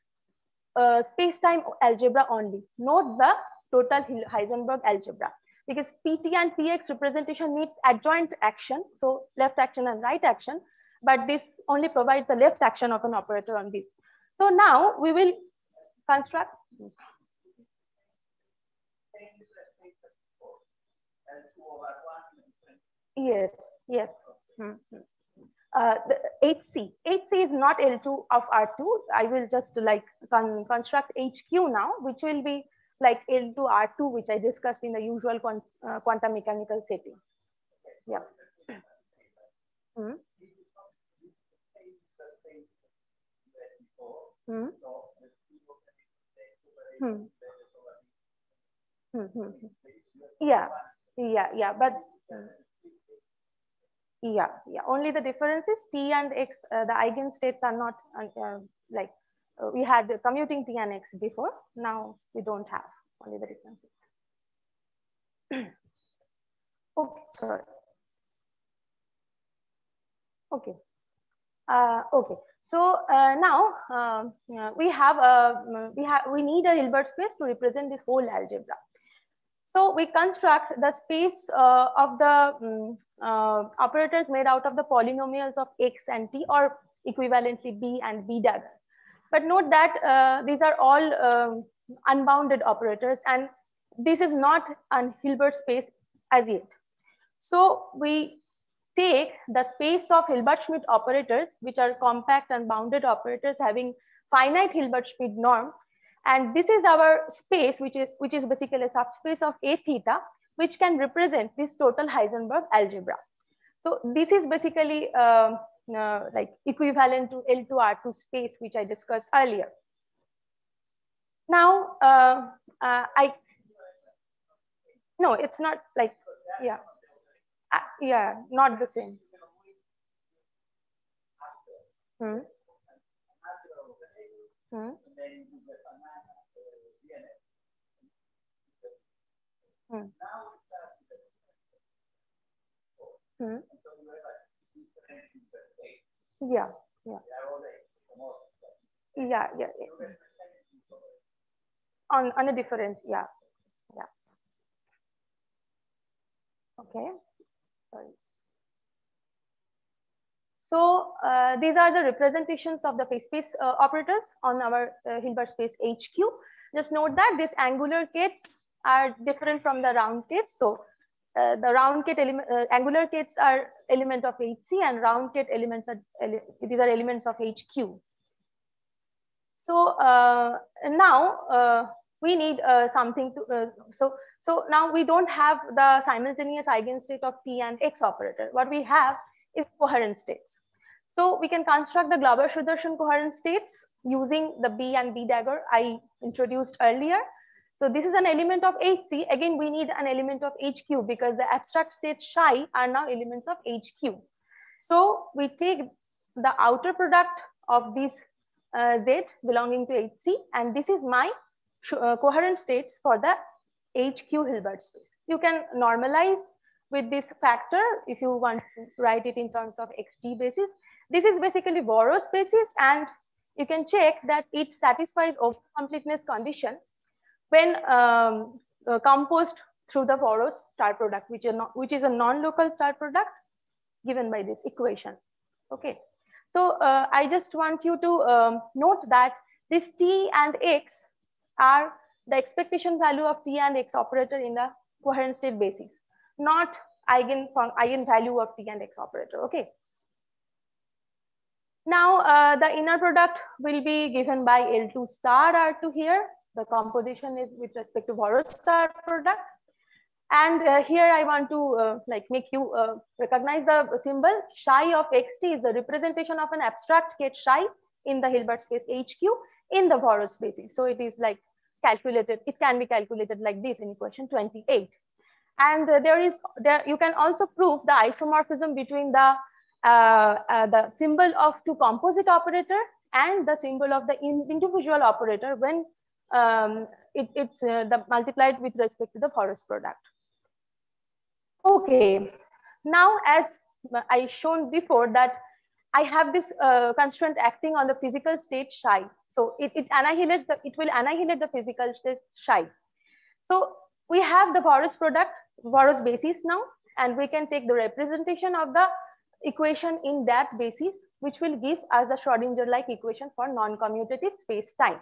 uh, space-time algebra only. Note the total Heisenberg algebra because PT and PX representation needs adjoint action. So left action and right action, but this only provides the left action of an operator on this. So now we will construct. Yes, yes. Mm -hmm. uh, the HC. HC is not L2 of R2. I will just like con construct HQ now, which will be like L2 R2, which I discussed in the usual uh, quantum mechanical setting. Yeah. Mm -hmm. Hmm. Hmm. Hmm. Hmm. Yeah, yeah, yeah, but yeah, yeah. Only the difference is T and X, uh, the eigenstates are not uh, like uh, we had commuting T and X before. Now we don't have only the differences. okay, sorry. Okay. Uh, okay. So uh, now uh, we have a we have we need a Hilbert space to represent this whole algebra. So we construct the space uh, of the um, uh, operators made out of the polynomials of x and t or equivalently b and b dagger. But note that uh, these are all um, unbounded operators and this is not an Hilbert space as yet. So we take the space of Hilbert-Schmidt operators, which are compact and bounded operators having finite Hilbert-Schmidt norm. And this is our space, which is, which is basically a subspace of A theta, which can represent this total Heisenberg algebra. So this is basically uh, uh, like equivalent to L2R2 space, which I discussed earlier. Now, uh, uh I, no, it's not like, yeah. Yeah, not the same. Hmm. Hmm. Hmm. Hmm. Yeah. Yeah, yeah. yeah. On, on a different, yeah, yeah. Okay. Sorry. So uh, these are the representations of the phase space uh, operators on our uh, Hilbert space HQ. Just note that these angular kits are different from the round kits. So uh, the round kit element, uh, angular kits are element of HC and round kit elements are, ele these are elements of HQ. So uh, now we need something to, so so now we don't have the simultaneous eigenstate of T and X operator. What we have is coherent states. So we can construct the Glauber-Sudarshan coherent states using the B and B dagger I introduced earlier. So this is an element of HC. Again, we need an element of HQ because the abstract states psi are now elements of HQ. So we take the outer product of this uh, Z belonging to HC and this is my uh, coherent states for the HQ Hilbert space. You can normalize with this factor if you want to write it in terms of XT basis. This is basically Voros basis and you can check that it satisfies over completeness condition when um, uh, composed through the Voros star product, which, not, which is a non-local star product given by this equation. Okay. So uh, I just want you to um, note that this T and X are the expectation value of T and X operator in the coherent state basis, not eigen, eigen value of T and X operator, okay? Now, uh, the inner product will be given by L2 star R2 here. The composition is with respect to Voros star product. And uh, here I want to uh, like make you uh, recognize the symbol psi of xt is the representation of an abstract ket psi in the Hilbert space HQ in the Voros space. So it is like calculated, it can be calculated like this in equation 28. And uh, there is, there you can also prove the isomorphism between the, uh, uh, the symbol of two composite operator and the symbol of the in, individual operator when um, it, it's uh, the multiplied with respect to the Voros product. Okay, now as I shown before that I have this uh, constraint acting on the physical state psi. So it, it annihilates the, it will annihilate the physical state. So we have the Voros product, Voros basis now, and we can take the representation of the equation in that basis, which will give us the Schrodinger-like equation for non-commutative space-time.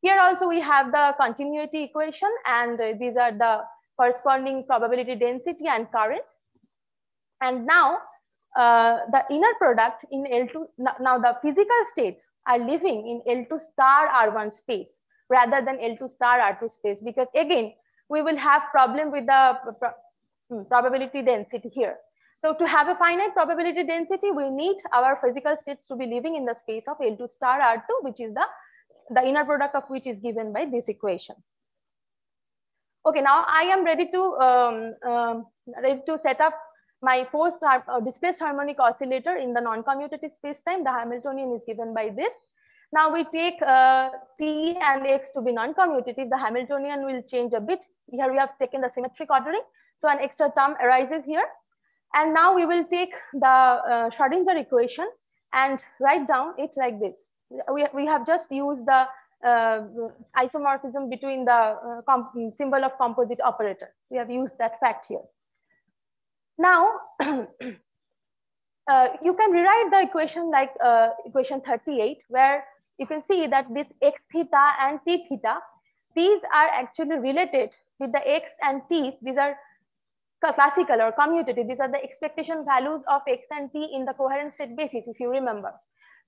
Here also we have the continuity equation, and uh, these are the corresponding probability density and current. And now uh, the inner product in L2, now the physical states are living in L2 star R1 space rather than L2 star R2 space because again, we will have problem with the hmm, probability density here. So to have a finite probability density, we need our physical states to be living in the space of L2 star R2, which is the, the inner product of which is given by this equation. Okay, now I am ready to um, um, ready to set up my forced uh, displaced harmonic oscillator in the non-commutative space-time, the Hamiltonian is given by this. Now we take uh, T and X to be non-commutative, the Hamiltonian will change a bit. Here we have taken the symmetric ordering. So an extra term arises here. And now we will take the uh, Schrodinger equation and write down it like this. We, we have just used the uh, isomorphism between the uh, symbol of composite operator. We have used that fact here. Now, uh, you can rewrite the equation like uh, equation 38, where you can see that this x theta and t theta, these are actually related with the x and t's. These are classical or commutative. These are the expectation values of x and t in the coherent state basis, if you remember.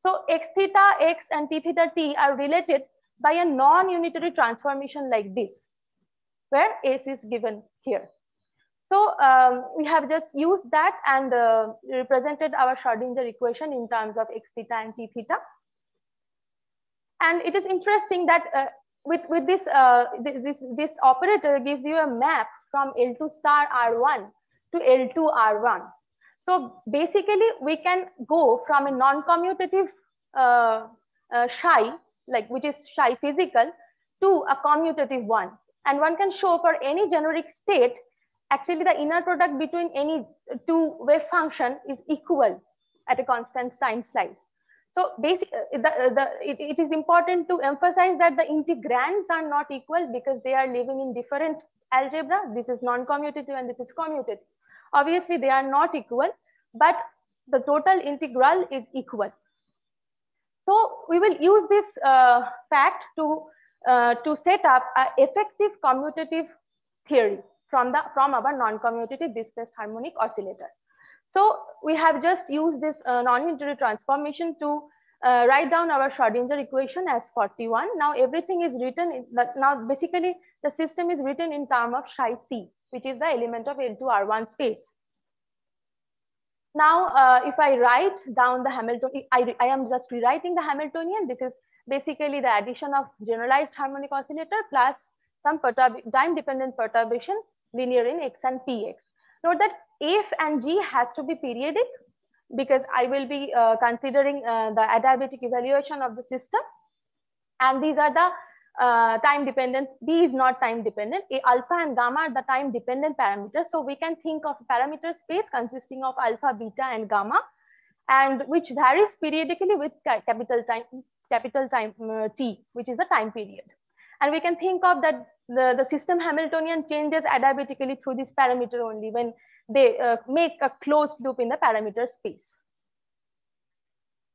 So x theta x and t theta t are related by a non-unitary transformation like this, where S is given here. So um, we have just used that and uh, represented our Schrodinger equation in terms of x theta and t theta. And it is interesting that uh, with, with this, uh, this, this operator gives you a map from L2 star R1 to L2 R1. So basically we can go from a non-commutative uh, uh, psi like which is psi physical to a commutative one. And one can show for any generic state, actually the inner product between any two wave function is equal at a constant time slice. So basically, uh, the, uh, the, it, it is important to emphasize that the integrands are not equal because they are living in different algebra. This is non-commutative and this is commutative. Obviously, they are not equal, but the total integral is equal. So we will use this uh, fact to, uh, to set up an effective commutative theory from, the, from our non-commutative displaced harmonic oscillator. So we have just used this uh, non-unitary transformation to uh, write down our Schrodinger equation as 41. Now everything is written, in the, now basically the system is written in term of psi c, which is the element of L2R1 space. Now, uh, if I write down the Hamiltonian, I, I am just rewriting the Hamiltonian. This is basically the addition of generalized harmonic oscillator plus some time dependent perturbation linear in x and px. Note that f and g has to be periodic because I will be uh, considering uh, the adiabatic evaluation of the system. And these are the uh, time dependent, B is not time dependent. A, alpha and gamma are the time dependent parameters. So we can think of a parameter space consisting of alpha, beta, and gamma, and which varies periodically with capital time, capital time uh, T, which is the time period. And we can think of that the, the system Hamiltonian changes adiabatically through this parameter only when they uh, make a closed loop in the parameter space.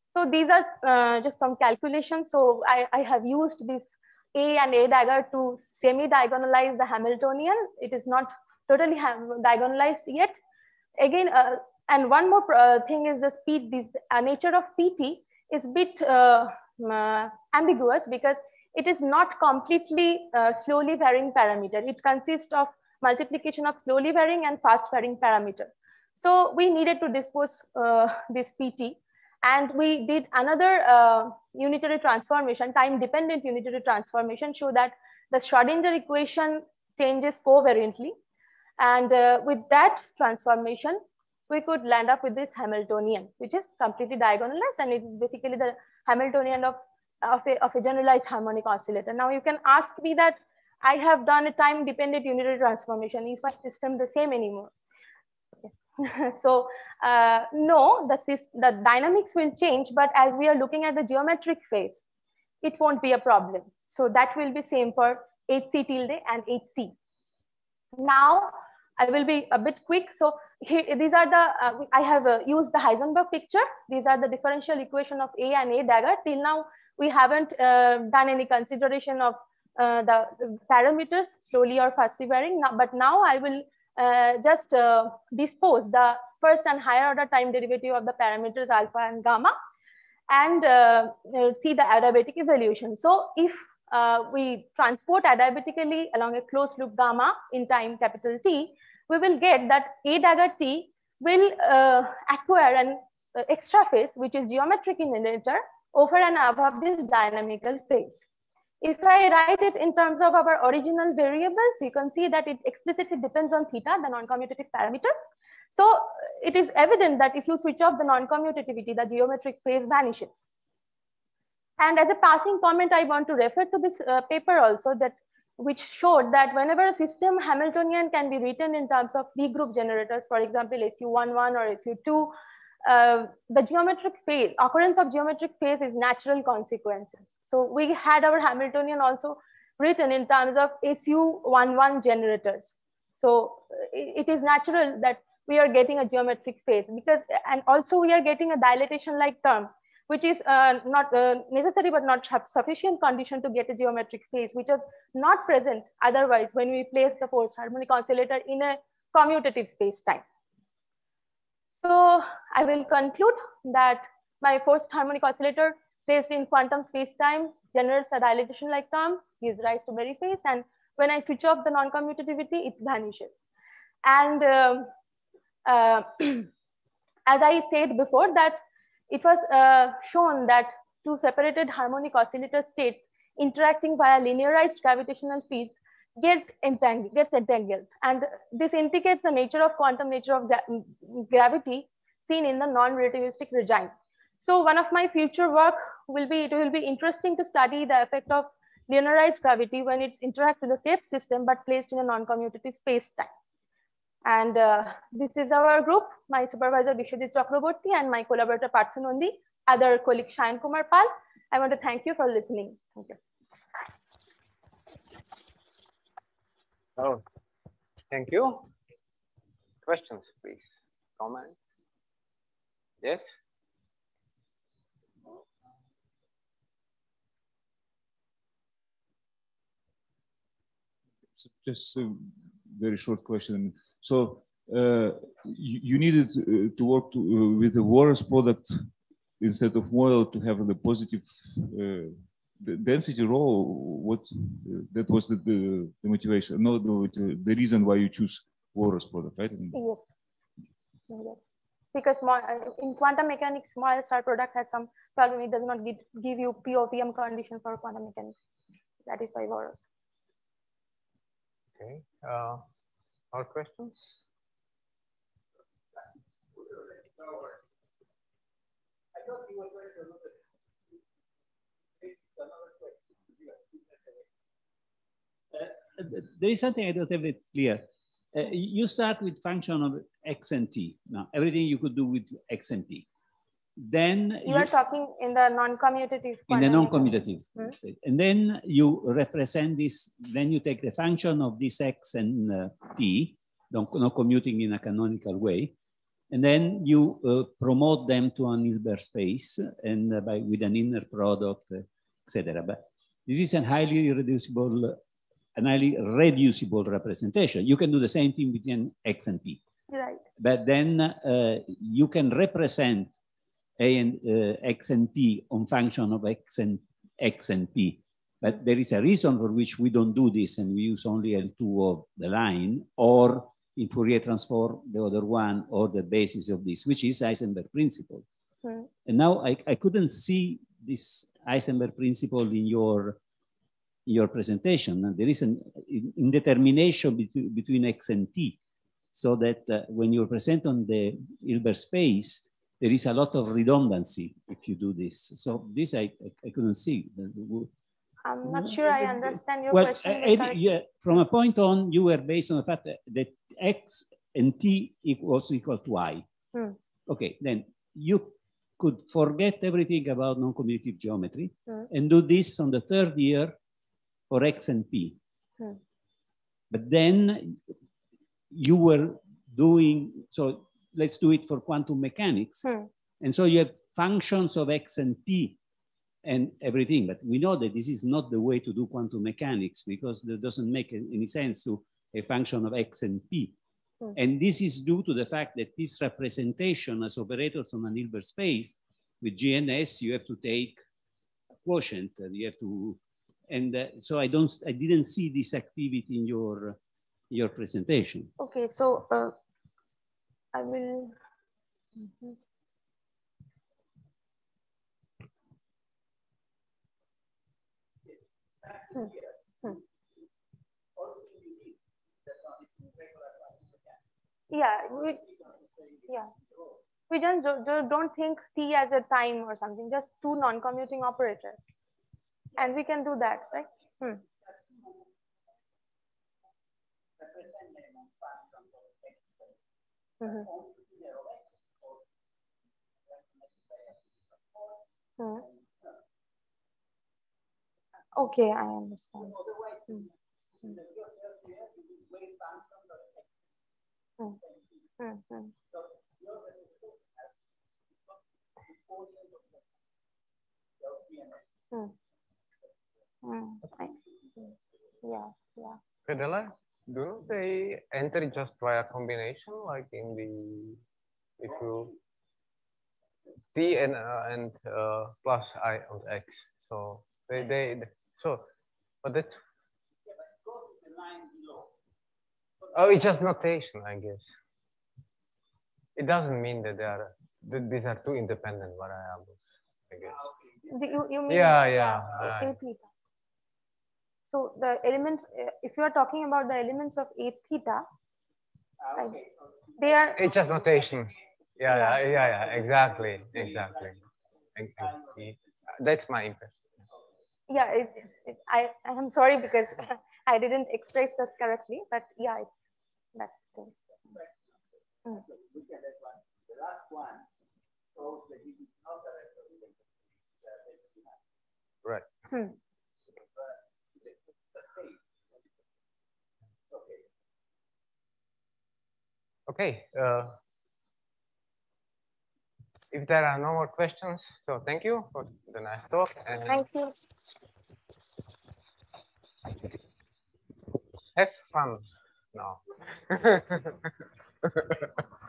So these are uh, just some calculations. So I, I have used this a and A dagger to semi-diagonalize the Hamiltonian. It is not totally diagonalized yet. Again, uh, and one more uh, thing is the speed, the uh, nature of PT is a bit uh, ambiguous because it is not completely uh, slowly varying parameter. It consists of multiplication of slowly varying and fast varying parameter. So we needed to dispose this PT and we did another uh, unitary transformation, time dependent unitary transformation, show that the Schrodinger equation changes covariantly. And uh, with that transformation, we could land up with this Hamiltonian, which is completely diagonalized. And it is basically the Hamiltonian of, of, a, of a generalized harmonic oscillator. Now you can ask me that I have done a time dependent unitary transformation. Is my system the same anymore? so uh, no, the, the dynamics will change, but as we are looking at the geometric phase, it won't be a problem. So that will be same for HC tilde and HC. Now I will be a bit quick. So here, these are the, uh, I have uh, used the Heisenberg picture. These are the differential equation of A and A dagger. Till now, we haven't uh, done any consideration of uh, the parameters slowly or fastly varying. Now, but now I will uh, just uh, dispose the first and higher order time derivative of the parameters alpha and gamma and uh, see the adiabatic evolution. So if we transport adiabatically along a closed loop gamma in time capital T, we will get that A dagger T will acquire an extra phase, which is geometric in nature over and above this dynamical phase. If I write it in terms of our original variables, you can see that it explicitly depends on theta, the non-commutative parameter. So it is evident that if you switch off the non-commutativity, the geometric phase vanishes. And as a passing comment, I want to refer to this uh, paper also that which showed that whenever a system Hamiltonian can be written in terms of D group generators, for example, SU11 or SU2, uh, the geometric phase, occurrence of geometric phase is natural consequences. So we had our Hamiltonian also written in terms of SU11 generators. So it is natural that we are getting a geometric phase because, and also we are getting a dilatation like term, which is uh, not uh, necessary but not sufficient condition to get a geometric phase, which is not present otherwise when we place the force harmonic oscillator in a commutative space time. So I will conclude that my forced harmonic oscillator placed in quantum space-time generates a dilatation-like term, gives rise to Berry phase, and when I switch off the non-commutativity, it vanishes. And um, uh, as I said before that it was uh, shown that two separated harmonic oscillator states interacting via linearized gravitational fields get entangled, gets entangled. And this indicates the nature of quantum nature of gra gravity seen in the non-relativistic regime. So one of my future work will be, it will be interesting to study the effect of linearized gravity when it interacts with the safe system, but placed in a non-commutative space-time. And uh, this is our group, my supervisor Biswajit Chakraborty and my collaborator Partha Nandi, other colleague Sayan Kumar Pal. I want to thank you for listening. Thank you. Oh, thank you. Questions, please. Comment. Yes. Just a very short question. So uh, you, you, needed uh, to work to, uh, with the Voros product instead of Moyal to have the positive uh, the density rho. What uh, that was the, the, the motivation, no, the, the reason why you choose Voros product, right? Yes. Yes. Because uh, in quantum mechanics, small star product has some problem. It does not give, give you POVM condition for quantum mechanics. That is why Voros. Okay. Uh, more questions? Uh, there is something I don't have it clear. Uh, you start with function of x and t. Now, everything you could do with x and t. Then you, you are talking in the non-commutative. In the non-commutative, hmm? and then you represent this. Then you take the function of this x and uh, t, not, commuting in a canonical way, and then you uh, promote them to an Hilbert space and uh, by with an inner product, etc. But this is a highly reducible, an highly reducible representation. You can do the same thing between x and p. Right. But then uh, you can represent a and uh, x and p on function of x and x and p. But there is a reason for which we don't do this and we use only L2 of the line or in Fourier transform the other one or the basis of this, which is Heisenberg principle. Hmm. And now I, I couldn't see this Heisenberg principle in your your presentation. And There is an indetermination between, between x and t, so that uh, when you present on the Hilbert space, there is a lot of redundancy if you do this. So this I, I, I couldn't see. I'm not sure I understand your well, question. Uh, yeah, from a point on, you were based on the fact that, that x and t equals equal to i. Hmm. Okay, then you could forget everything about non-commutative geometry hmm. and do this on the third year for x and p. Hmm. But then you were doing, so let's do it for quantum mechanics. Hmm. And so you have functions of x and p and everything. But we know that this is not the way to do quantum mechanics because it doesn't make any sense to a function of x and p. Hmm. And this is due to the fact that this representation as operators on an Hilbert space with GNS, you have to take a quotient. You have to, and uh, so I don't, I didn't see this activity in your your presentation. Okay, so uh, I will. Mm -hmm. Yeah, we, yeah. We don't, don't think t as a time or something, just two non-commuting operators. And we can do that, right? Hmm. Mm -hmm. Hmm. Okay, I understand. Hmm. Hmm. Hmm. Hmm. Hmm. I see. Yeah, yeah. Do they enter just via combination, like in the if you t and uh, and uh, plus i on x? So they they so, but that's oh, it's just notation, I guess. It doesn't mean that they are that these are two independent variables, I guess. You, you mean? Yeah, yeah. A theta. So the elements, uh, if you are talking about the elements of A theta, right, they are, It's just notation. Yeah, yeah, yeah, yeah, exactly, exactly. Ex- ex- That's my impression. yeah, it, it, I, I am sorry because I didn't express that correctly, but yeah, it's that thing. Mm. The last one shows that this not the representation that we have. Right. Hmm. Okay. Uh, if there are no more questions, so thank you for the nice talk and Thank you. have fun now.